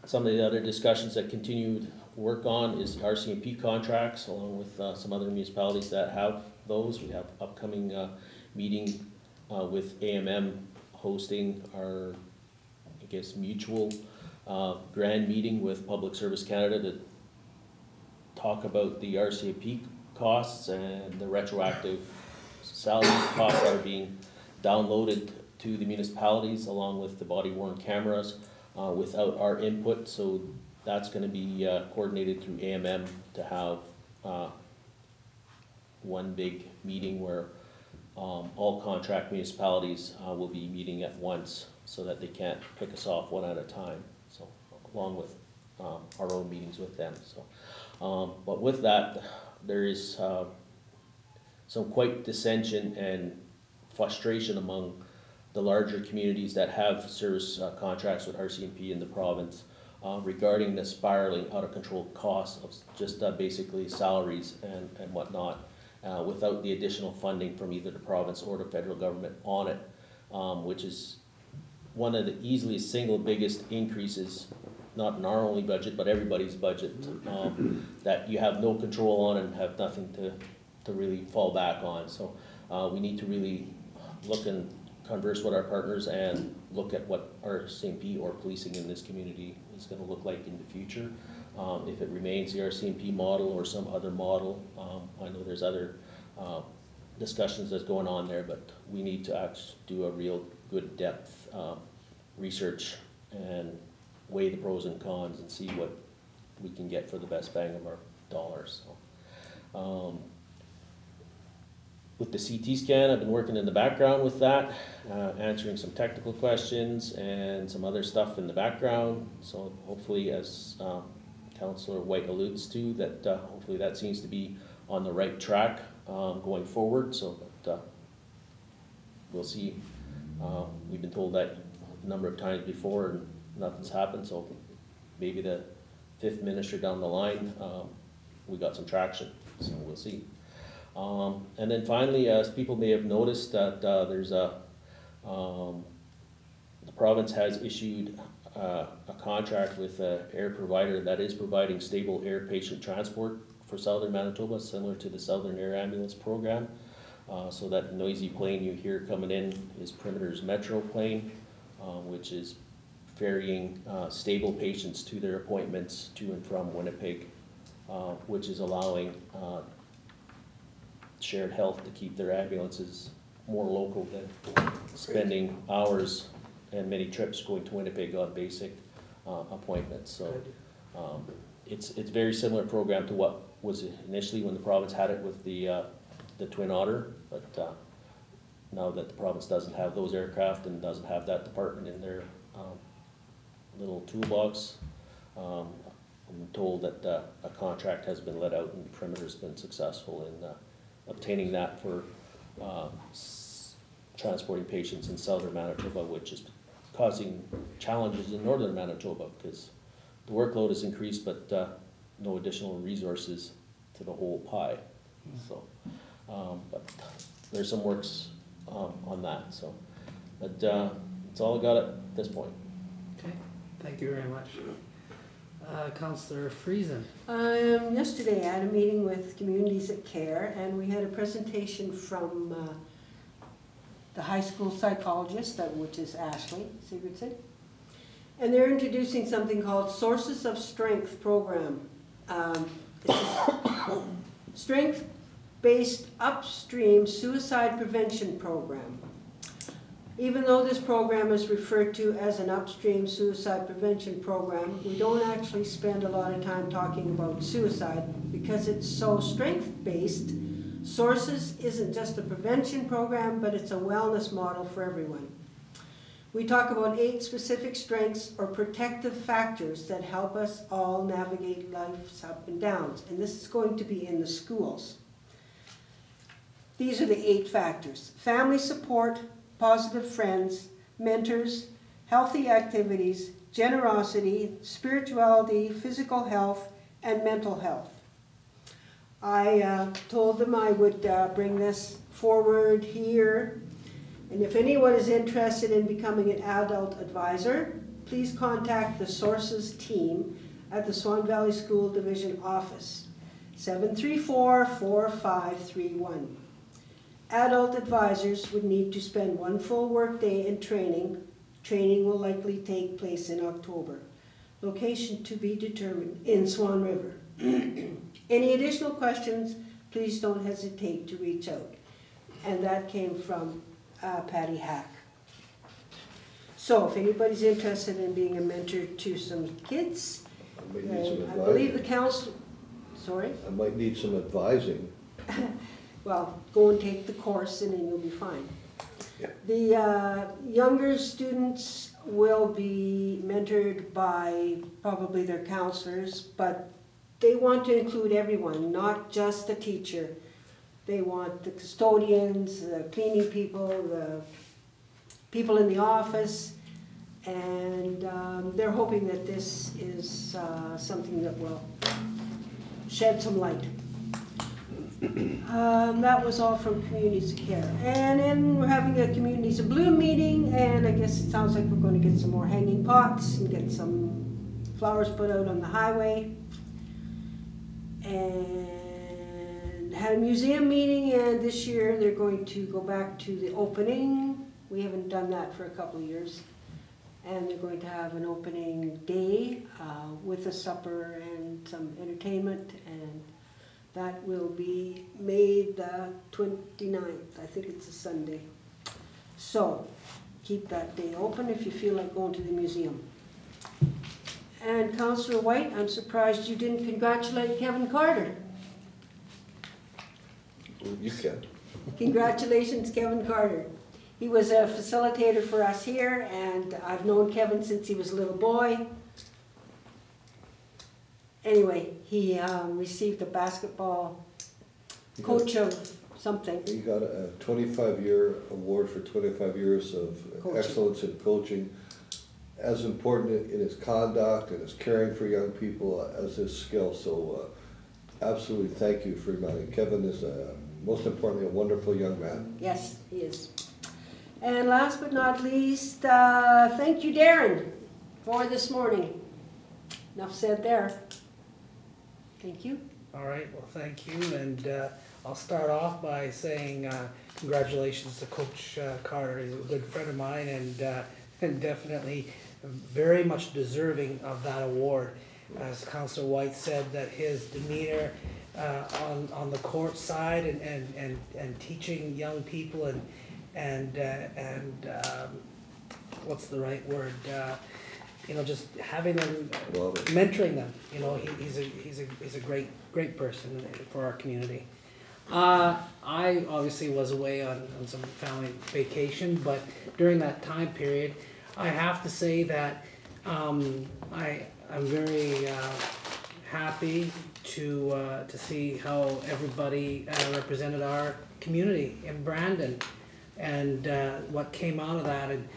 S5: some of the other discussions that continued work on is RCMP contracts, along with uh, some other municipalities that have those. We have upcoming uh, meeting uh, with AMM hosting our, I guess, mutual uh, grand meeting with Public Service Canada to talk about the RCMP costs and the retroactive salary costs that are being downloaded to the municipalities along with the body worn cameras uh, without our input, so that's gonna be uh, coordinated through AMM to have uh, one big meeting where um, all contract municipalities uh, will be meeting at once, so that they can't pick us off one at a time, so, along with um, our own meetings with them, so. Um, But with that, there is uh, some quite dissension and frustration among the larger communities that have service uh, contracts with RCMP in the province uh, regarding the spiraling out of control costs of just uh, basically salaries and, and whatnot, uh, without the additional funding from either the province or the federal government on it, um, which is one of the easily single biggest increases, not in our only budget, but everybody's budget, um, that you have no control on and have nothing to, to really fall back on. So, uh, we need to really look and converse with our partners and look at what RCMP or policing in this community is gonna look like in the future. Um, if it remains the RCMP model or some other model, um, I know there's other, uh, discussions that's going on there, but we need to actually do a real good depth, um, research and weigh the pros and cons and see what we can get for the best bang of our dollars, so. Um, with the CT scan, I've been working in the background with that, uh, answering some technical questions and some other stuff in the background. So hopefully, as uh, Councillor Whyte alludes to, that uh, hopefully that seems to be on the right track um, going forward, so that uh, we'll see. Um, We've been told that a number of times before and nothing's happened, so maybe the fifth minister down the line, um, we got some traction, so we'll see. Um, and then finally, as people may have noticed, that, uh, there's a, um, the province has issued, uh, a contract with a air provider that is providing stable air patient transport for southern Manitoba, similar to the Southern Air Ambulance Program. Uh, so that noisy plane you hear coming in is Perimeter's Metro plane, uh, which is ferrying, uh, stable patients to their appointments to and from Winnipeg, uh, which is allowing, uh, shared health to keep their ambulances more local than spending hours and many trips going to Winnipeg on basic, uh, appointments, so. Um, it's, it's very similar program to what was initially when the province had it with the, uh, the Twin Otter, but, uh, now that the province doesn't have those aircraft and doesn't have that department in their, um, little toolbox, um, I'm told that, uh, a contract has been let out and Perimeter's been successful in, uh, obtaining that for, uh, transporting patients in southern Manitoba, which is causing challenges in northern Manitoba, because the workload has increased, but, uh, no additional resources to the whole pie, so. Um, but there's some works, um, on that, so, but, uh, that's all I got at this point.
S1: Okay, thank you very much. Uh, Councillor Friesen.
S11: Um, yesterday I had a meeting with Communities at Care and we had a presentation from, uh, the high school psychologist, which is Ashley Sigurdson. And they're introducing something called Sources of Strength Program. Um, Strength-based upstream suicide prevention program. Even though this program is referred to as an upstream suicide prevention program, we don't actually spend a lot of time talking about suicide because it's so strength-based. Sources isn't just a prevention program, but it's a wellness model for everyone. We talk about eight specific strengths or protective factors that help us all navigate life's up and downs, and this is going to be in the schools. These are the eight factors. Family support, positive friends, mentors, healthy activities, generosity, spirituality, physical health, and mental health. I uh, told them I would uh, bring this forward here, and if anyone is interested in becoming an adult advisor, please contact the Sources team at the Swan Valley School Division office, 734-4531. Adult advisors would need to spend one full workday in training. Training will likely take place in October. Location to be determined in Swan River. Any additional questions, please don't hesitate to reach out. And that came from uh, Patty Hack. So if anybody's interested in being a mentor to some kids,
S9: I might need some
S11: then I believe the
S9: advising.
S11: council, sorry?
S9: I might need some advising.
S11: Well, go and take the course and then you'll be fine.
S9: Yeah.
S11: The uh, younger students will be mentored by probably their counselors, but they want to include everyone, not just the teacher. They want the custodians, the cleaning people, the people in the office, and um, they're hoping that this is uh, something that will shed some light. Um, that was all from Communities of Care. And then we're having a Communities of Bloom meeting, and I guess it sounds like we're gonna get some more hanging pots and get some flowers put out on the highway. And had a museum meeting, and this year they're going to go back to the opening. We haven't done that for a couple of years. And they're going to have an opening day, uh, with a supper and some entertainment, and that will be May the 29th. I think it's a Sunday. So, keep that day open if you feel like going to the museum. And Councillor Whyte, I'm surprised you didn't congratulate Kevin Carter.
S9: You can.
S11: Congratulations, Kevin Carter. He was a facilitator for us here, and I've known Kevin since he was a little boy. Anyway, he um, received a basketball
S9: He got-
S11: coach of something.
S9: He got a twenty-five year award for twenty-five years of
S11: Coaching.
S9: excellence in coaching. As important in in his conduct and his caring for young people as his skill, so uh, absolutely thank you for reminding. Kevin is, uh, most importantly, a wonderful young man.
S11: Yes, he is. And last but not least, uh, thank you, Darren, for this morning. Enough said there. Thank you.
S1: All right, well, thank you, and uh, I'll start off by saying uh, congratulations to Coach uh, Carter. He's a good friend of mine and, uh, and definitely very much deserving of that award. As Counselor Whyte said, that his demeanor uh, on, on the court side and, and, and, and teaching young people and, and, uh, and um, what's the right word? Uh, You know, just having them mentoring them. You know, he, he's a he's a he's a great great person for our community. Uh, I obviously was away on, on some family vacation, but during that time period, I have to say that um, I I'm very uh, happy to uh, to see how everybody uh, represented our community in Brandon, and uh, what came out of that and.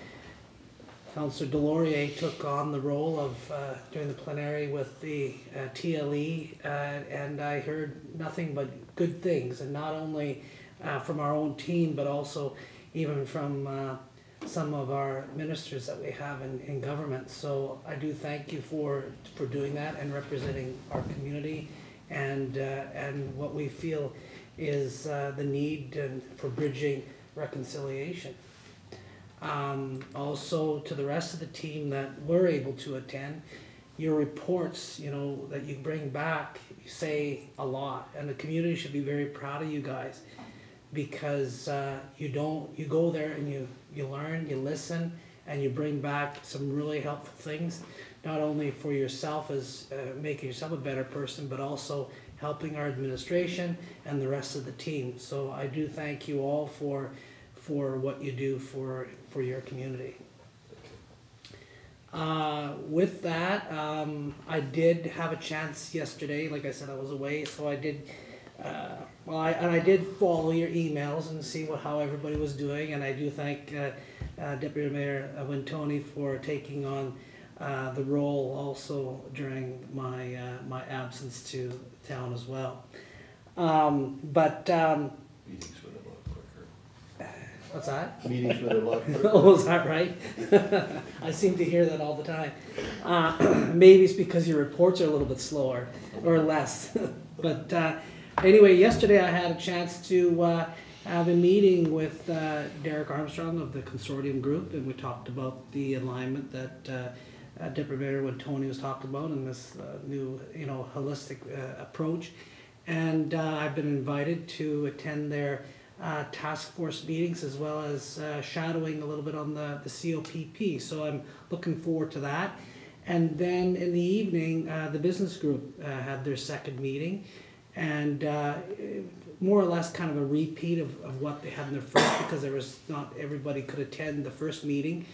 S1: Councillor Delaurier took on the role of, uh, during the plenary with the uh, TLE, uh, and I heard nothing but good things, and not only uh, from our own team, but also even from uh, some of our ministers that we have in, in government. So I do thank you for, for doing that and representing our community and, uh, and what we feel is uh, the need and for bridging reconciliation. Um, also to the rest of the team that were able to attend, your reports, you know, that you bring back say a lot, and the community should be very proud of you guys because uh, you don't you go there and you you learn, you listen, and you bring back some really helpful things, not only for yourself as uh, making yourself a better person, but also helping our administration and the rest of the team. So I do thank you all for for what you do for for your community. Uh, with that, um, I did have a chance yesterday. Like I said, I was away, so I did. Uh, well, I, and I did follow your emails and see what how everybody was doing, and I do thank uh, uh, Deputy Mayor Wintoniw for taking on uh, the role also during my uh, my absence to town as well. Um, but um,
S9: Meetings went a lot quicker.
S1: what's that?
S9: Meetings went a lot quicker.
S1: oh, is that right? I seem to hear that all the time. Uh, maybe it's because your reports are a little bit slower or less. but uh, anyway, yesterday I had a chance to uh, have a meeting with uh, Derek Armstrong of the consortium group, and we talked about the alignment that. Uh, uh, Deputy what Tony was talking about, and this uh, new, you know, holistic uh, approach. And I've been invited to attend their task force meetings as well as shadowing a little bit on the, the COPP. So I'm looking forward to that. And then in the evening, the business group had their second meeting, and uh, more or less kind of a repeat of, of what they had in their first because there was not everybody could attend the first meeting.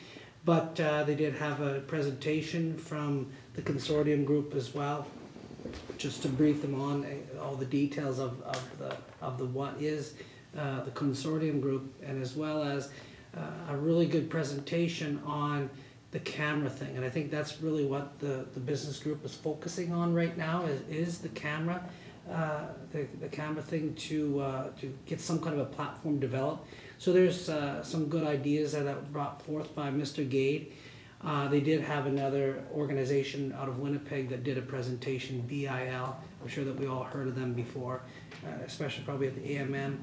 S1: But uh, they did have a presentation from the consortium group as well, just to brief them on uh, all the details of, of the of the what is uh, the consortium group, and as well as uh, a really good presentation on the camera thing. And I think that's really what the, the business group is focusing on right now is, is the camera, uh, the, the camera thing to uh, to get some kind of a platform developed. So there's uh, some good ideas that were brought forth by Mr. Gade. Uh, they did have another organization out of Winnipeg that did a presentation, BIL. I'm sure that we all heard of them before, uh, especially probably at the AMM.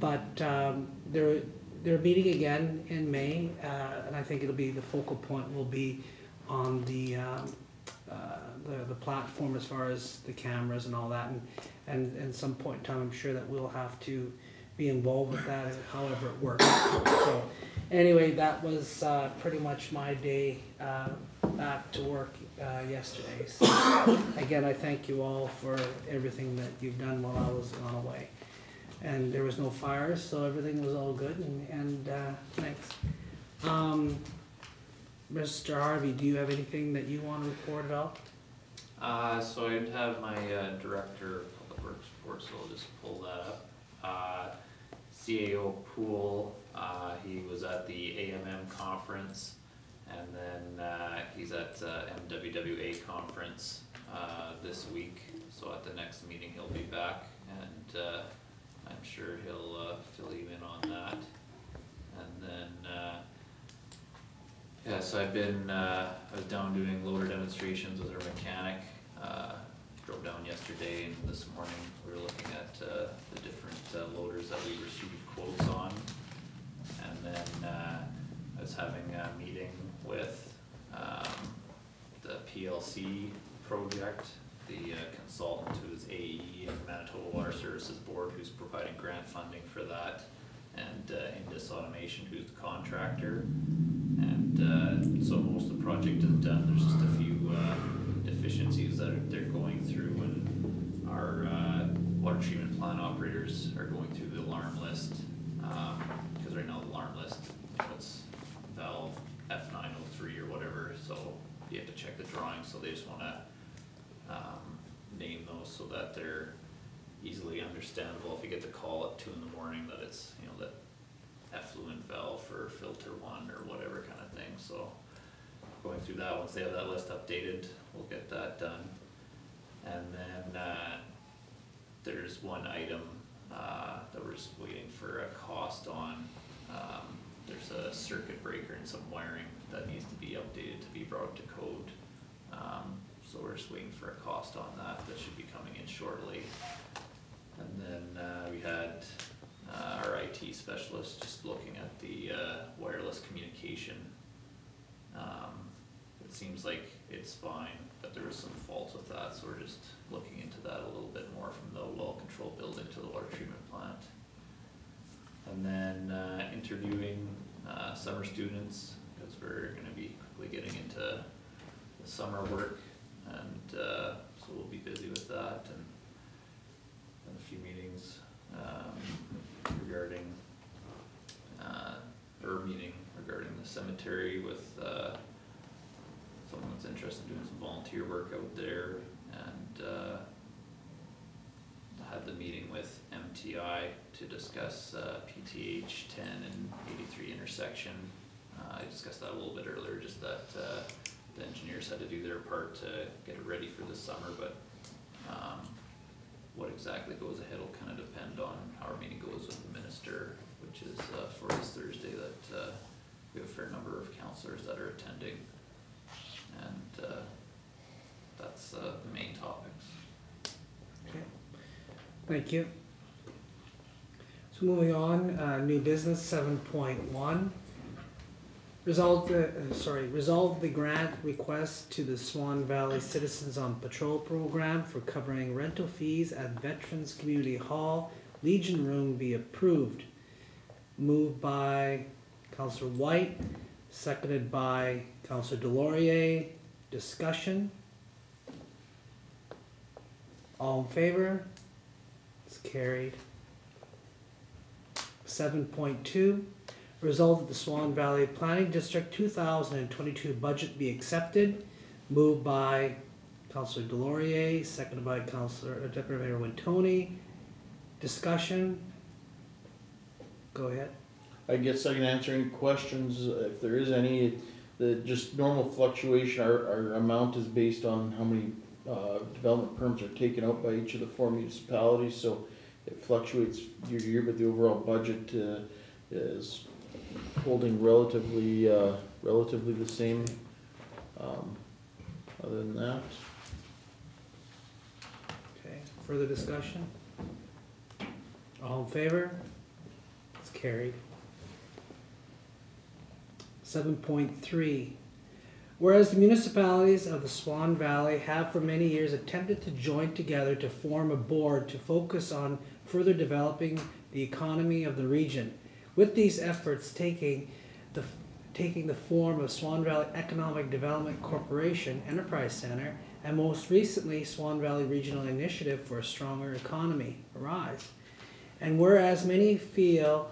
S1: But um, they're they're meeting again in May, and I think it'll be the focal point will be on the um, the, the platform as far as the cameras and all that, and and and some point in time, I'm sure that we'll have to be involved with that, however it works. So, anyway, that was uh, pretty much my day uh, back to work uh, yesterday. So, again, I thank you all for everything that you've done while I was gone away. And there was no fires, so everything was all good and, and, uh, thanks. Um, Mr. Harvey, do you have anything that you wanna report at all?
S6: Uh, so I'd have my, uh, director of public works report, so I'll just pull that up. Uh, CAO Pool, uh, he was at the AMM conference, and then, uh, he's at, uh, MWWA conference, uh, this week. So at the next meeting, he'll be back, and, uh, I'm sure he'll, uh, fill you in on that. And then, uh, yeah, so I've been, uh, I was down doing loader demonstrations with our mechanic, uh, drove down yesterday and this morning, we were looking at, uh, the different uh, loaders that we received quotes on. And then, uh, I was having a meeting with, um, the PLC project, the uh, consultant who's AE and Manitoba Water Services Board, who's providing grant funding for that. And, uh, Indus Automation, who's the contractor. And so most of the project is done, there's just a few deficiencies that they're going through when our uh, water treatment plant operators are going through the alarm list. um, Cause right now the alarm list, it's valve F nine oh three or whatever, so you have to check the drawings, so they just wanna um, name those so that they're easily understandable. If you get the call at two in the morning that it's, you know, that effluent valve for filter one or whatever kind of thing, so going through that, once they have that list updated, we'll get that done. And then, uh, there's one item, uh, that we're just waiting for a cost on. Um, there's a circuit breaker and some wiring that needs to be updated to be brought to code. Um, so we're just waiting for a cost on that, that should be coming in shortly. And then, uh, we had, uh, our IT specialist just looking at the, uh, wireless communication. Um, it seems like it's fine, but there was some faults with that, so we're just looking into that a little bit more from the well control building to the water treatment plant. And then, uh, interviewing, uh, summer students, cause we're gonna be quickly getting into the summer work. And, uh, so we'll be busy with that and, and a few meetings, um, regarding, uh, or meeting regarding the cemetery with, uh, someone interested in doing some volunteer work out there and, uh, had the meeting with MTI to discuss, uh, PTH ten and eighty-three intersection. Uh, I discussed that a little bit earlier, just that, uh, the engineers had to do their part to get it ready for this summer, but, um, what exactly goes ahead will kind of depend on how our meeting goes with the minister, which is, uh, for this Thursday, that, uh, we have a fair number of counselors that are attending. And, uh, that's, uh, the main topics.
S1: Okay, thank you. So moving on, uh, new business seven point one. Resolve the, uh, sorry, resolve the grant request to the Swan Valley Citizens on Patrol Program for covering rental fees at Veterans Community Hall, Legion Room be approved. Moved by Counselor Whyte, seconded by Councilor Delaurier, discussion. All in favor? It's carried. Seven point two, resolve that the Swan Valley Planning District two thousand and twenty-two budget be accepted. Moved by Councilor Delaurier, seconded by Councilor uh, Deputy Mayor Wintoniw. Discussion? Go ahead.
S2: I guess I can answer any questions, if there is any, the just normal fluctuation, our, our amount is based on how many, uh, development permits are taken out by each of the four municipalities, so it fluctuates year to year, but the overall budget, uh, is holding relatively, uh, relatively the same. Um, other than that,
S1: Okay, further discussion? All in favor? It's carried. Seven point three. Whereas the municipalities of the Swan Valley have for many years attempted to join together to form a board to focus on further developing the economy of the region. With these efforts taking the, taking the form of Swan Valley Economic Development Corporation Enterprise Center, and most recently Swan Valley Regional Initiative for a Stronger Economy, ARISE. And whereas many feel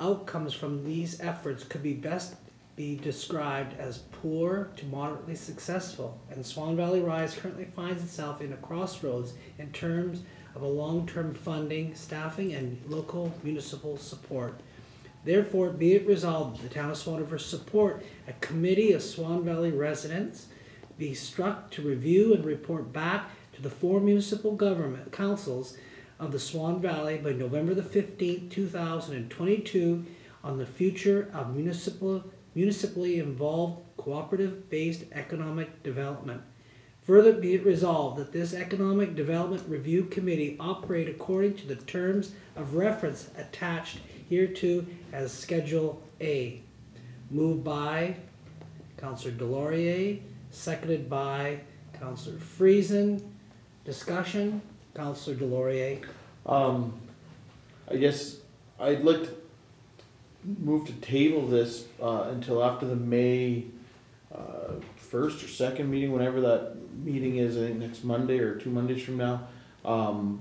S1: outcomes from these efforts could be best be described as poor to moderately successful, and Swan Valley Rise currently finds itself in a crossroads in terms of a long-term funding, staffing, and local municipal support. Therefore, be it resolved, that the town of Swan River support a committee of Swan Valley residents be struck to review and report back to the four municipal government councils of the Swan Valley by November the fifteenth, two thousand and twenty-two on the future of municipal, municipally involved cooperative-based economic development. Further be it resolved that this Economic Development Review Committee operate according to the terms of reference attached hereto as Schedule A. Moved by Counselor Delaurier, seconded by Counselor Friesen. Discussion, Counselor Delaurier.
S2: Um, I guess I'd like to move to table this, uh, until after the May, uh, first or second meeting, whenever that meeting is, I think next Monday or two Mondays from now. Um,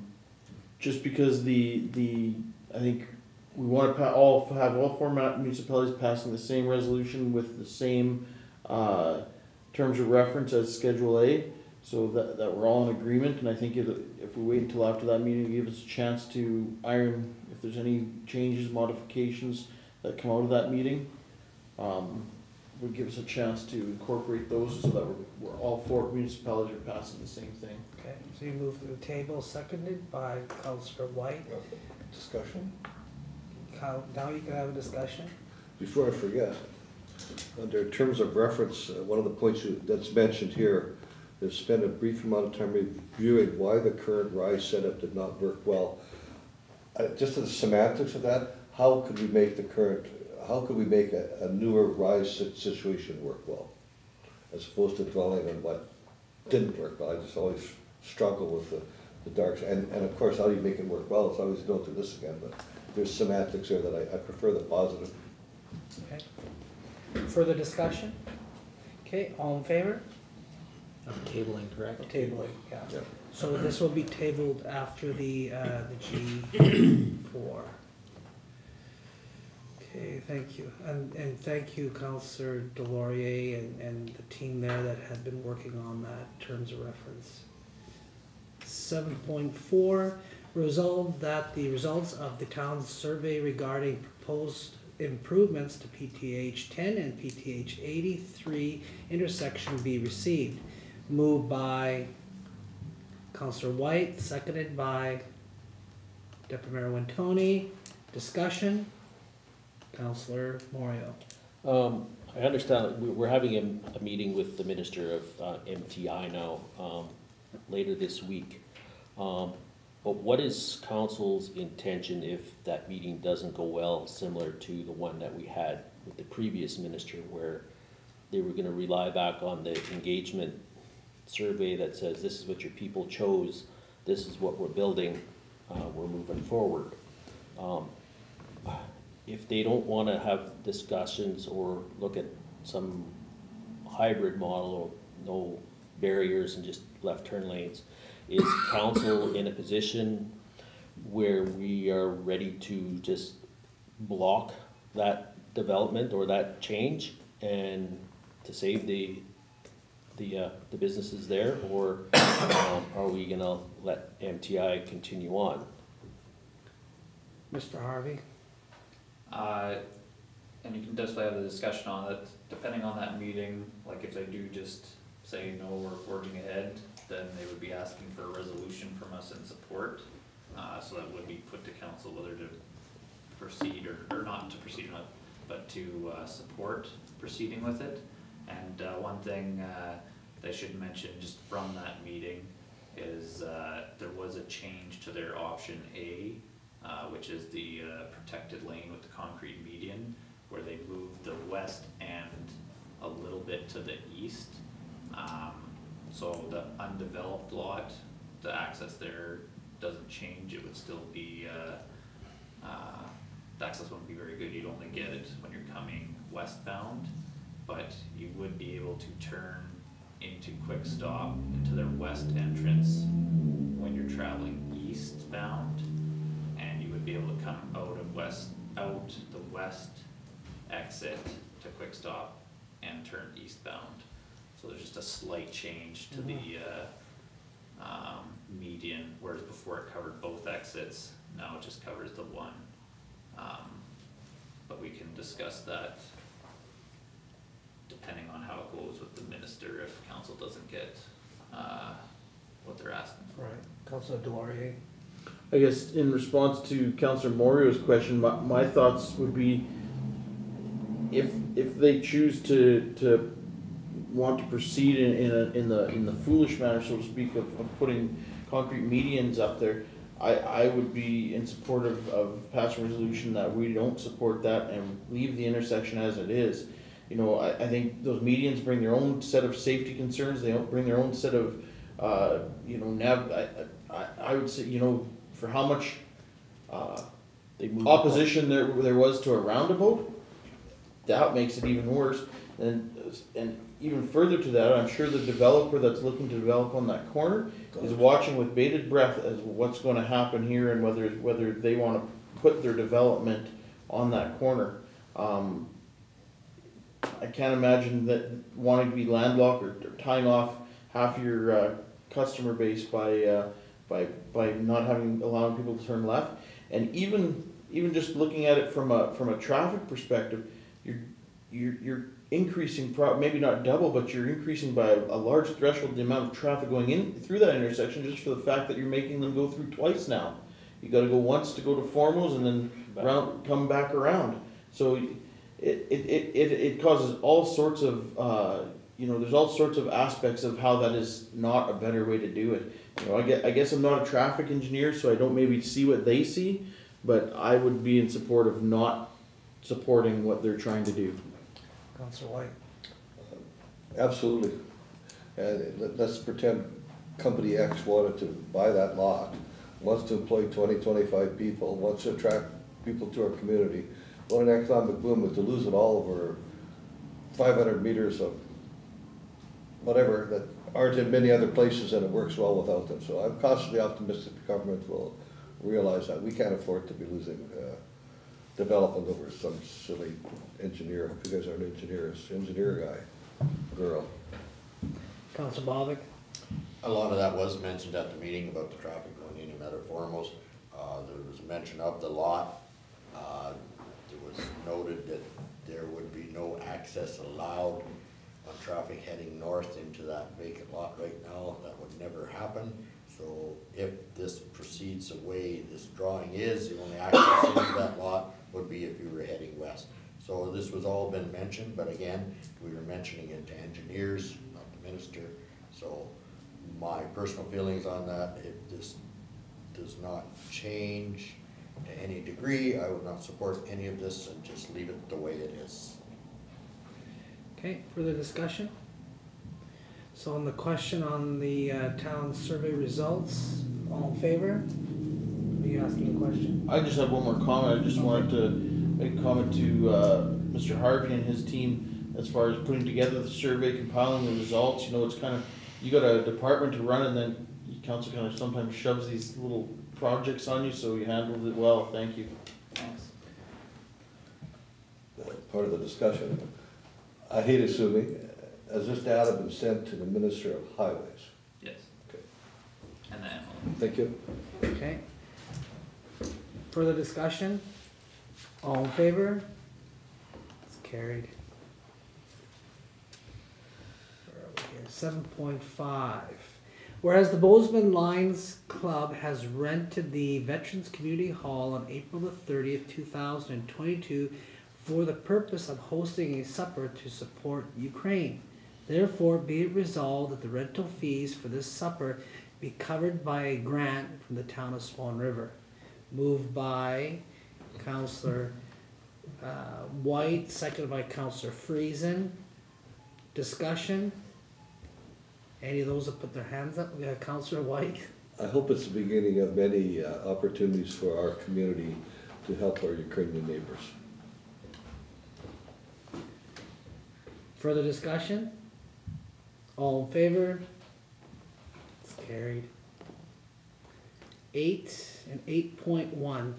S2: just because the, the, I think we wanna pa- all, have all four municipalities passing the same resolution with the same, uh, terms of reference as Schedule A. So that, that we're all in agreement, and I think if, if we wait until after that meeting, give us a chance to iron, if there's any changes, modifications that come out of that meeting. Um, would give us a chance to incorporate those so that we're, we're all four municipalities are passing the same thing.
S1: Okay, so you move to the table, seconded by Councilor Whyte.
S9: Discussion?
S1: Coun- Now you can have a discussion.
S9: Before I forget, under terms of reference, uh, one of the points you- that's mentioned here is spend a brief amount of time reviewing why the current RISE setup did not work well. Uh, Just the semantics of that, how could we make the current, how could we make a, a newer RISE situation work well? As opposed to dwelling on what didn't work well, I just always struggle with the, the darks, and, and of course, how do you make it work well, it's always don't do this again, but there's semantics there that I, I prefer the positive.
S1: Okay. Further discussion? Okay, all in favor?
S8: Of tabling, correct?
S1: Tabling, yeah.
S9: Yeah.
S1: So this will be tabled after the, uh, the G four. Okay, thank you. And, and thank you, Counselor Delaurier and, and the team there that had been working on that terms of reference. Seven point four, resolved that the results of the town's survey regarding proposed improvements to PTH ten and PTH eighty-three intersection be received. Moved by Counselor Whyte, seconded by Deputy Mayor Wintoniw. Discussion, Counselor Moriaux.
S5: Um, I understand we- we're having a, a meeting with the Minister of uh, MTI now, um, later this week. Um, but what is council's intention if that meeting doesn't go well, similar to the one that we had with the previous minister where they were gonna rely back on the engagement survey that says this is what your people chose, this is what we're building, uh, we're moving forward. Um, if they don't wanna have discussions or look at some hybrid model, or no barriers and just left turn lanes, is council in a position where we are ready to just block that development or that change and to save the, the, uh, the businesses there, or, um, are we gonna let MTI continue on?
S1: Mr. Harvey?
S6: Uh, and you can definitely have a discussion on it, depending on that meeting, like if they do just say, no, we're forging ahead, then they would be asking for a resolution from us in support. Uh, so that would be put to council whether to proceed or, or not to proceed, not- but to, uh, support proceeding with it. And, uh, one thing, uh, should mention just from that meeting is, uh, there was a change to their option A, uh, which is the, uh, protected lane with the concrete median, where they moved the west end a little bit to the east. Um, so the undeveloped lot, the access there doesn't change, it would still be, uh, uh, the access wouldn't be very good, you'd only get it when you're coming westbound. But you would be able to turn into Quick Stop into their west entrance when you're traveling eastbound. And to come out of west out the west exit to Quick Stop and turn eastbound. So there's just a slight change to the, uh, um, median, whereas before it covered both exits, now it just covers the one. Um, but we can discuss that depending on how it goes with the minister if council doesn't get, uh, what they're asking for.
S1: Right, Councilor Delaurier.
S2: I guess in response to Councillor Moriaux's question, my, my thoughts would be if, if they choose to, to want to proceed in, in a, in the, in the foolish manner, so to speak, of, of putting concrete medians up there, I, I would be in support of, of passing resolution that we don't support that and leave the intersection as it is. You know, I, I think those medians bring their own set of safety concerns, they don't bring their own set of, uh, you know, nav, I, I, I would say, you know, for how much, uh,
S5: They moved.
S2: opposition there, there was to a roundabout, that makes it even worse. And, and even further to that, I'm sure the developer that's looking to develop on that corner is watching with bated breath as what's gonna happen here and whether, whether they wanna put their development on that corner. Um, I can't imagine that wanting to be landlocked or or tying off half your, uh, customer base by, uh, by, by not having, allowing people to turn left. And even, even just looking at it from a, from a traffic perspective, you're, you're, you're increasing prob, maybe not double, but you're increasing by a, a large threshold the amount of traffic going in through that intersection just for the fact that you're making them go through twice now. You gotta go once to go to Formos and then round, come back around. So it, it, it, it, it causes all sorts of, uh, you know, there's all sorts of aspects of how that is not a better way to do it. You know, I guess, I guess I'm not a traffic engineer, so I don't maybe see what they see, but I would be in support of not supporting what they're trying to do.
S1: Councilor Whyte.
S9: Absolutely. And let- let's pretend company X wanted to buy that lot, wants to employ 20, 25 people, wants to attract people to our community. What an economic boom, but to lose it all over five hundred meters of whatever that aren't in many other places and it works well without them. So I'm cautiously optimistic the government will realize that we can't afford to be losing uh, development over some silly engineer, if you guys aren't engineers, engineer guy, girl.
S1: Councilor Bobick.
S4: A lot of that was mentioned at the meeting about the traffic going in and out of Uh, there was mention of the lot. Uh, It was noted that there would be no access allowed on traffic heading north into that vacant lot right now. That would never happen. So if this proceeds the way this drawing is, the only access into that lot would be if you were heading west. So this was all been mentioned, but again, we were mentioning it to engineers, not the minister. So my personal feelings on that, if this does not change to any degree, I would not support any of this and just leave it the way it is.
S1: Okay, further discussion? So on the question on the uh, town survey results, all in favor? Are you asking a question?
S2: I just have one more comment, I just wanted to make a comment to, uh, Mr. Harvey and his team as far as putting together the survey, compiling the results, you know, it's kind of, you got a department to run and then council kind of sometimes shoves these little projects on you, so you handled it well, thank you.
S6: Thanks.
S9: part of the discussion. I hate assuming, has this data been sent to the Minister of Highways?
S6: Yes.
S9: Okay.
S6: And then,
S9: Thank you.
S1: Okay. Further discussion? All in favor? It's carried. Where are we here? Seven point five. Whereas the Bowsman Lions Club has rented the Veterans Community Hall on April the thirtieth, two thousand and twenty-two for the purpose of hosting a supper to support Ukraine. Therefore, be it resolved that the rental fees for this supper be covered by a grant from the town of Swan River. Moved by Counselor uh, Whyte, seconded by Counselor Friesen. Discussion? Any of those that put their hands up? We got Counselor Whyte.
S9: I hope it's the beginning of many uh, opportunities for our community to help our Ukrainian neighbors.
S1: Further discussion? All in favor? It's carried. Eight and eight point one.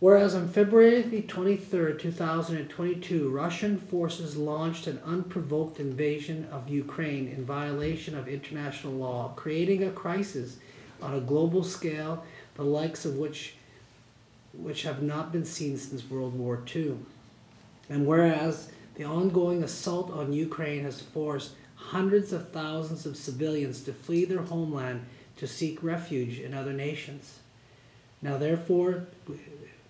S1: Whereas on February the twenty-third, two thousand and twenty-two, Russian forces launched an unprovoked invasion of Ukraine in violation of international law, creating a crisis on a global scale, the likes of which which have not been seen since World War II. And whereas the ongoing assault on Ukraine has forced hundreds of thousands of civilians to flee their homeland to seek refuge in other nations. Now therefore,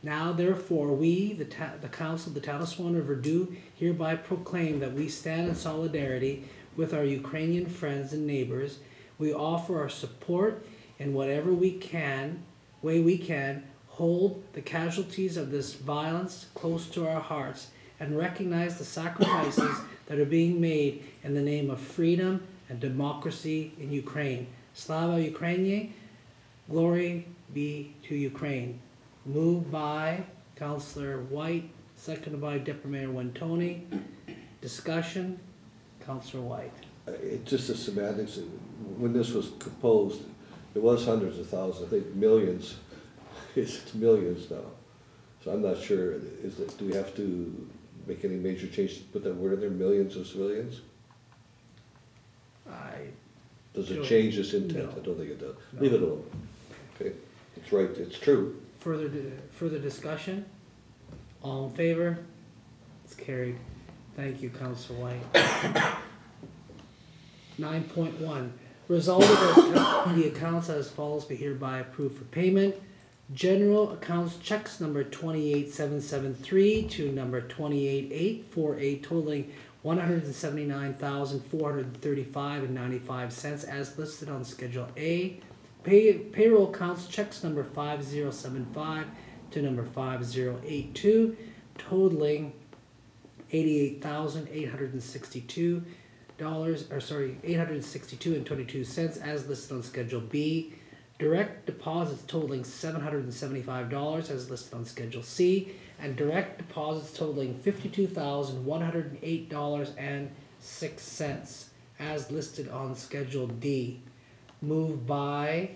S1: now therefore, we, the ta- the council, of the town of do hereby proclaim that we stand in solidarity with our Ukrainian friends and neighbors. We offer our support in whatever we can, way we can, hold the casualties of this violence close to our hearts and recognize the sacrifices that are being made in the name of freedom and democracy in Ukraine. Slava Ukraini, glory be to Ukraine. Moved by Councillor Whyte, seconded by Deputy Mayor Wintoniw. Discussion, Councillor Whyte.
S9: Uh, It just the semantics, when this was composed, it was hundreds of thousands, I think millions, it's millions now. So I'm not sure, is it, do we have to make any major changes, to put that word in there, millions of civilians?
S1: I,
S9: Does
S1: Sure.
S9: it change this intent?
S1: No.
S9: I don't think it does. Leave it alone. Okay, it's right, it's true.
S1: further, di- further discussion? All in favor? It's carried. Thank you, Councillor Whyte. Nine point one, resolved that the accounts as follows be hereby approved for payment. General accounts checks number twenty-eight seven seven three to number twenty-eight eight four eight totaling one hundred and seventy-nine thousand four hundred and thirty-five and ninety-five cents as listed on Schedule A. Pay, payroll accounts checks number five zero seven five to number five zero eight two totaling eighty-eight thousand eight hundred and sixty-two dollars, or sorry, eight hundred and sixty-two and twenty-two cents as listed on Schedule B. Direct deposits totaling seven hundred and seventy-five dollars as listed on Schedule C. And direct deposits totaling fifty-two thousand one hundred and eight dollars and six cents as listed on Schedule D. Moved by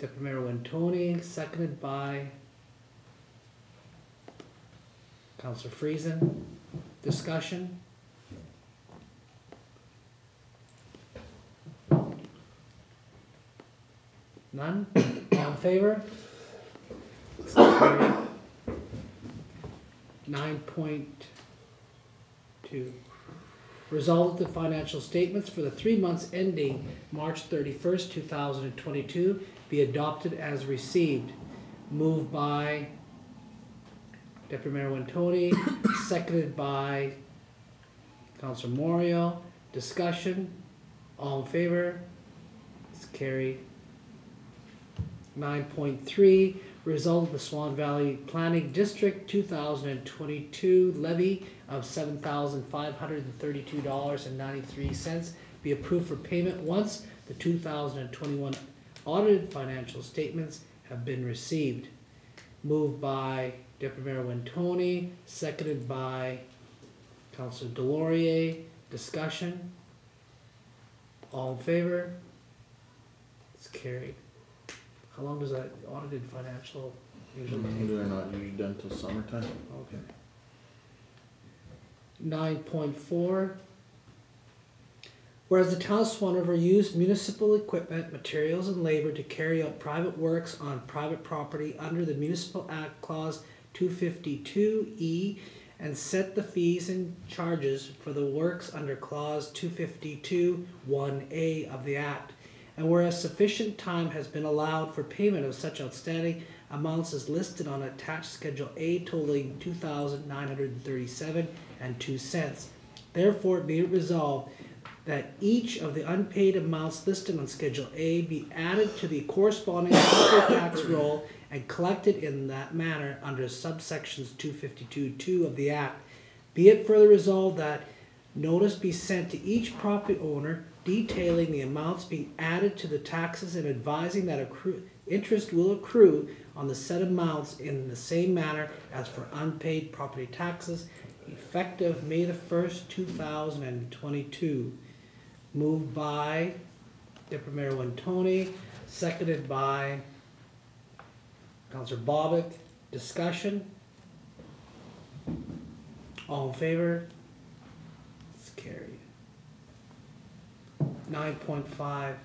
S1: Deputy Mayor Wintoniw, seconded by Councilor Friesen. Discussion? None? All in favor? Nine point two. Resolved that the financial statements for the three months ending March thirty-first, two thousand and twenty-two be adopted as received. Moved by Deputy Mayor Wintoniw, seconded by Councilor Moriaux. Discussion, all in favor? It's carried. Nine point three, result of the Swan Valley Planning District two thousand and twenty-two levy of seven thousand five hundred and thirty-two dollars and ninety-three cents be approved for payment once the two thousand and twenty-one audited financial statements have been received. Moved by Deputy Mayor Wintoniw, seconded by Councilor Delaurier. Discussion? All in favor? It's carried. How long does that audited financial usually take?
S2: They're not usually done till summertime.
S1: Okay. Nine point four. Whereas the town of Swan River used municipal equipment, materials, and labor to carry out private works on private property under the Municipal Act Clause two fifty-two E and set the fees and charges for the works under Clause two fifty-two one A of the Act. And whereas sufficient time has been allowed for payment of such outstanding amounts as listed on attached Schedule A totaling two thousand nine hundred and thirty-seven and two cents. Therefore, it be resolved that each of the unpaid amounts listed on Schedule A be added to the corresponding tax roll and collected in that manner under subsections two fifty-two two of the Act. Be it further resolved that notice be sent to each property owner detailing the amounts being added to the taxes and advising that accrue, interest will accrue on the said amounts in the same manner as for unpaid property taxes effective May the first, two thousand and twenty-two. Moved by Deputy Mayor Wintoniw, seconded by Counselor Bobick, discussion? All in favor? It's carried. Nine point five.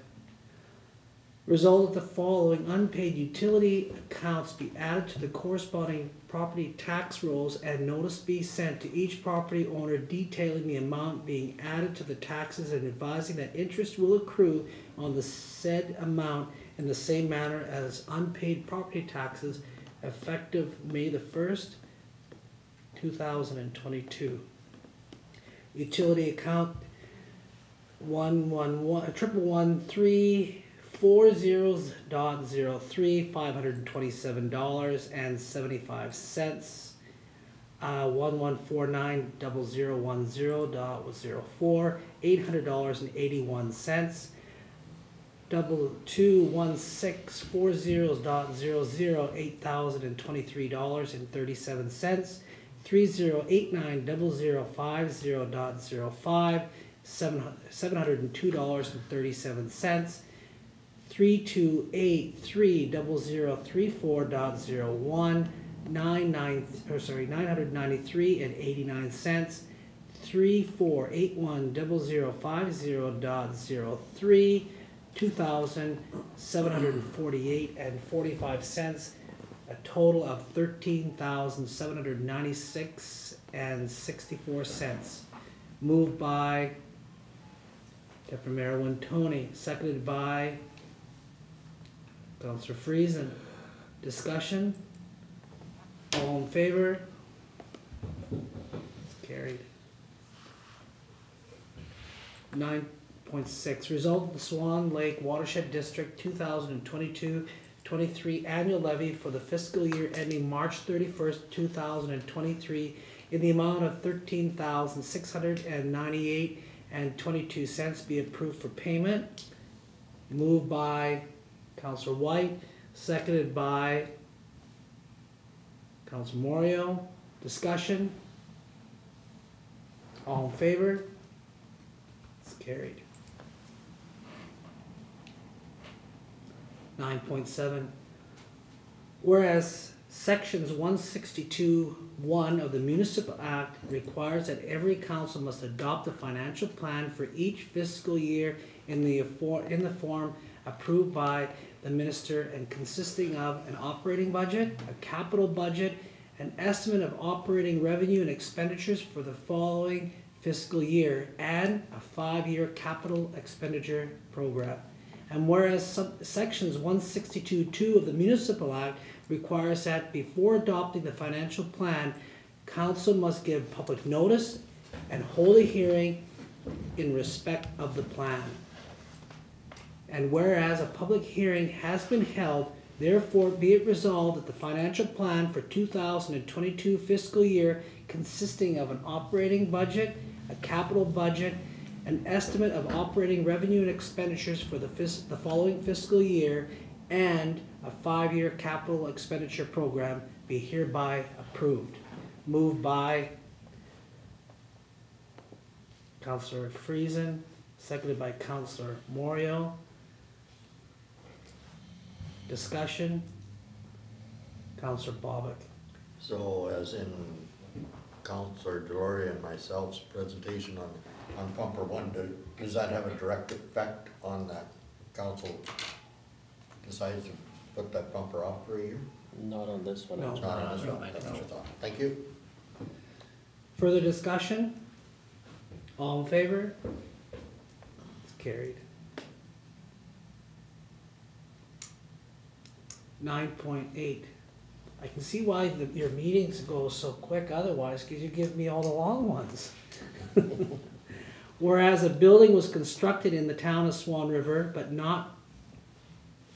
S1: Result that the following unpaid utility accounts be added to the corresponding property tax rolls and notice be sent to each property owner detailing the amount being added to the taxes and advising that interest will accrue on the said amount in the same manner as unpaid property taxes effective May the first, two thousand and twenty-two. Utility account one one one, triple one three four zeros dot zero three, five hundred and twenty-seven dollars and seventy-five cents. Uh, one one four nine double zero one zero dot zero four, eight hundred dollars and eighty-one cents. Double two one six four zeros dot zero zero, eight thousand and twenty-three dollars and thirty-seven cents. Three zero eight nine double zero five zero dot zero five, seven seven hundred and two dollars and thirty-seven cents. Three two eight three double zero three four dot zero one, nine nine, or sorry, nine hundred ninety-three and eighty-nine cents. Three four eight one double zero five zero dot zero three, two thousand seven hundred and forty-eight and forty-five cents. A total of thirteen thousand seven hundred ninety-six and sixty-four cents. Moved by Deputy Mayor Tony, seconded by Counselor Friesen. Discussion? All in favor? It's Carried. Nine point six, result the Swan Lake Watershed District 2022-23 annual levy for the fiscal year ending March thirty-first, two thousand and twenty-three in the amount of thirteen thousand six hundred and ninety-eight and twenty-two cents be approved for payment. Moved by Counselor Whyte, seconded by Counselor Moriaux. Discussion? All in favor? It's carried. Nine point seven. Whereas sections one sixty-two one of the Municipal Act requires that every council must adopt a financial plan for each fiscal year in the in the form approved by the minister and consisting of an operating budget, a capital budget, an estimate of operating revenue and expenditures for the following fiscal year, and a five-year capital expenditure program. And whereas sub- sections one sixty-two two of the Municipal Act requires that before adopting the financial plan, council must give public notice and hold a hearing in respect of the plan. And whereas a public hearing has been held, therefore be it resolved that the financial plan for two thousand and twenty-two fiscal year consisting of an operating budget, a capital budget, an estimate of operating revenue and expenditures for the the following fiscal year, and a five-year capital expenditure program be hereby approved. Moved by Counselor Friesen, seconded by Counselor Moriaux. Discussion? Counselor Bobick.
S4: So as in Counselor Delaurier and myself's presentation on, on pumper one, do- does that have a direct effect on that council decides to put that bumper off for a year?
S5: Not on this one.
S1: No.
S4: Not on this one,
S6: I
S4: that's
S6: don't
S4: what I thought. Thank you.
S1: Further discussion? All in favor? It's carried. Nine point eight. I can see why the, your meetings go so quick otherwise, cause you give me all the long ones. Whereas a building was constructed in the town of Swan River, but not,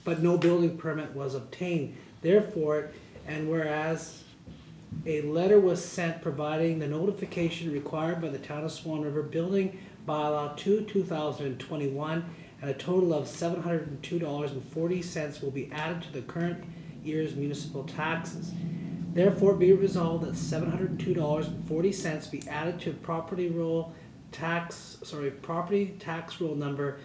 S1: but no building permit was obtained. Therefore, and whereas a letter was sent providing the notification required by the town of Swan River Building Bylaw two, two thousand and twenty-one, and a total of seven hundred and two dollars and forty cents will be added to the current year's municipal taxes. Therefore, be resolved that seven hundred and two dollars and forty cents be added to property roll tax, sorry, property tax roll number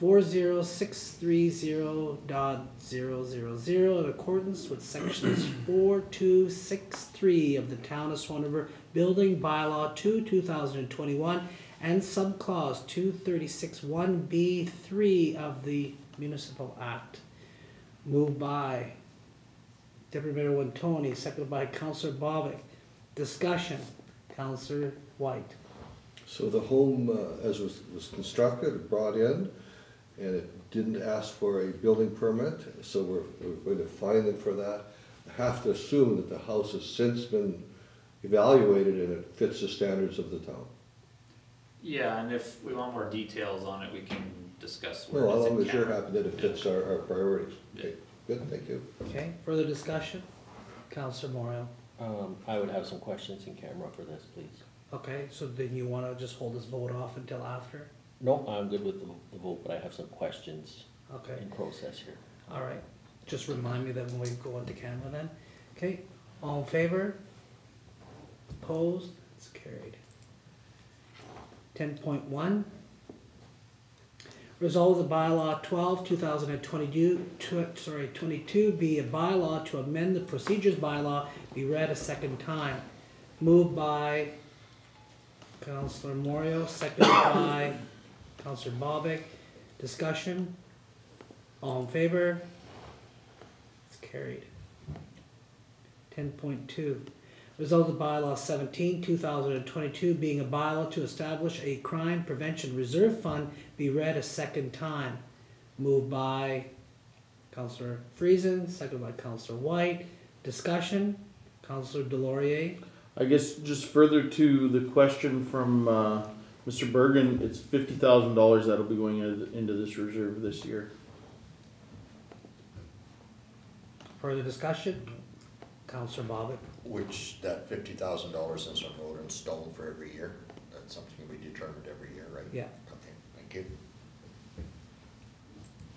S1: four zero six three zero dot zero zero zero in accordance with sections four two six three of the Town of Swan River Building Bylaw two, two thousand and twenty-one, and subclause two thirty-six one B three of the Municipal Act. Moved by Deputy Mayor Wintoniw, seconded by Councillor Bobick. Discussion, Councillor Whyte.
S9: So the home, uh, as was, was constructed, brought in, and it didn't ask for a building permit, so we're, we're going to fine them for that. I have to assume that the house has since been evaluated and it fits the standards of the town.
S6: Yeah, and if we want more details on it, we can discuss where
S9: No,
S6: it is
S9: as
S6: in
S9: long as you're
S6: Canada.
S9: happy that it fits our, our priorities. Okay, good, thank you.
S1: Okay, further discussion? Councillor Morel.
S5: Um, I would have some questions in camera for this, please.
S1: Okay, so then you wanna just hold this vote off until after?
S5: No, I'm good with the, the vote, but I have some questions
S1: Okay,
S5: in process here.
S1: all right. Just remind me that when we go into camera then. Okay, all in favor? Opposed? It's carried. Ten point one. Resolve the bylaw twelve, two thousand and twenty-two, tw- sorry, twenty-two, be a bylaw to amend the procedures bylaw, be read a second time. Moved by Counselor Moriaux, seconded by Counselor Bobick. Discussion? All in favor? It's carried. Ten point two. Result of bylaw 17, 2022, being a bylaw to establish a crime prevention reserve fund, be read a second time. Moved by Counselor Friesen, seconded by Counselor Whyte. Discussion? Counselor Delaurier.
S2: I guess just further to the question from, uh, Mr. Bergen, it's fifty thousand dollars that'll be going into, into this reserve this year.
S1: Further discussion? Counselor Bobick.
S4: Which, that fifty thousand dollars is a vote in stone for every year? That's something we determined every year, right?
S1: Yeah.
S4: Okay, thank you.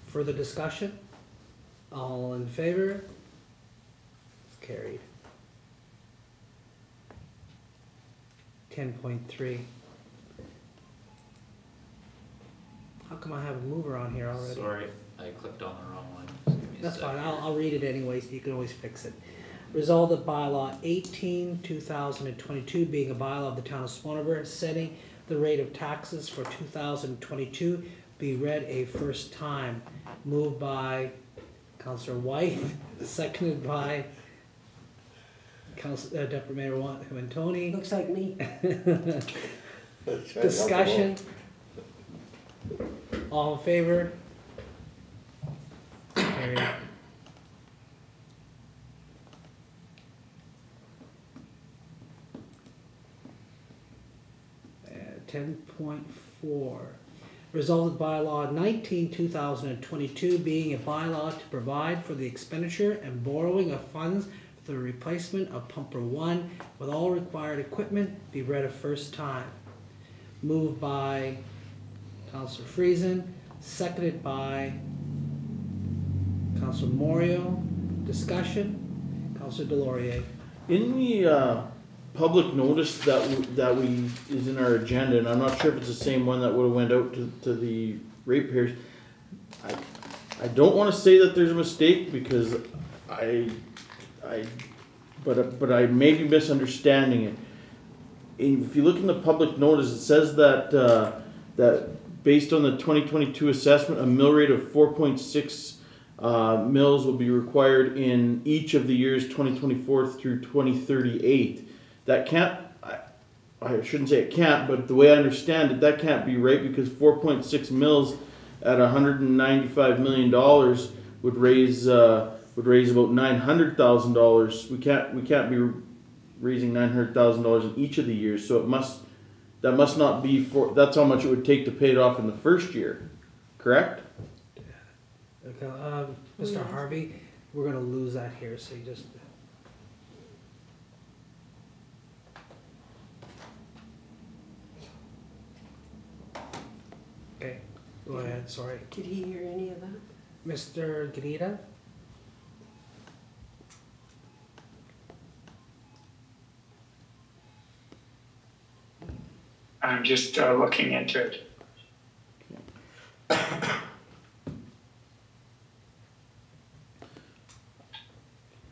S1: Further discussion? All in favor? It's carried. Ten point three. How come I have a mover on here already?
S6: Sorry, I clicked on the wrong one. Just give me a
S1: That's
S6: sec
S1: fine, I'll. I'll read it anyways, you can always fix it. Resolve that bylaw 18, 2022, being a bylaw of the town of Swan River, setting the rate of taxes for two thousand twenty-two, be read a first time. Moved by Counselor Whyte, seconded by Council, uh, Deputy Mayor Wa- Tony.
S11: Looks like me.
S1: Discussion? All in favor? Carried. Uh, ten point four. Resolved by law 19, 2022, being a bylaw to provide for the expenditure and borrowing of funds for the replacement of pumper one with all required equipment be read a first time. Moved by Counselor Friesen, seconded by Counselor Moriaux. Discussion, Counselor Delaurier.
S2: In the, uh, public notice that, that we, is in our agenda, and I'm not sure if it's the same one that would've went out to, to the ratepayers. I, I don't wanna say that there's a mistake, because I, I, but, but I may be misunderstanding it. If you look in the public notice, it says that, uh, that based on the twenty twenty-two assessment, a mill rate of four point six uh, mills will be required in each of the years twenty twenty-four through twenty thirty-eight. That can't, I, I shouldn't say it can't, but the way I understand it, that can't be right because four point six mills at hundred and ninety-five million dollars would raise, uh, would raise about nine hundred thousand dollars. We can't, we can't be raising nine hundred thousand dollars in each of the years, so it must, that must not be for, that's how much it would take to pay it off in the first year, correct?
S1: Okay, um, Mr.
S11: Yes.
S1: Harvey, we're gonna lose that here, so you just. Okay, go ahead, sorry.
S11: Did he hear any of that?
S1: Mr. Gnida?
S3: I'm just uh, looking into it.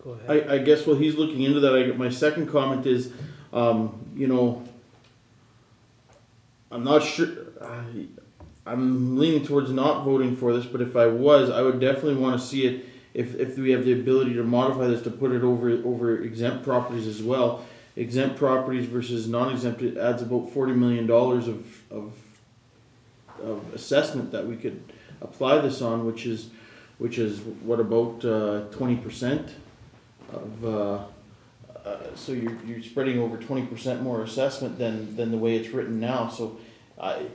S1: Go ahead.
S2: I, I guess while he's looking into that, I, my second comment is, um, you know, I'm not sure. I, I'm leaning towards not voting for this, but if I was, I would definitely want to see it. If, if we have the ability to modify this to put it over over exempt properties as well, Exempt properties versus non-exempt, it adds about forty million dollars of, of, of assessment that we could apply this on, which is, which is, what about, uh, twenty percent? of, uh, uh, so you're, you're spreading over twenty percent more assessment than, than the way it's written now, so I,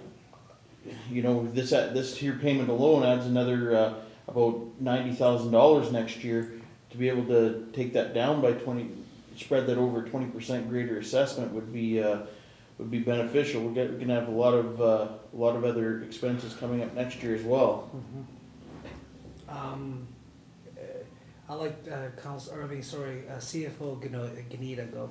S2: you know, this, uh, this here payment alone adds another, uh, about ninety thousand dollars next year to be able to take that down by twenty, spread that over twenty percent greater assessment would be, uh, would be beneficial, we're gonna, we're gonna have a lot of, uh, a lot of other expenses coming up next year as well.
S1: Um, uh, I like, uh, Council, or I mean, sorry, uh, CFO Gano- Gnida go.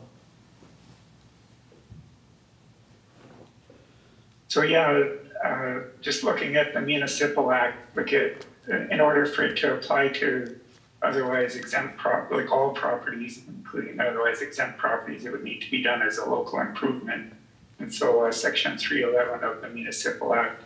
S3: So yeah, uh, just looking at the municipal act, look at, in order for it to apply to otherwise exempt prop, like all properties, including otherwise exempt properties, it would need to be done as a local improvement. And so, uh, section three eleven of the municipal act,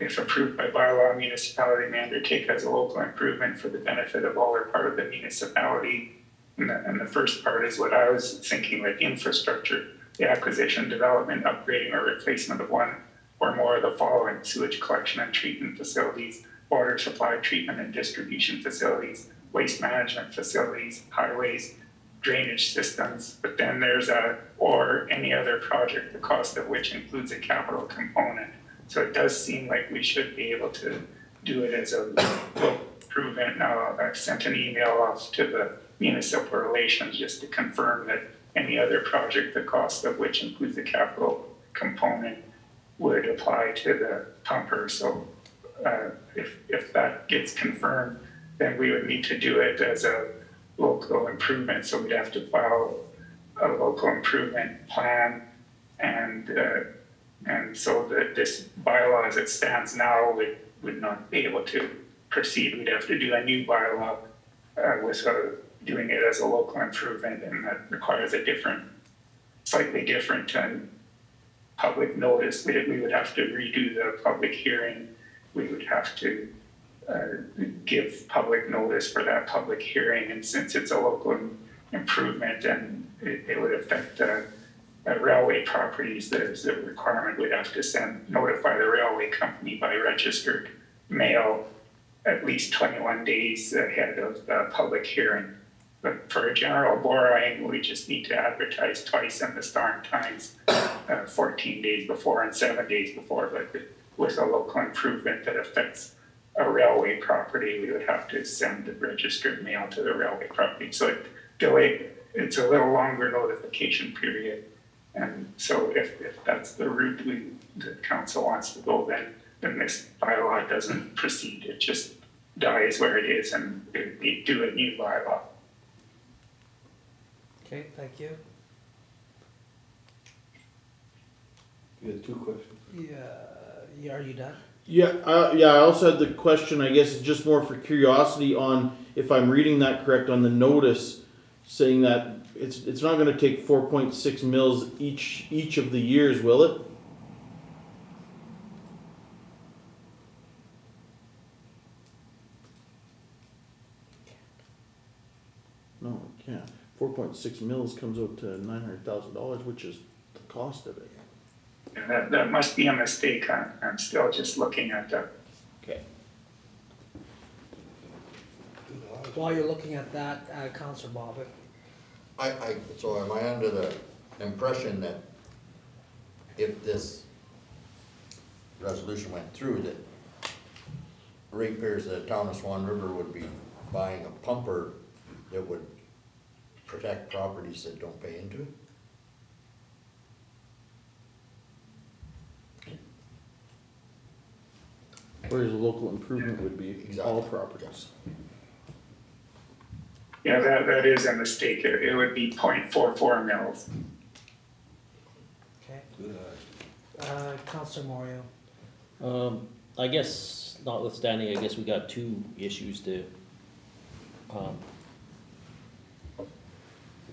S3: if approved by bylaw, municipality may undertake as a local improvement for the benefit of all or part of the municipality. And the, and the first part is what I was thinking, like infrastructure, the acquisition, development, upgrading, or replacement of one or more of the following sewage collection and treatment facilities, water supply treatment and distribution facilities, waste management facilities, highways, drainage systems, but then there's a, or any other project, the cost of which includes a capital component. So it does seem like we should be able to do it as a improvement. Now, uh, I've sent an email off to the municipal relations just to confirm that any other project, the cost of which includes a capital component, would apply to the pumper. So uh, if, if that gets confirmed, then we would need to do it as a local improvement. So we'd have to file a local improvement plan and, uh, and so that this bylaw as it stands now would, would not be able to proceed. We'd have to do a new bylaw uh, with uh, doing it as a local improvement and that requires a different, slightly different um, public notice. We, we would have to redo the public hearing. We would have to uh, give public notice for that public hearing. And since it's a local improvement and it, it would affect uh, railway properties, there's a requirement we'd have to send, notify the railway company by registered mail at least 21 days ahead of the public hearing. But for a general borrowing, we just need to advertise twice in the Star Times, uh, 14 days before and seven days before. But with a local improvement that affects a railway property, we would have to send the registered mail to the railway property. So it delay, it's a little longer notification period. And so if, if that's the route we, the council wants to go, then, then this bylaw doesn't proceed. It just dies where it is and we do a new bylaw.
S1: Okay, thank you.
S9: You had two questions.
S1: Yeah, yeah, are you done?
S2: Yeah, uh, yeah, I also had the question, I guess, just more for curiosity on if I'm reading that correct on the notice, saying that it's, it's not gonna take four point six mils each, each of the years, will it? No, it can't. Four point six mils comes out to nine hundred thousand dollars, which is the cost of it.
S3: And that, that must be a mistake. I'm, I'm still just looking at the,
S2: Okay.
S1: While you're looking at that, uh, Counselor Bobick,
S4: I, I, so am I under the impression that if this resolution went through, that ratepayers of the town of Swan River would be buying a pumper that would protect properties that don't pay into it?
S2: Whereas a local improvement would be all
S4: Exactly.
S2: properties.
S3: yeah, that, that is a mistake. It, it would be 0.44 mils.
S1: okay?
S9: Good eye.
S1: Uh, Counselor Moriaux,
S5: Um, I guess notwithstanding, I guess we got two issues to, um,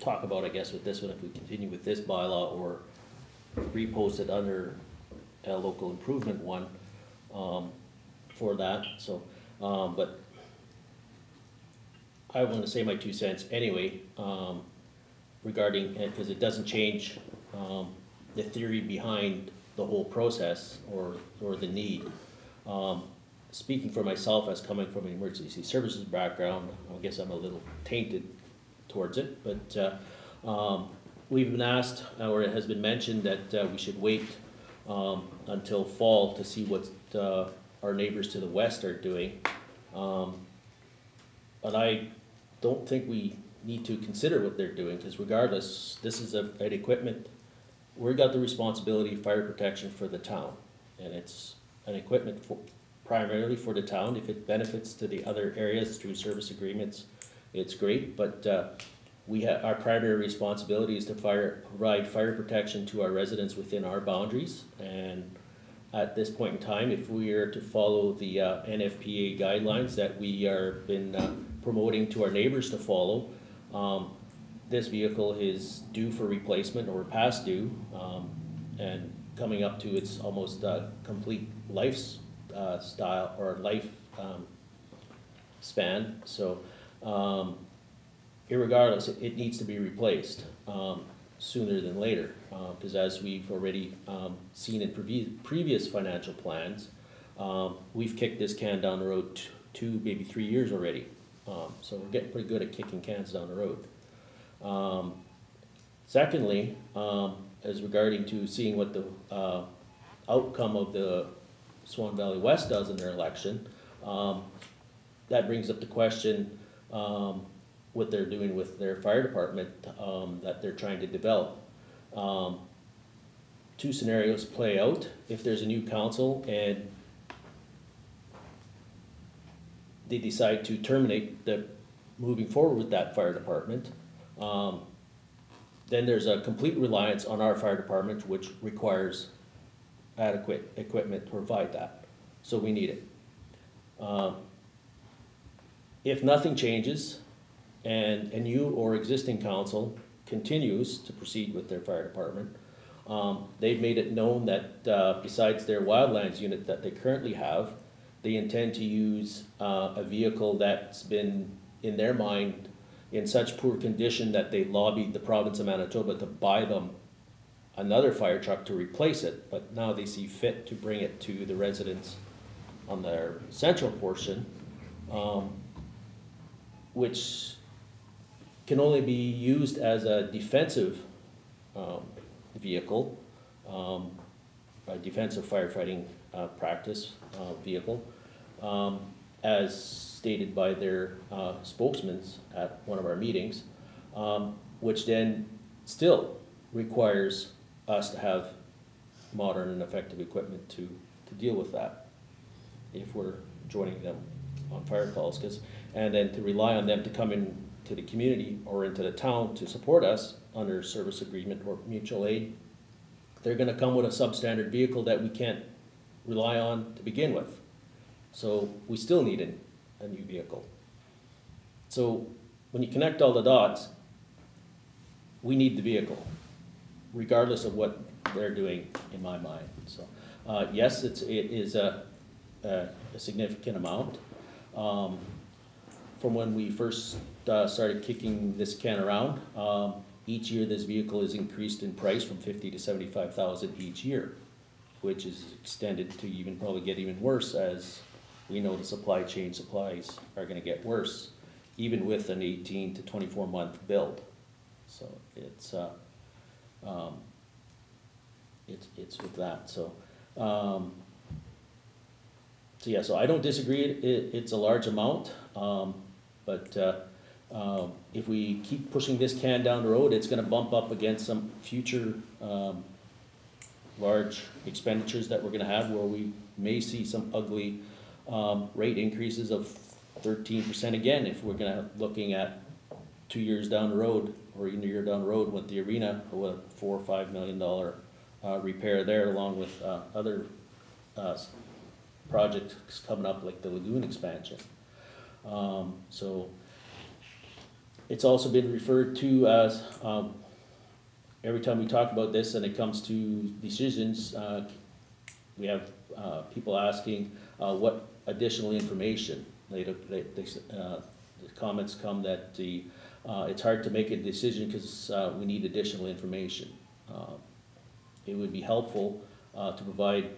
S5: talk about, I guess, with this one, if we continue with this bylaw or repost it under a local improvement one, um, for that, so, um, but I wanna say my two cents anyway, um, regarding, because it doesn't change, um, the theory behind the whole process or, or the need. Um, speaking for myself as coming from an emergency services background, I guess I'm a little tainted towards it, but, uh, um, we've been asked, or it has been mentioned that, uh, we should wait, um, until fall to see what, uh, our neighbors to the west are doing. Um, but I don't think we need to consider what they're doing, because regardless, this is a, an equipment, We've got the responsibility of fire protection for the town, and it's an equipment for, primarily for the town, if it benefits to the other areas through service agreements, it's great, but, uh, we have, our primary responsibility is to fire, provide fire protection to our residents within our boundaries, and at this point in time, if we are to follow the, uh, NFPA guidelines that we are been, uh, promoting to our neighbors to follow, um, this vehicle is due for replacement or past due, um, and coming up to its almost, uh, complete life, uh, style, or life, um, span, so, um, irregardless, it, it needs to be replaced, um, sooner than later. Uh, cause as we've already, um, seen in previ- previous financial plans, um, we've kicked this can down the road two, maybe three years already. Um, so we're getting pretty good at kicking cans down the road. Um, secondly, um, as regarding to seeing what the, uh, outcome of the Swan Valley West does in their election, um, that brings up the question, what they're doing with their fire department, um, that they're trying to develop. Um, two scenarios play out, if there's a new council and they decide to terminate the, moving forward with that fire department, um, then there's a complete reliance on our fire department, which requires adequate equipment to provide that, so we need it. Um, If nothing changes, and a new or existing council continues to proceed with their fire department, um, they've made it known that, uh, besides their wildlands unit that they currently have, they intend to use, uh, a vehicle that's been, in their mind, in such poor condition that they lobbied the province of Manitoba to buy them another fire truck to replace it, but now they see fit to bring it to the residents on their central portion, um, which can only be used as a defensive, um, vehicle, um, a defensive firefighting, uh, practice, uh, vehicle, um, as stated by their, uh, spokesmen at one of our meetings, um, which then still requires us to have modern and effective equipment to, to deal with that, if we're joining them on fire calls, cause, and then to rely on them to come in to the community or into the town to support us under service agreement or mutual aid, they're gonna come with a substandard vehicle that we can't rely on to begin with. So we still need a, a new vehicle. So when you connect all the dots, we need the vehicle, regardless of what they're doing in my mind, so. Uh, yes, it's, it is a, a a significant amount. Um, from when we first, uh, started kicking this can around, um, each year this vehicle is increased in price from fifty to seventy-five thousand each year, which is extended to even, probably get even worse as we know the supply chain supplies are gonna get worse, even with an eighteen to twenty-four month build. So it's, uh, um, it's, it's with that, so, um, so yeah, so I don't disagree, it, it, it's a large amount, um, but, uh, um, if we keep pushing this can down the road, it's gonna bump up against some future, um, large expenditures that we're gonna have where we may see some ugly, um, rate increases of thirteen percent again if we're gonna, looking at two years down the road, or even a year down the road with the arena, or a four or five million dollar, uh, repair there along with, uh, other, uh, projects coming up like the lagoon expansion. Um, so, It's also been referred to as, um, every time we talk about this and it comes to decisions, uh, we have, uh, people asking, uh, what additional information. They, they, they, uh, the comments come that the, uh, it's hard to make a decision because, uh, we need additional information. Uh, It would be helpful, to provide,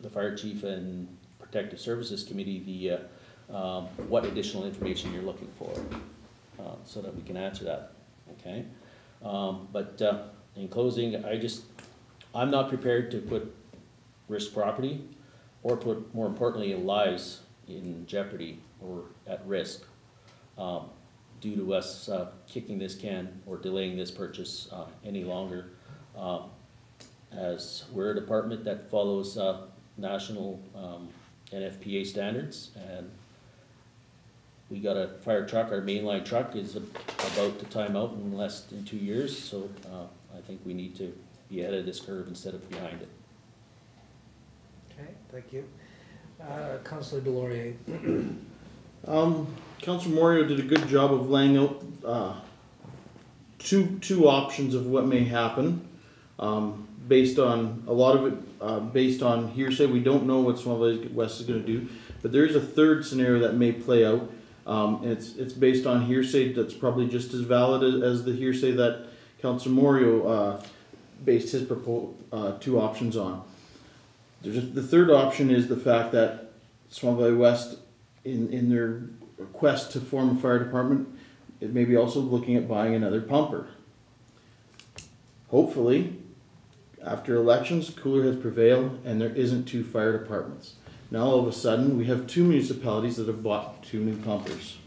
S5: the fire chief and protective services committee the, um, what additional information you're looking for, uh, so that we can answer that, okay? Um, but, uh, in closing, I just, I'm not prepared to put risk property or put, more importantly, lives in jeopardy or at risk, um, due to us, uh, kicking this can or delaying this purchase, uh, any longer. Um, as we're a department that follows, uh, national, um, NFPA standards and we got a fire truck, our mainline truck is about to time out in less than two years, so, uh, I think we need to be ahead of this curve instead of behind it.
S1: Okay, thank you. Uh, Councillor Delaurier.
S2: Um, Councilor Moriaux did a good job of laying out, uh, two, two options of what may happen. Um, based on, a lot of it, uh, based on hearsay, we don't know what Swan Valley West is gonna do. But there is a third scenario that may play out, um, it's, it's based on hearsay that's probably just as valid as, the hearsay that Councilor Moriaux, uh, based his uh, two options on. There's, the third option is the fact that Swan Valley West, in, in their quest to form a fire department, it may be also looking at buying another pumper. Hopefully, after elections, cooler has prevailed and there isn't two fire departments. Now all of a sudden, we have two municipalities that have bought two new pumpers.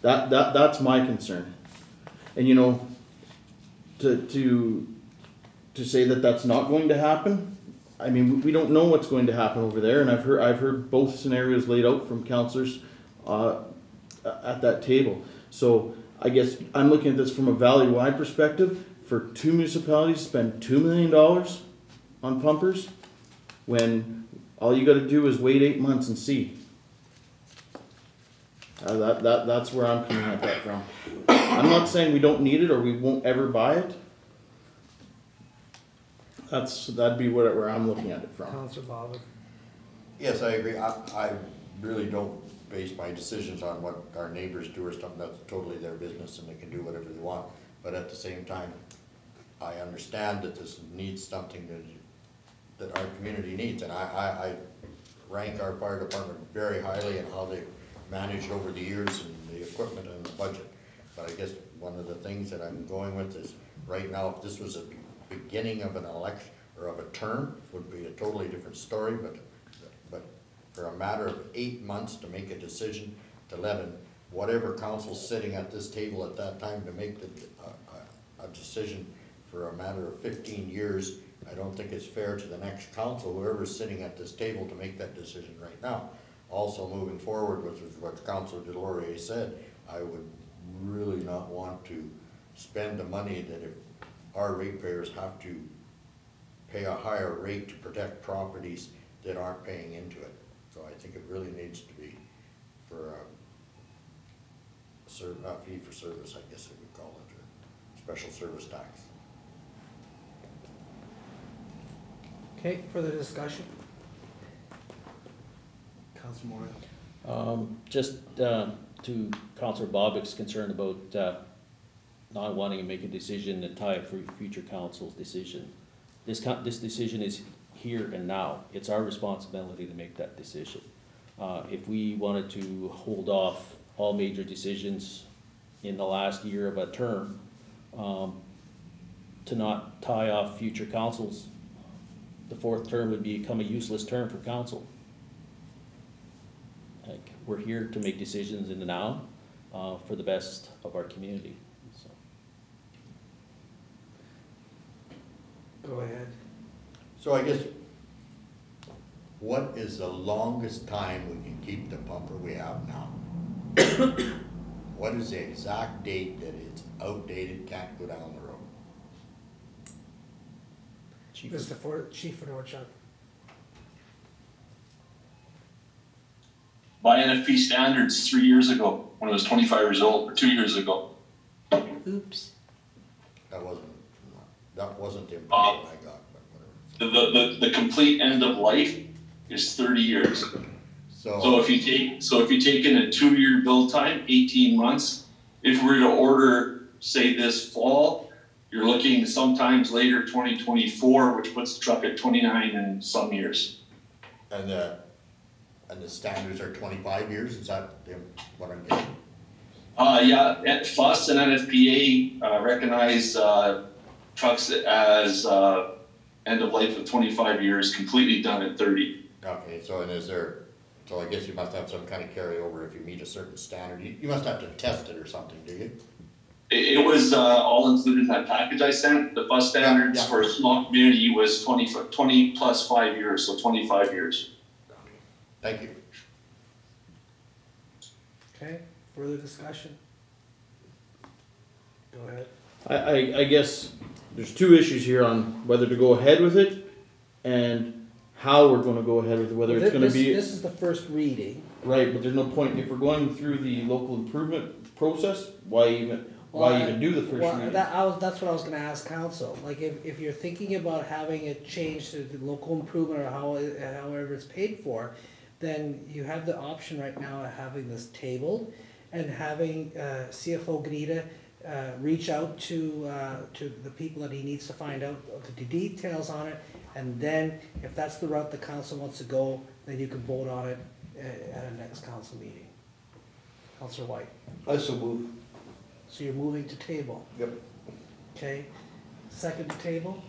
S2: That, that, that's my concern. And you know, to, to, to say that that's not going to happen, I mean, we don't know what's going to happen over there, and I've heard, I've heard both scenarios laid out from counselors, uh, at that table. So I guess I'm looking at this from a valley-wide perspective, for two municipalities to spend two million dollars on pumpers, when all you gotta do is wait eight months and see. Uh, that, that, that's where I'm coming at that from. I'm not saying we don't need it or we won't ever buy it. That's, that'd be where, where I'm looking at it from.
S1: Councillor Bobick.
S4: Yes, I agree. I, I really don't base my decisions on what our neighbors do or something. That's totally their business and they can do whatever they want. But at the same time, I understand that this needs something that, that our community needs. And I, I, I rank our fire department very highly in how they've managed over the years and the equipment and the budget. But I guess one of the things that I'm going with is, right now, if this was a beginning of an election, or of a term, would be a totally different story, but, but for a matter of eight months to make a decision, to let an, whatever council's sitting at this table at that time to make the, a, a, a decision for a matter of fifteen years, I don't think it's fair to the next council, whoever's sitting at this table, to make that decision right now. Also, moving forward, which is what Councilor Delaurier said, I would really not want to spend the money that if our ratepayers have to pay a higher rate to protect properties that aren't paying into it. So I think it really needs to be for a ser, not fee for service, I guess we would call it, or special service tax.
S1: Okay, further discussion? Councillor Moore.
S5: Um, just, uh, to Councillor Bobick's concern about, uh, not wanting to make a decision to tie it for future council's decision. This con, this decision is here and now. It's our responsibility to make that decision. Uh, if we wanted to hold off all major decisions in the last year of a term, um, to not tie off future councils, the fourth term would become a useless term for council. Like, we're here to make decisions in the now, uh, for the best of our community, so.
S1: Go ahead.
S4: So I guess, what is the longest time we can keep the pumper we have now? What is the exact date that it's outdated, can't go down the road?
S5: Chief,
S1: Mr. For, Chief Fedorchuk.
S10: By NFP standards, three years ago. when I was twenty-five years old, or two years ago.
S11: Oops.
S4: That wasn't, that wasn't the uh, impression I got, but whatever.
S10: The, the, the, the complete end of life is thirty years. So
S4: So,
S10: if you take, so if you take in a two-year build time, eighteen months, if we were to order, say this fall, you're looking sometimes later twenty twenty-four, which puts the truck at twenty-nine and some years.
S4: and the, and the standards are twenty-five years, is that what I'm getting?
S10: Uh, yeah, at FUS and NFPA, uh, recognize, uh, trucks as, uh, end of life of twenty-five years, completely done at thirty.
S4: Okay, so and is there, so I guess you must have some kind of carryover if you meet a certain standard, you, you must have to test it or something, do you?
S10: It, it was, uh, all included in that package I sent, the FUS standards
S4: Yeah.
S10: for a small community was 20 20 plus five years, so twenty-five years.
S4: Thank you.
S1: Okay, further discussion? Go ahead.
S2: I, I, I guess there's two issues here on whether to go ahead with it and how we're gonna go ahead with it, whether it's gonna
S1: This-
S2: be,
S1: This is the first reading.
S2: right, but there's no point, if we're going through the local improvement process, why even, why
S1: Well,
S2: even do the first
S1: Well,
S2: reading?
S1: that, I was, that's what I was gonna ask council, like, if, if you're thinking about having it changed to the local improvement or how, it- however it's paid for, then you have the option right now of having this tabled and having, uh, CFO Gnida, uh, reach out to, uh, to the people that he needs to find out the details on it, and then, if that's the route the council wants to go, then you can vote on it uh, at a next council meeting. Councilor Whyte,
S9: I so move.
S1: So you're moving to table?
S9: Yep.
S1: Okay, second to table,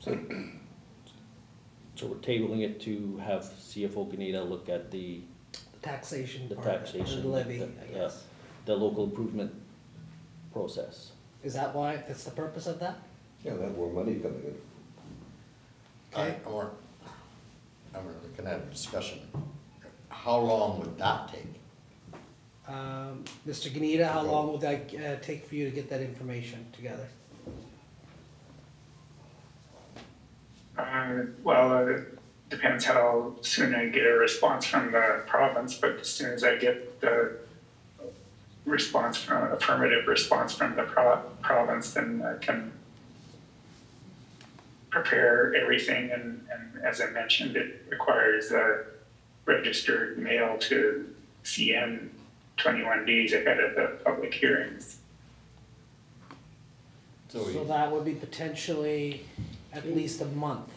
S5: So we're tabling it to have CFO Gnida look at the,
S1: the taxation
S5: The
S1: part, of it, or
S5: taxation,
S1: the levy,
S5: the-
S1: I
S5: yeah.
S1: guess.
S5: the local improvement process.
S1: Is that why, that's the purpose of that?
S9: Yeah, that more money coming in.
S4: I,
S1: Okay.
S4: or, I'm gonna have a discussion. How long would that take?
S1: Um, Mr. Gnida, how long would that, uh, take for you to get that information together?
S3: Uh, well, it depends how soon I get a response from the province, but as soon as I get the response from, affirmative response from the pro- province, then I can prepare everything, and, and as I mentioned, it requires a registered mail to CN twenty-one days ahead of the public hearings.
S4: So we-
S1: that would be potentially at least a month,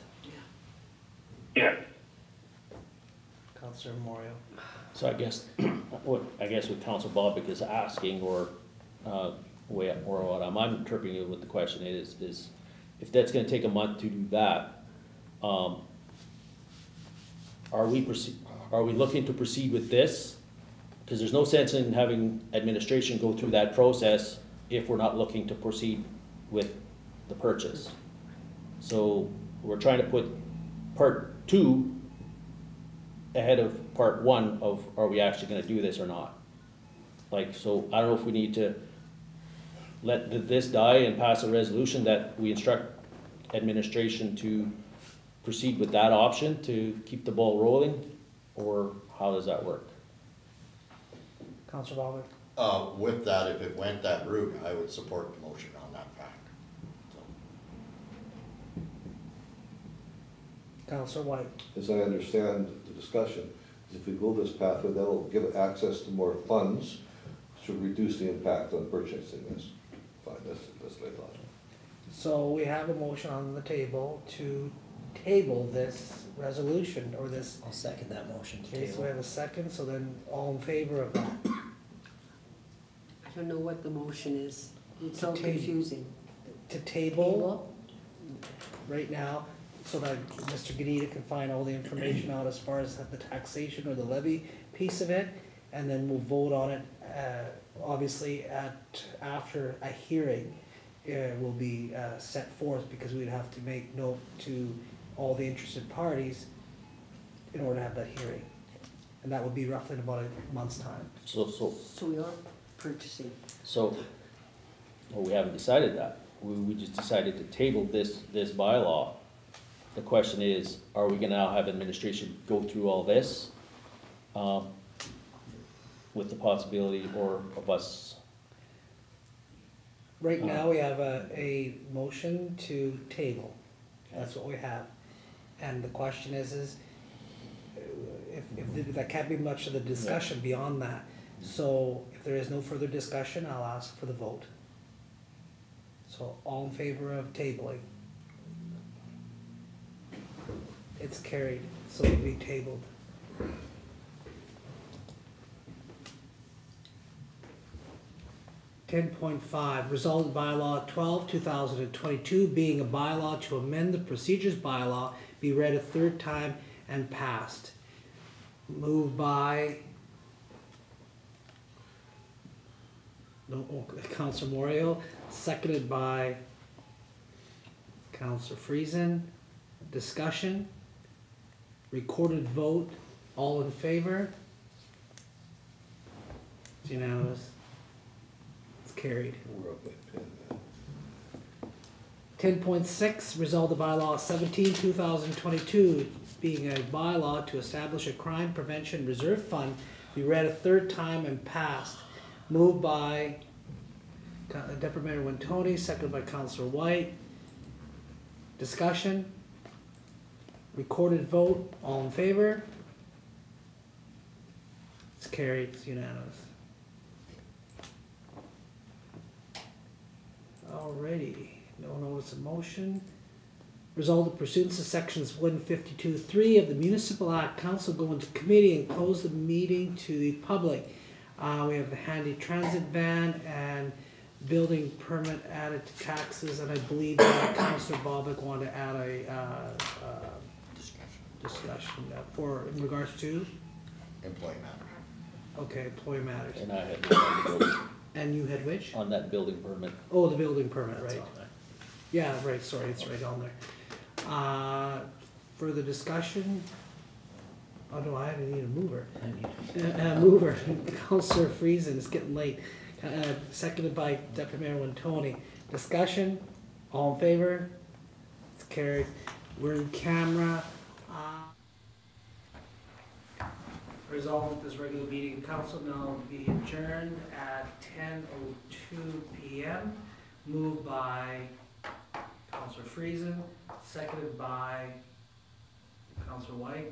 S3: Yeah,
S1: Counselor Memorial.
S5: So I guess, what, I guess what Council Bobick is asking, or, uh, way, or what I'm interpreting it what the question is, is if that's gonna take a month to do that, um, are we proceed, are we looking to proceed with this? Cause there's no sense in having administration go through that process if we're not looking to proceed with the purchase. So we're trying to put part two ahead of part one of, are we actually gonna do this or not? Like, so I don't know if we need to let th- this die and pass a resolution that we instruct administration to proceed with that option to keep the ball rolling, or how does that work?
S1: Counselor Baldwin?
S4: Uh, with that, if it went that route, I would support the motion on that fact. So,
S1: Counselor Whyte?
S9: As I understand the discussion, if we go this pathway, that'll give access to more funds, should reduce the impact on purchasing this. Fine, that's, that's what I thought.
S1: So we have a motion on the table to table this resolution, or this,
S8: I'll second that motion to
S1: okay, so we
S8: table.
S1: have a second, so then all in favor of that?
S11: I don't know what the motion is. It's so
S1: To ta-
S11: confusing.
S1: To table right now, so that Mr. Gnida can find all the information out as far as the taxation or the levy piece of it, and then we'll vote on it, uh, obviously at, after a hearing, uh, will be, uh, set forth, because we'd have to make note to all the interested parties in order to have that hearing. And that would be roughly in about a month's time.
S5: So, so,
S11: So we are purchasing.
S5: so, well, we haven't decided that. We, we just decided to table this, this bylaw. The question is, are we gonna now have administration go through all this? Um, with the possibility or of us,
S1: Right now, we have a, a motion to table. That's what we have. And the question is, is if, if, that can't be much of the discussion beyond that. So if there is no further discussion, I'll ask for the vote. So all in favor of tabling? It's carried, so it'll be tabled. Ten point five, resolved bylaw twelve, two thousand and twenty-two, being a bylaw to amend the procedures bylaw, be read a third time and passed. Moved by no, oh, Counselor Moriaux, seconded by Counselor Friesen. Discussion, recorded vote, all in favor? It's unanimous. It's carried.
S9: We're up
S1: 10.6, resolve the bylaw 17, 2022, being a bylaw to establish a crime prevention reserve fund, be read a third time and passed. Moved by Deputy Mayor Wintoniw, seconded by Councilor Whyte. Discussion? Recorded vote, all in favor? It's carried, it's unanimous. Alrighty no notice of motion. Resolved that pursuant to sections one fifty-two, three of the Municipal Act, council go into committee and close the meeting to the public. Uh, we have the handy transit van and building permit added to taxes, and I believe that Councilor Bobick wanted to add a, uh, uh, discussion uh, for, in regards to,
S4: Employee matters.
S1: okay, employee matters.
S5: and I had one on the building-
S1: And you had which?
S5: on that building permit.
S1: Oh, the building permit,
S5: That's
S1: right. Yeah, right, sorry, it's right on there. Uh, further discussion? Oh, no, I need a mover. Uh, uh, mover, Counselor Friesen, it's getting late. Uh, seconded by Deputy Mayor Wintoniw. Discussion, all in favor? It's carried. We're in camera. Uh, Resolved that this regular meeting of council now be adjourned at ten oh two P M. Moved by Counselor Friesen, seconded by Counselor Whyte.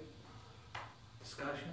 S1: Discussion?